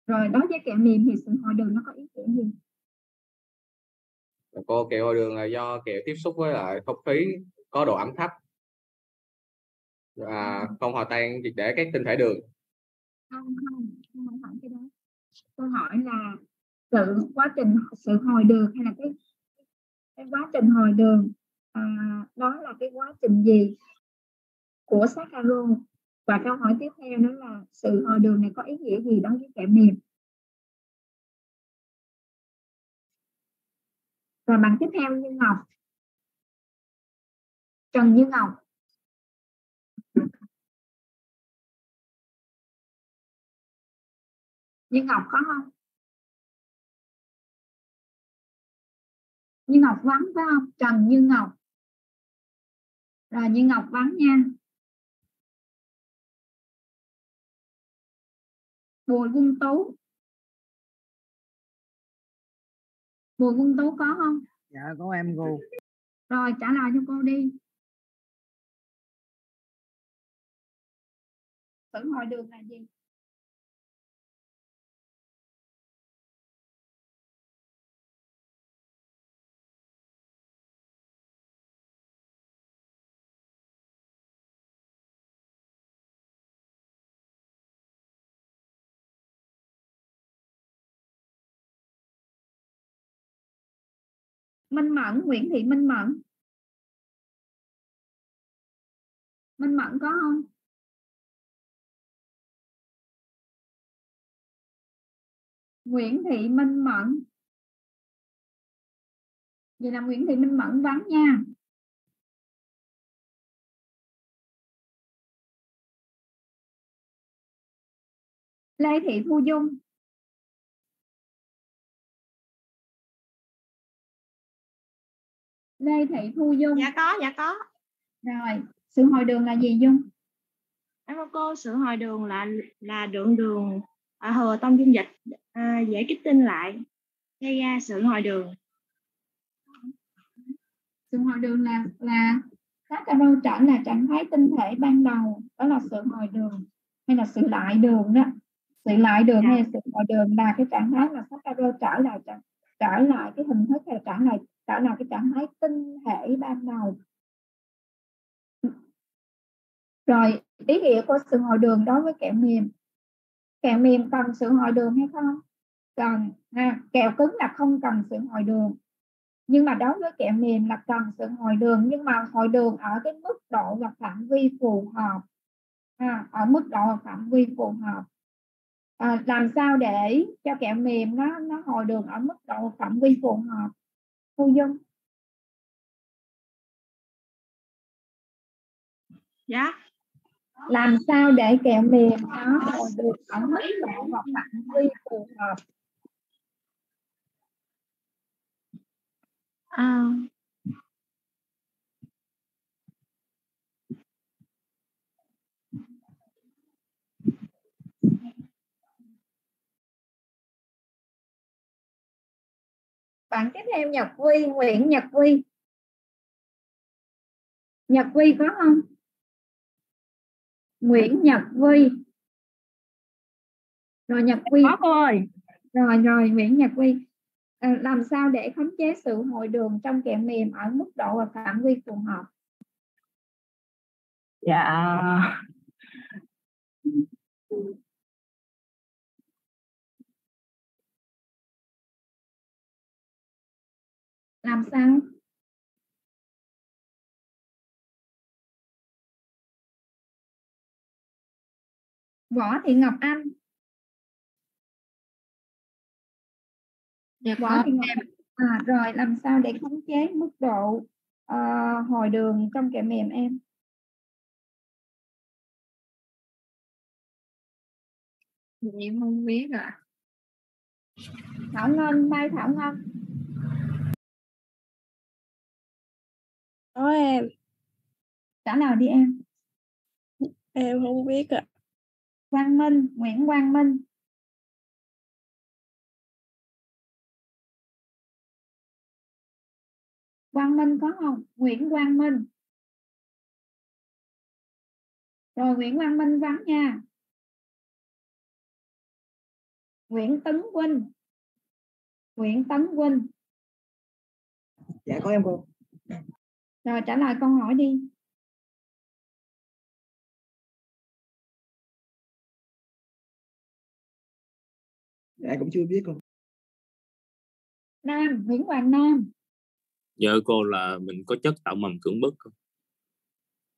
[SPEAKER 1] Rồi đối với kẹo mềm thì sự hồi đường nó có ý nghĩa gì?
[SPEAKER 5] Cô kẹo hồi đường là do kẹo tiếp xúc với lại không khí có độ ẩm thấp. Và không hòa tan triệt để các tinh thể đường.
[SPEAKER 1] Không không không phải hỏi cái đó. Câu hỏi là sự quá trình sự hồi đường hay là cái cái quá trình hồi đường à, đó là cái quá trình gì của saccharose và câu hỏi tiếp theo đó là sự hồi đường này có ý nghĩa gì đối với kẻ mềm? Và bạn tiếp theo như ngọc. Trần như ngọc. Như ngọc có không? Như ngọc vắng phải không? Trần như ngọc rồi như ngọc vắng nha. Bùi quân tú. Bùi quân tú có không?
[SPEAKER 6] Dạ có em cô
[SPEAKER 1] rồi trả lời cho cô đi. Sự hồi đường là gì Minh Mẫn, Nguyễn Thị Minh Mẫn. Minh Mẫn có không? Nguyễn Thị Minh Mẫn. Vậy là Nguyễn Thị Minh Mẫn vắng nha. Lê Thị Thu Dung. Lê Thị Thu Dung.
[SPEAKER 4] Dạ có dạ có.
[SPEAKER 1] Rồi sự hồi đường là gì Dung?
[SPEAKER 4] Em thưa cô sự hồi đường là là lượng đường à, thừa trong dung dịch à, dễ kích tinh lại. Gây ra sự hồi đường.
[SPEAKER 1] Sự hồi đường là là saccharose trở là trạng thái tinh thể ban đầu đó là sự hồi đường hay là sự lại đường đó. Sự lại đường
[SPEAKER 4] Dạ.
[SPEAKER 1] hay sự hồi đường là cái trạng thái là saccharose trở lại trở lại cái hình thức hay là trở lại đó là cái trạng thái tinh thể ban đầu? Rồi ý nghĩa của sự hồi đường đối với kẹo mềm. Kẹo mềm cần sự hồi đường hay không? Cần. Ha. kẹo cứng là không cần sự hồi đường. Nhưng mà đối với kẹo mềm là cần sự hồi đường nhưng mà hồi đường ở cái mức độ và phạm vi phù hợp. À, ở mức độ và phạm vi phù hợp. À, làm sao để cho kẹo mềm nó nó hồi đường ở mức độ phạm vi phù hợp? Thu dung.
[SPEAKER 4] Dạ.
[SPEAKER 1] Làm sao để kẹo mềm nó được ở mức độ và phạm vi phù hợp?
[SPEAKER 4] À,
[SPEAKER 1] bạn tiếp theo Nhật Vi Nguyễn Nhật Vi Nhật Vi có không? Nguyễn Nhật Vi rồi Nhật Vi
[SPEAKER 4] có ơi
[SPEAKER 1] rồi rồi Nguyễn Nhật Vi à, làm sao để khống chế sự hồi đường trong kẹo mềm ở mức độ và phạm vi phù hợp?
[SPEAKER 7] Dạ
[SPEAKER 1] làm sao? Võ Thị Ngọc Anh.
[SPEAKER 4] Dạ
[SPEAKER 1] Võ Ngọc Anh. À, rồi làm sao để khống chế mức độ ờ, hồi đường trong kẹo mềm em? Em không biết à Thảo Ngân Mai Thảo Ngân
[SPEAKER 6] Có em,
[SPEAKER 1] trả lời đi em?
[SPEAKER 6] Em không biết ạ.
[SPEAKER 1] Quang Minh Nguyễn Quang Minh. Quang Minh có không? Nguyễn Quang Minh. Rồi Nguyễn Quang Minh vắng nha. Nguyễn Tấn Vinh Nguyễn Tấn Vinh
[SPEAKER 2] dạ có em cô
[SPEAKER 1] rồi trả lời câu hỏi đi
[SPEAKER 2] dạ cũng chưa biết cô
[SPEAKER 1] Nam Nguyễn Hoàng Nam
[SPEAKER 3] Dạ cô là mình có chất tạo mầm cưỡng bức không?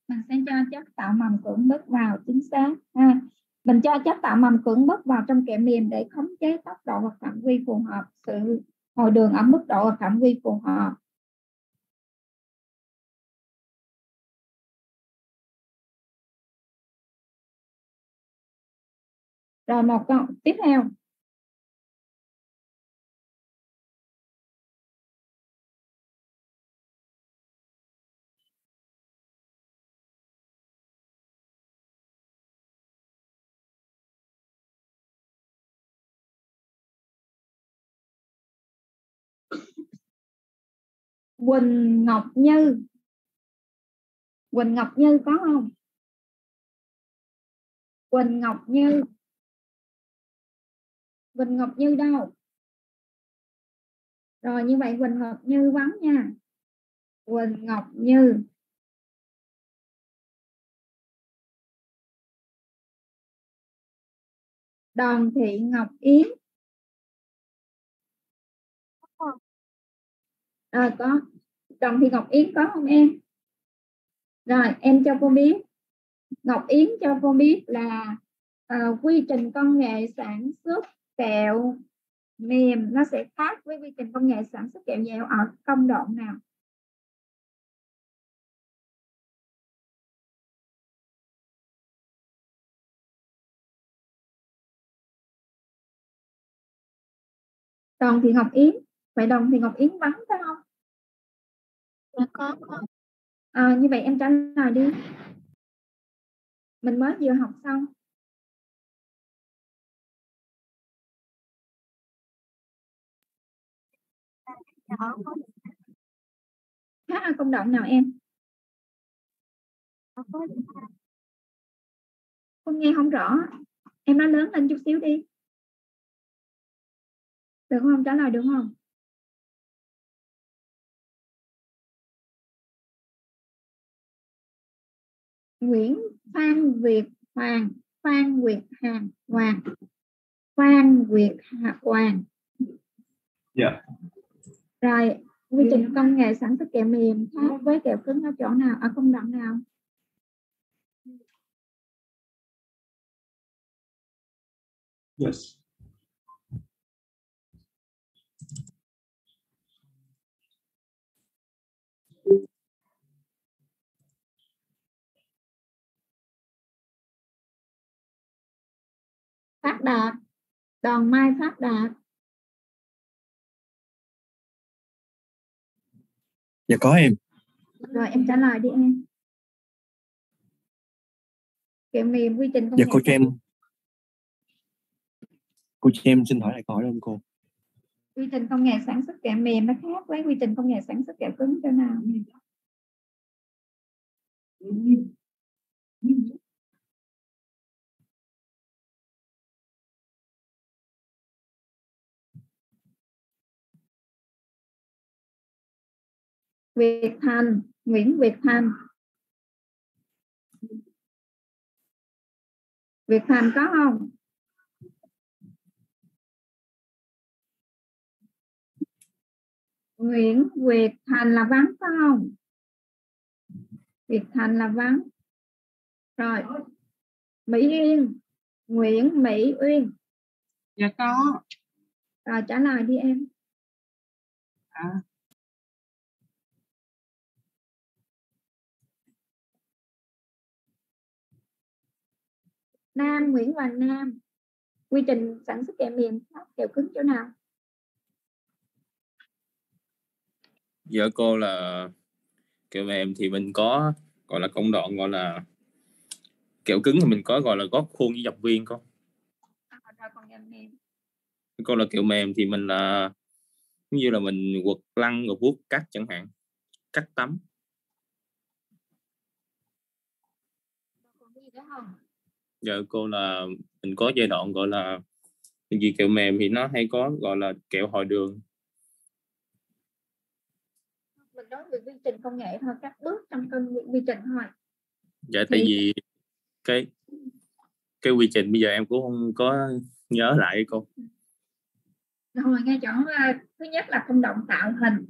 [SPEAKER 1] mình sẽ cho chất tạo mầm cưỡng bức vào chính xác ha. mình cho chất tạo mầm cưỡng bức vào trong kẹo mềm để khống chế tốc độ và phạm vi phù hợp sự hồi đường ở mức độ và phạm vi phù hợp rồi một câu tiếp theo. Quỳnh Ngọc Như. Quỳnh Ngọc Như có không? Quỳnh Ngọc Như. Quỳnh Ngọc Như đâu? Rồi như vậy Quỳnh Ngọc Như vắng nha. Quỳnh Ngọc Như. Đoàn Thị Ngọc Yến. À, có. Đoàn Thị Ngọc Yến có không em? Rồi em cho cô biết. Ngọc Yến cho cô biết là uh, quy trình công nghệ sản xuất kẹo mềm nó sẽ khác với quy trình công nghệ sản xuất kẹo dẻo ở công đoạn nào? Đoàn Thị Ngọc Yến. Vậy Đoàn Thị Ngọc Yến vắng phải không?
[SPEAKER 6] Dạ có, có.
[SPEAKER 1] à, như vậy em trả lời đi. Mình mới vừa học xong
[SPEAKER 6] Dạ có.
[SPEAKER 1] ở công đoạn nào em?
[SPEAKER 6] Có.
[SPEAKER 1] con nghe không rõ. Em nói lớn lên chút xíu đi. Được không? Trả lời được không? Nguyễn Phan Việt Hoàng Phan Việt Hàng Hoàng Phan Việt Hà Hoàng.
[SPEAKER 5] Dạ.
[SPEAKER 1] Rồi quy trình công nghệ sản xuất kẹo mềm khác với kẹo cứng ở chỗ nào? Ở công đoạn nào?
[SPEAKER 5] Yes.
[SPEAKER 1] Phát Đạt. Đoàn Mai Phát Đạt
[SPEAKER 2] dạ có em.
[SPEAKER 1] Rồi em trả lời đi em. Kẹo mềm quy trình công
[SPEAKER 2] dạ cô cho em. Cô cho em xin hỏi lại câu hỏi luôn cô.
[SPEAKER 1] Quy trình công nghệ sản xuất kẹo mềm nó khác với quy trình công nghệ sản xuất kẹo cứng chỗ nào Việt Thành Nguyễn Việt Thành. Việt Thành có không? Nguyễn Việt Thành là vắng phải không? Việt Thành là vắng. Rồi. Mỹ Uyên. Nguyễn Mỹ Uyên.
[SPEAKER 7] Dạ có.
[SPEAKER 1] Rồi trả lời đi em.
[SPEAKER 7] À,
[SPEAKER 1] Nam Nguyễn Hoàng Nam. Quy trình sản xuất kẹo mềm kẹo cứng chỗ nào?
[SPEAKER 3] Dạ cô là kẹo mềm thì mình có gọi là công đoạn gọi là kẹo cứng thì mình có gọi là gót khuôn với dọc viên con
[SPEAKER 1] à, rồi còn kẹo mềm.
[SPEAKER 3] Con là kẹo mềm thì mình là giống như là mình quật lăn rồi vuốt cắt chẳng hạn cắt tấm
[SPEAKER 1] còn gì nữa không
[SPEAKER 3] giờ cô là mình có giai đoạn gọi là vì kẹo mềm thì nó hay có gọi là kẹo hồi đường.
[SPEAKER 1] Mình nói về quy trình công nghệ thôi các bước trong công quy trình thôi.
[SPEAKER 3] Dạ tại
[SPEAKER 1] Thì-
[SPEAKER 3] vì cái cái quy trình bây giờ em cũng không có nhớ lại cô.
[SPEAKER 1] Rồi ngay chỗ à, thứ nhất là công đoạn tạo hình.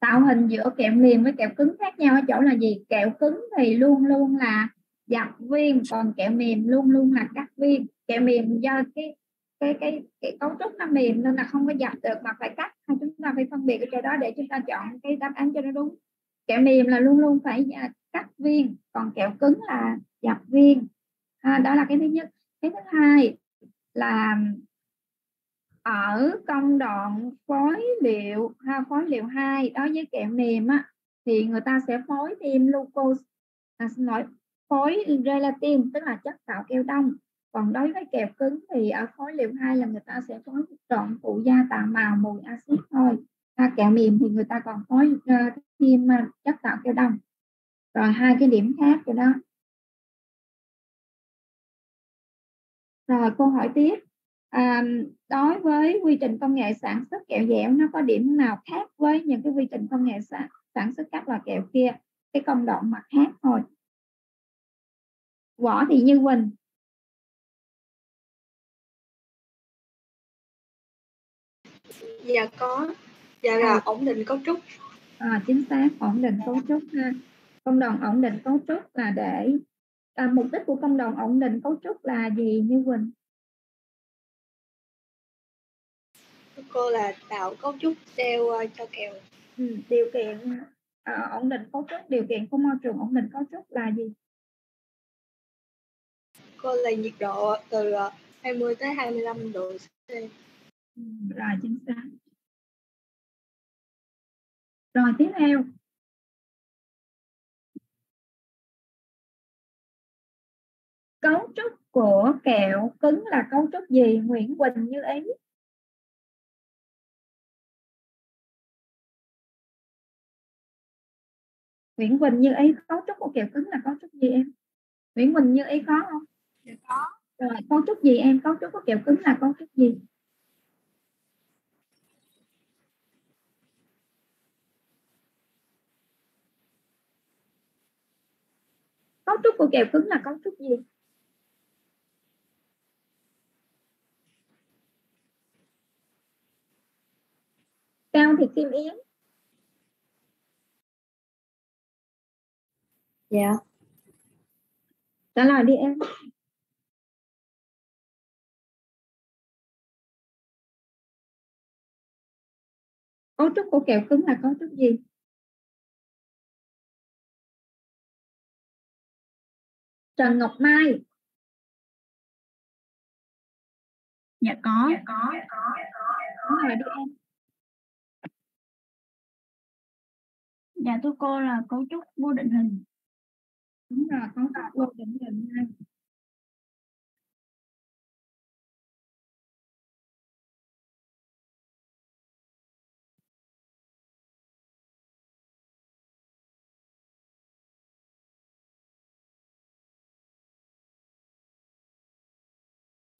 [SPEAKER 1] Tạo hình giữa kẹo mềm với kẹo cứng khác nhau ở chỗ là gì? Kẹo cứng thì luôn luôn là dập viên còn kẹo mềm luôn luôn là cắt viên. Kẹo mềm do cái cái cái, cái cấu trúc nó mềm nên là không có dập được mà phải cắt. Hay chúng ta phải phân biệt cái chỗ đó để chúng ta chọn cái đáp án cho nó đúng. Kẹo mềm là luôn luôn phải à, cắt viên còn kẹo cứng là dập viên. À, đó là cái thứ nhất. Cái thứ hai là à, ở công đoạn phối liệu ha phối liệu 2 đối với kẹo mềm á thì người ta sẽ phối thêm glucose à, xin lỗi khối gelatin tức là chất tạo keo đông. Còn đối với kẹo cứng thì ở khối liệu 2 là người ta sẽ có trộn phụ gia tạo màu mùi axit thôi. À, kẹo mềm thì người ta còn có uh, thêm uh, chất tạo keo đông. Rồi hai cái điểm khác rồi đó. Rồi câu hỏi tiếp. À, đối với quy trình công nghệ sản xuất kẹo dẻo nó có điểm nào khác với những cái quy trình công nghệ sản, sản xuất các loại kẹo kia? Cái công đoạn mặt khác thôi võ thị như quỳnh
[SPEAKER 6] Dạ có. Dạ là ổn định cấu trúc.
[SPEAKER 1] à, chính xác ổn định cấu trúc ha công đoạn ổn định cấu trúc là để à, mục đích của công đoạn ổn định cấu trúc là gì như quỳnh
[SPEAKER 6] Cô là tạo cấu trúc theo ờ, cho kèo.
[SPEAKER 1] ừ, điều kiện à, ổn định cấu trúc điều kiện của môi trường ổn định cấu trúc là gì
[SPEAKER 6] Cô là nhiệt độ từ ờ, 20 tới 25 độ C.
[SPEAKER 1] Ừ, rồi, chính xác. Rồi, tiếp theo. Cấu trúc của kẹo cứng là cấu trúc gì? Nguyễn Quỳnh như ý. Nguyễn Quỳnh như ý, cấu trúc của kẹo cứng là cấu trúc gì em? Nguyễn Quỳnh như ý có không? Rồi cấu trúc gì em? Cấu trúc của kẹo cứng là cấu trúc gì? Cấu trúc của kẹo cứng là cấu trúc gì? Cao thì kim yến.
[SPEAKER 6] Dạ.
[SPEAKER 1] trả lời đi em cấu trúc của kẹo cứng là cấu trúc gì? Trần Ngọc Mai.
[SPEAKER 4] Dạ có.
[SPEAKER 1] trả lời đi em.
[SPEAKER 4] Dạ thưa cô là cấu trúc vô định hình.
[SPEAKER 1] đúng rồi cấu trúc vô định hình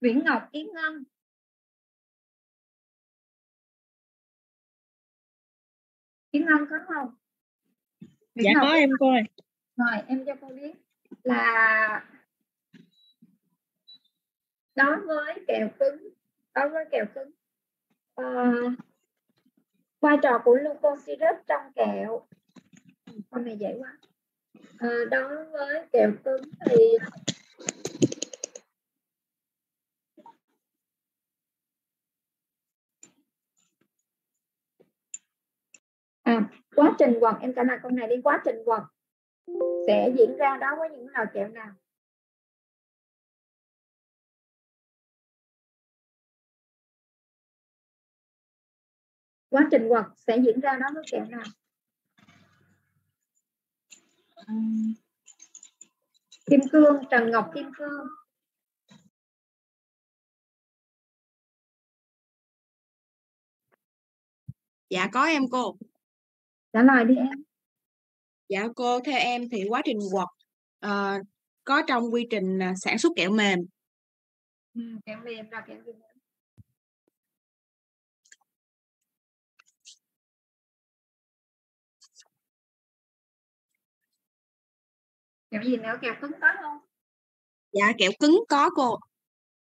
[SPEAKER 1] Viễn Ngọc Yến Ngân Yến Ngân có không? Viễn
[SPEAKER 6] Dạ
[SPEAKER 1] Ngọc
[SPEAKER 6] có em cô ơi.
[SPEAKER 1] rồi em cho cô biết là đối với kẹo cứng đối với kẹo cứng ờ, vai trò của glucosirup trong kẹo con này dễ quá Ờ, đối với kẹo cứng thì à, quá trình quật em trả lời câu này đi quá trình quật sẽ diễn ra đó với những lời kẹo nào? Quá trình quật sẽ diễn ra đó với kẹo nào? Kim cương trần ngọc kim cương.
[SPEAKER 8] Dạ có em cô
[SPEAKER 1] trả lời đi em
[SPEAKER 8] Dạ cô, theo em thì quá trình quật ờ, có trong quy trình à, sản xuất kẹo mềm.
[SPEAKER 1] ừ, kẹo mềm là kẹo nữa? kẹo gì nữa kẹo cứng có không
[SPEAKER 8] Dạ kẹo cứng có cô.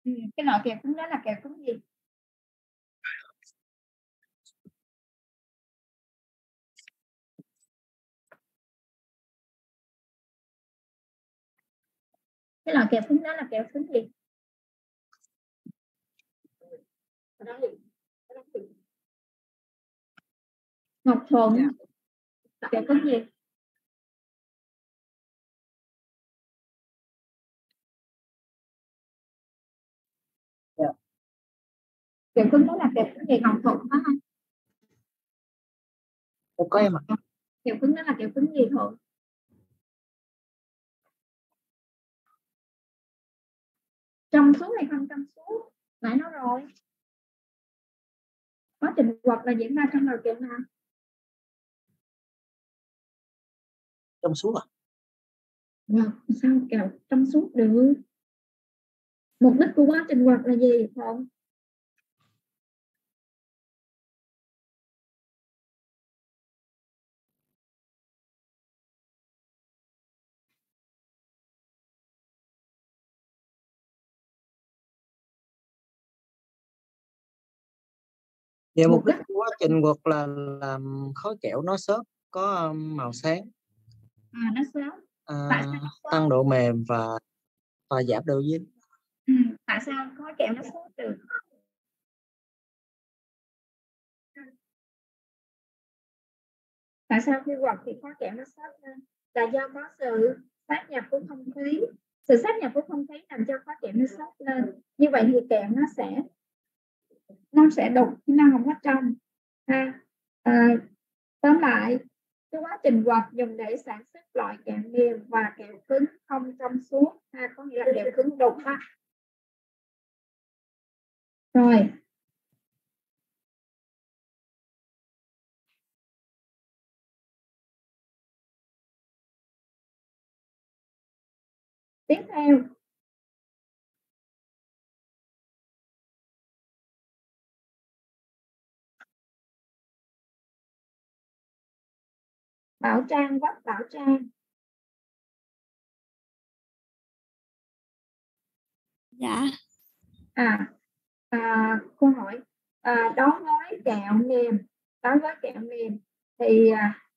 [SPEAKER 1] ừ, cái loại kẹo cứng đó là kẹo cứng gì cái loại kẹo cứng đó là kẹo cứng gì? Ngọc thuận. Kẹo cứng gì? Kẹo cứng đó là kẹo cứng gì? Ngọc thuận phải không
[SPEAKER 2] có em ạ.
[SPEAKER 1] Kẹo cứng đó là kẹo cứng gì thuận trong suốt hay không trong suốt nãy nói rồi. Quá trình quật là diễn ra trong loại kẹo nào
[SPEAKER 2] trong suốt à?
[SPEAKER 1] Quật sao kẹo trong suốt được? Mục đích của quá trình quật là gì thuận
[SPEAKER 2] Dạ
[SPEAKER 1] Mục
[SPEAKER 2] đích của quá trình quật là làm khối kẹo nó xốp có màu sáng.
[SPEAKER 1] À nó sớm
[SPEAKER 2] à,
[SPEAKER 1] xốp?
[SPEAKER 2] tăng độ mềm và và giảm độ dính.
[SPEAKER 1] Ừ. tại sao có kẹo nó sốt được? Tại sao khi quật thì có kẹo nó sốt lên? Là do có sự sát nhập của không khí. Sự sát nhập của không khí làm cho có kẹo nó sốt lên. Như vậy thì kẹo nó sẽ nó sẽ đục chứ nó không có trong. Ha. À, tóm lại cái quá trình quật dùng để sản xuất loại kẹo mềm và kẹo cứng không trong suốt ha có nghĩa là kẹo cứng đục ha. Rồi. Tiếp theo. Bảo trang quách bảo trang
[SPEAKER 4] Dạ.
[SPEAKER 1] à, à câu hỏi à, đối với kẹo mềm đối với kẹo mềm thì à,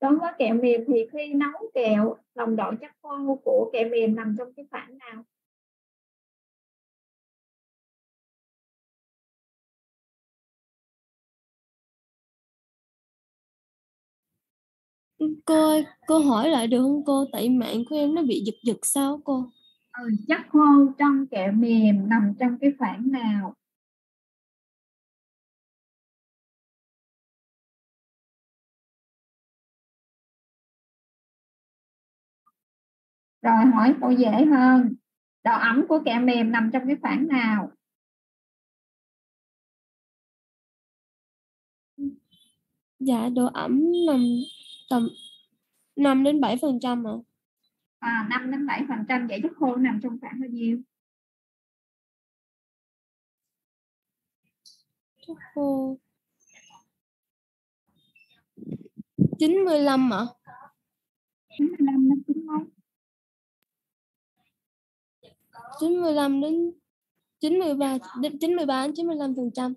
[SPEAKER 1] đối với kẹo mềm thì khi nấu kẹo nồng độ chất khô của kẹo mềm nằm trong cái khoảng nào
[SPEAKER 4] Cô ơi, cô hỏi lại được không cô? Tại mạng của em nó bị giật giật sao cô?
[SPEAKER 1] ừ, chất khô trong kẹo mềm nằm trong cái khoảng nào rồi hỏi câu dễ hơn độ ẩm của kẹo mềm nằm trong cái khoảng nào
[SPEAKER 4] Dạ, độ ẩm nằm tầm 5 đến 7 phần trăm ạ.
[SPEAKER 1] à, 5 đến 7 phần trăm vậy chất khô nằm trong khoảng bao nhiêu
[SPEAKER 4] Chắc cô 95 ạ.
[SPEAKER 1] 95 đến 9 mấy
[SPEAKER 4] 95 đến 93 đến 93 đến 95 phần trăm.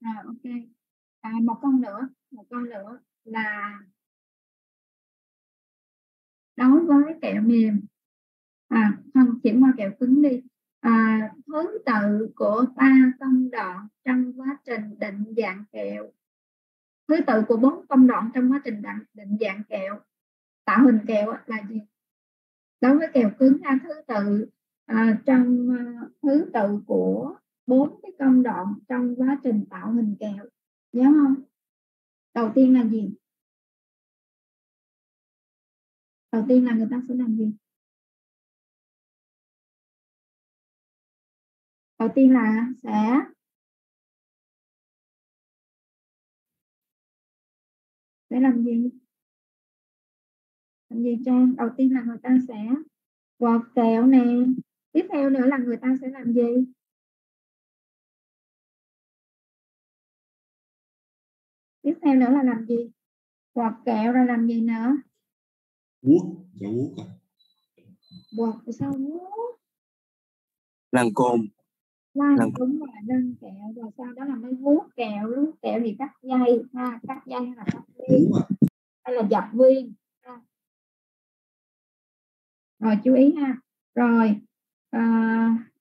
[SPEAKER 1] rồi ok à, một câu nữa một câu nữa là đối với kẹo mềm. À không chuyển qua kẹo cứng đi. À, thứ tự của ba công đoạn trong quá trình định dạng kẹo. Thứ tự của bốn công đoạn trong quá trình định, định dạng kẹo tạo hình kẹo là gì? Đối với kẹo cứng ha, thứ tự à, trong à, thứ tự của bốn cái công đoạn trong quá trình tạo hình kẹo nhớ không? Đầu tiên là gì? Đầu tiên là người ta sẽ làm gì? Đầu tiên là sẽ sẽ làm gì? Làm gì trang đầu tiên là người ta sẽ quạt kẹo nè. Tiếp theo nữa là người ta sẽ làm gì? Tiếp theo nữa là làm gì? Quạt kẹo rồi làm gì nữa?
[SPEAKER 9] Vuốt dạ vuốt à.
[SPEAKER 1] Quạt sao vuốt?
[SPEAKER 10] Lăn côn.
[SPEAKER 1] Lăn
[SPEAKER 10] Lăn.
[SPEAKER 1] đúng rồi lăn kẹo rồi sau đó là mới vuốt kẹo vuốt kẹo thì cắt dây ha cắt dây hay là cắt viên?
[SPEAKER 9] À
[SPEAKER 1] hay là dập viên? Ha. rồi chú ý ha. Rồi à,